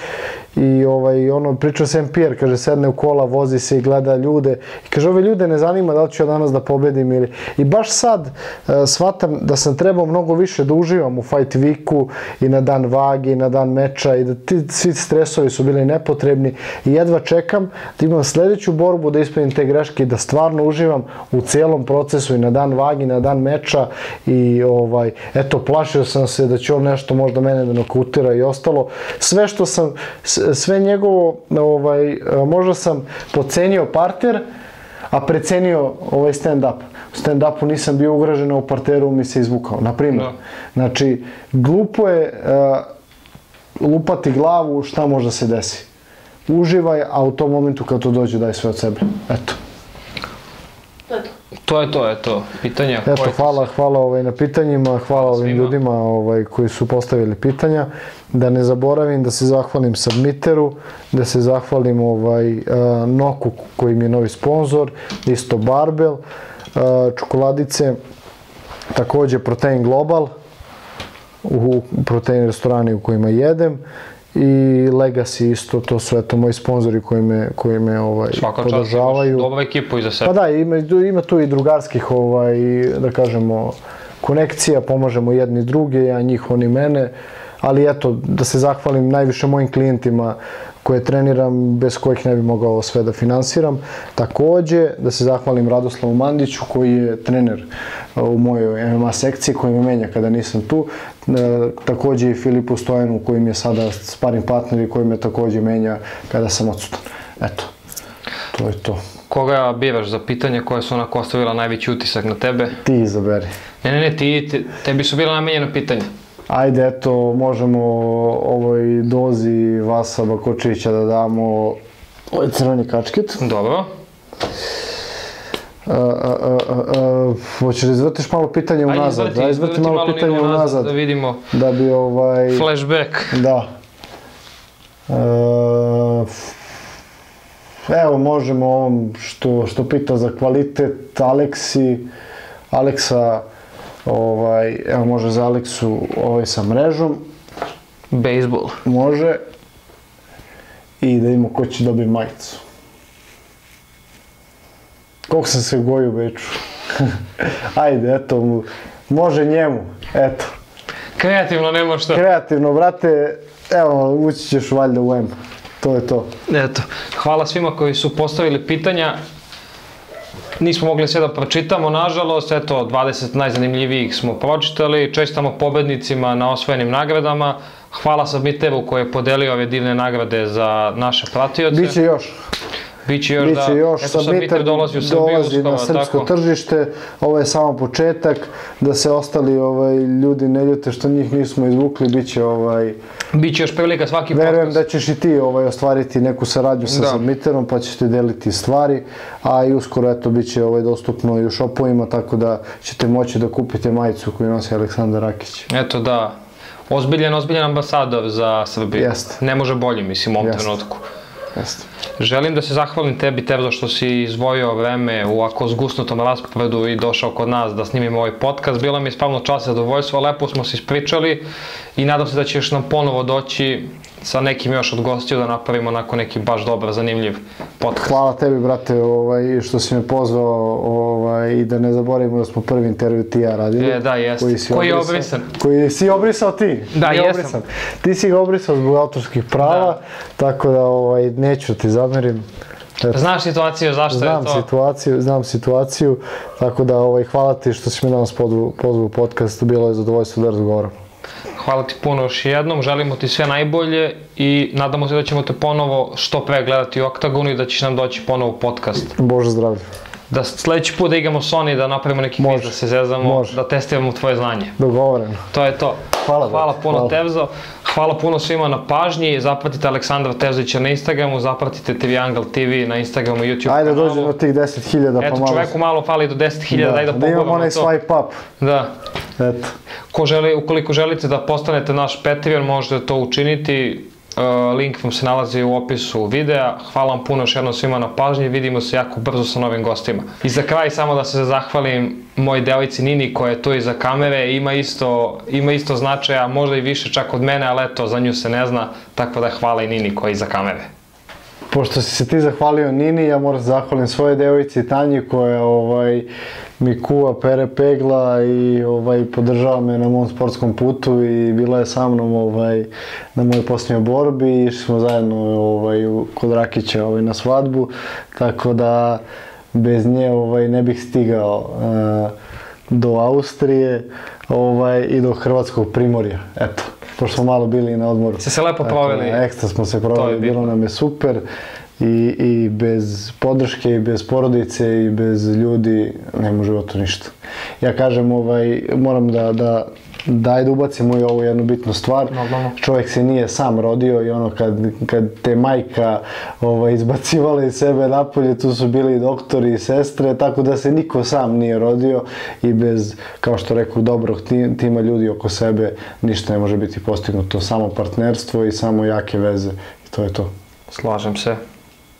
Speaker 2: i ovaj, ono, pričao Sam Pierre, kaže, sedne u kola, vozi se i gleda ljude i kaže, ove ljude ne zanima da li ću ja danas da pobedim ili... I baš sad uh, shvatam da sam trebao mnogo više da uživam u Fight Weeku i na dan vagi i na dan meča i da ti svi stresovi su bili nepotrebni i jedva čekam da imam sledeću borbu da ispravim te greške i da stvarno uživam u celom procesu i na dan vagi, na dan meča i ovaj, eto, plašio sam se da će on nešto možda mene da nokautira i ostalo. Sve što sam, sve njegovo, ovaj, možda sam pocenio parter, a precenio ovaj stand-up. U stand-upu nisam bio ugrožen, a u parteru mi se izvukao, na primjer.
Speaker 1: Da.
Speaker 2: Znači, glupo je uh, lupati glavu šta može da se desi. Uživaj, a u tom momentu kad to dođe daj sve od sebe. Eto.
Speaker 3: To je to.
Speaker 1: To je to, eto, pitanja.
Speaker 2: Eto,
Speaker 1: koje-
Speaker 2: hvala, hvala ovaj, na pitanjima, hvala ovim
Speaker 1: svima.
Speaker 2: ljudima ovaj, koji su postavili pitanja. Da ne zaboravim da se zahvalim Submiteru, da se zahvalim ovaj, uh, Noku koji mi je novi sponsor, isto Barbel, uh, čokoladice, takođe Protein Global, u protein restorani u kojima jedem i Legacy isto, to su eto moji sponzori koji me, koji me ovaj,
Speaker 1: Svaka
Speaker 2: podržavaju.
Speaker 1: dobru ekipu iza sebe.
Speaker 2: Pa da, ima, ima tu i drugarskih, ovaj, da kažemo, konekcija, pomažemo jedni druge, ja njih, oni mene, ali eto, da se zahvalim najviše mojim klijentima koje treniram, bez kojih ne bi mogao ovo sve da finansiram. Takođe, da se zahvalim Radoslavu Mandiću, koji je trener uh, u mojoj MMA sekciji, koji me menja kada nisam tu. E, takođe i Filipu Stojanu, koji mi je sada sparing partner i koji me takođe menja kada sam odsutan. Eto, to je to.
Speaker 1: Koga biraš za pitanje koje su onako ostavila najveći utisak na tebe?
Speaker 2: Ti izaberi.
Speaker 1: Ne, ne, ne, ti, te, tebi su bila namenjena pitanja.
Speaker 2: Ajde, eto, možemo ovoj dozi Vasa Bakočevića da damo ovaj crveni kačket.
Speaker 1: Dobro.
Speaker 2: A, a, hoćeš da izvrtiš malo pitanje
Speaker 1: Ajde,
Speaker 2: unazad?
Speaker 1: izvrti,
Speaker 2: da izvrti malo pitanje unazad.
Speaker 1: Da vidimo
Speaker 2: Da bi ovaj...
Speaker 1: flashback.
Speaker 2: Da. E, evo, možemo ovom što, što pita za kvalitet Aleksi, Aleksa, ovaj, evo može za Aleksu ovaj sa mrežom,
Speaker 1: Baseball.
Speaker 2: Može. I da vidimo ko će dobiti majicu. Koliko sam se gojio u Beču. [laughs] Ajde, eto. Može njemu. Eto.
Speaker 1: Kreativno nema šta.
Speaker 2: Kreativno, brate. Evo, ući ćeš valjda u M. To je to.
Speaker 1: Eto, hvala svima koji su postavili pitanja. Nismo mogli sve da pročitamo, nažalost, eto, 20 najzanimljivijih smo pročitali, čestamo pobednicima na osvojenim nagradama. Hvala Submiteru koji je podelio ove divne nagrade za naše pratioce.
Speaker 2: Biće još.
Speaker 1: Biće još
Speaker 2: Biće
Speaker 1: da,
Speaker 2: još.
Speaker 1: eto,
Speaker 2: Submiter
Speaker 1: dolazi u Srbiju
Speaker 2: dolazi
Speaker 1: uskoro,
Speaker 2: na srpsko
Speaker 1: tako.
Speaker 2: tržište. Ovo je samo početak. Da se ostali ovaj, ljudi ne ljute što njih nismo izvukli. Biće ovaj...
Speaker 1: Biće još prilika svaki
Speaker 2: Verujem
Speaker 1: podcast.
Speaker 2: da ćeš i ti ovaj, ostvariti neku saradnju sa
Speaker 1: Da.
Speaker 2: Submiterom, pa ćete deliti stvari, a i uskoro eto bit će ovaj, dostupno i u šopovima, tako da ćete moći da kupite majicu koju nosi Aleksandar Rakić.
Speaker 1: Eto da, ozbiljan, ozbiljan ambasador za Srbiju.
Speaker 2: Jeste.
Speaker 1: Ne može bolje, mislim, u ovom
Speaker 2: Jeste.
Speaker 1: trenutku.
Speaker 2: Jeste.
Speaker 1: Želim da se zahvalim tebi, Tevzo, što si izvojio vreme u ovako zgusnutom rasporedu i došao kod nas da snimimo ovaj podcast. Bilo mi je spravno čast i zadovoljstvo, lepo smo se ispričali i nadam se da ćeš nam ponovo doći sa nekim još od gostiju da napravimo onako neki baš dobar, zanimljiv podcast.
Speaker 2: Hvala tebi, brate, ovaj, što si me pozvao ovaj, i da ne zaboravimo da smo prvi intervju ti ja radili.
Speaker 1: E, da, jeste.
Speaker 2: si
Speaker 1: Koji je
Speaker 2: obrisao-
Speaker 1: obrisan.
Speaker 2: Koji si obrisao ti.
Speaker 1: Da, jesam.
Speaker 2: obrisan. Ti si ga obrisao zbog autorskih prava, tako da ovaj, neću ti zamerim. Eto.
Speaker 1: Znaš situaciju zašto
Speaker 2: Znam
Speaker 1: je to?
Speaker 2: situaciju, znam situaciju, tako da ovaj, hvala ti što si me danas pozvao u podcast, bilo je zadovoljstvo da razgovaram.
Speaker 1: Hvala ti puno još jednom, želimo ti sve najbolje i nadamo se da ćemo te ponovo što pre gledati u Oktagonu i da ćeš nam doći ponovo u podcast.
Speaker 2: Bože zdravlje.
Speaker 1: Da sledeći put da igramo Sony, da napravimo neki kviz, da se zezamo,
Speaker 2: Može.
Speaker 1: da testiramo tvoje znanje.
Speaker 2: Dogovoreno.
Speaker 1: To je to.
Speaker 2: Hvala,
Speaker 1: Hvala puno
Speaker 2: Hvala.
Speaker 1: Tevzo. Hvala puno svima na pažnji. Zapratite Aleksandra Tevzića na Instagramu, zapratite TV Angle TV na Instagramu i YouTube
Speaker 2: Ajde
Speaker 1: kanalu.
Speaker 2: dođe do tih 10.000 pa
Speaker 1: Eto,
Speaker 2: malo...
Speaker 1: čoveku malo fali do 10.000, daj da
Speaker 2: da imamo
Speaker 1: poguramo
Speaker 2: onaj
Speaker 1: to.
Speaker 2: swipe up.
Speaker 1: Da.
Speaker 2: Eto.
Speaker 1: Ko želi, ukoliko želite da postanete naš Patreon, možete to učiniti. E, Link vam se nalazi u opisu videa. Hvala vam puno još jednom svima na pažnji. Vidimo se jako brzo sa novim gostima. I za kraj samo da se zahvalim moj devojci Nini koja je tu iza kamere. Ima isto, ima isto značaja, možda i više čak od mene, ali eto, za nju se ne zna. Tako da hvala i Nini koja je iza kamere.
Speaker 2: Pošto si se ti zahvalio Nini, ja moram da zahvalim svoje devojci Tanji koja ovaj, mi kuva, pere pegla i ovaj, podržava me na mom sportskom putu i bila je sa mnom ovaj, na mojoj posljednjoj borbi i išli smo zajedno ovaj, kod Rakića ovaj, na svadbu, tako da bez nje ovaj, ne bih stigao eh, do Austrije ovaj, i do Hrvatskog primorja, eto. Pošto smo malo bili na odmoru.
Speaker 1: Ste se lepo proveli.
Speaker 2: Dakle, ekstra smo se proveli,
Speaker 1: bitno.
Speaker 2: bilo nam je super i, i bez podrške i bez porodice i bez ljudi nema u životu ništa. Ja kažem, ovaj, moram da, da, da ajde ubacimo i ovu jednu bitnu stvar.
Speaker 1: Normalno.
Speaker 2: Čovjek se nije sam rodio i ono kad, kad te majka ovaj, izbacivala iz sebe napolje, tu su bili i doktori i sestre, tako da se niko sam nije rodio i bez, kao što rekao, dobrog ti- tima ljudi oko sebe ništa ne može biti postignuto. Samo partnerstvo i samo jake veze i to je to.
Speaker 1: Slažem se.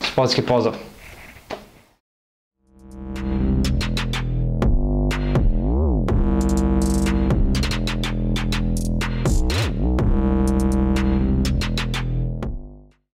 Speaker 1: Sportski pozdrav.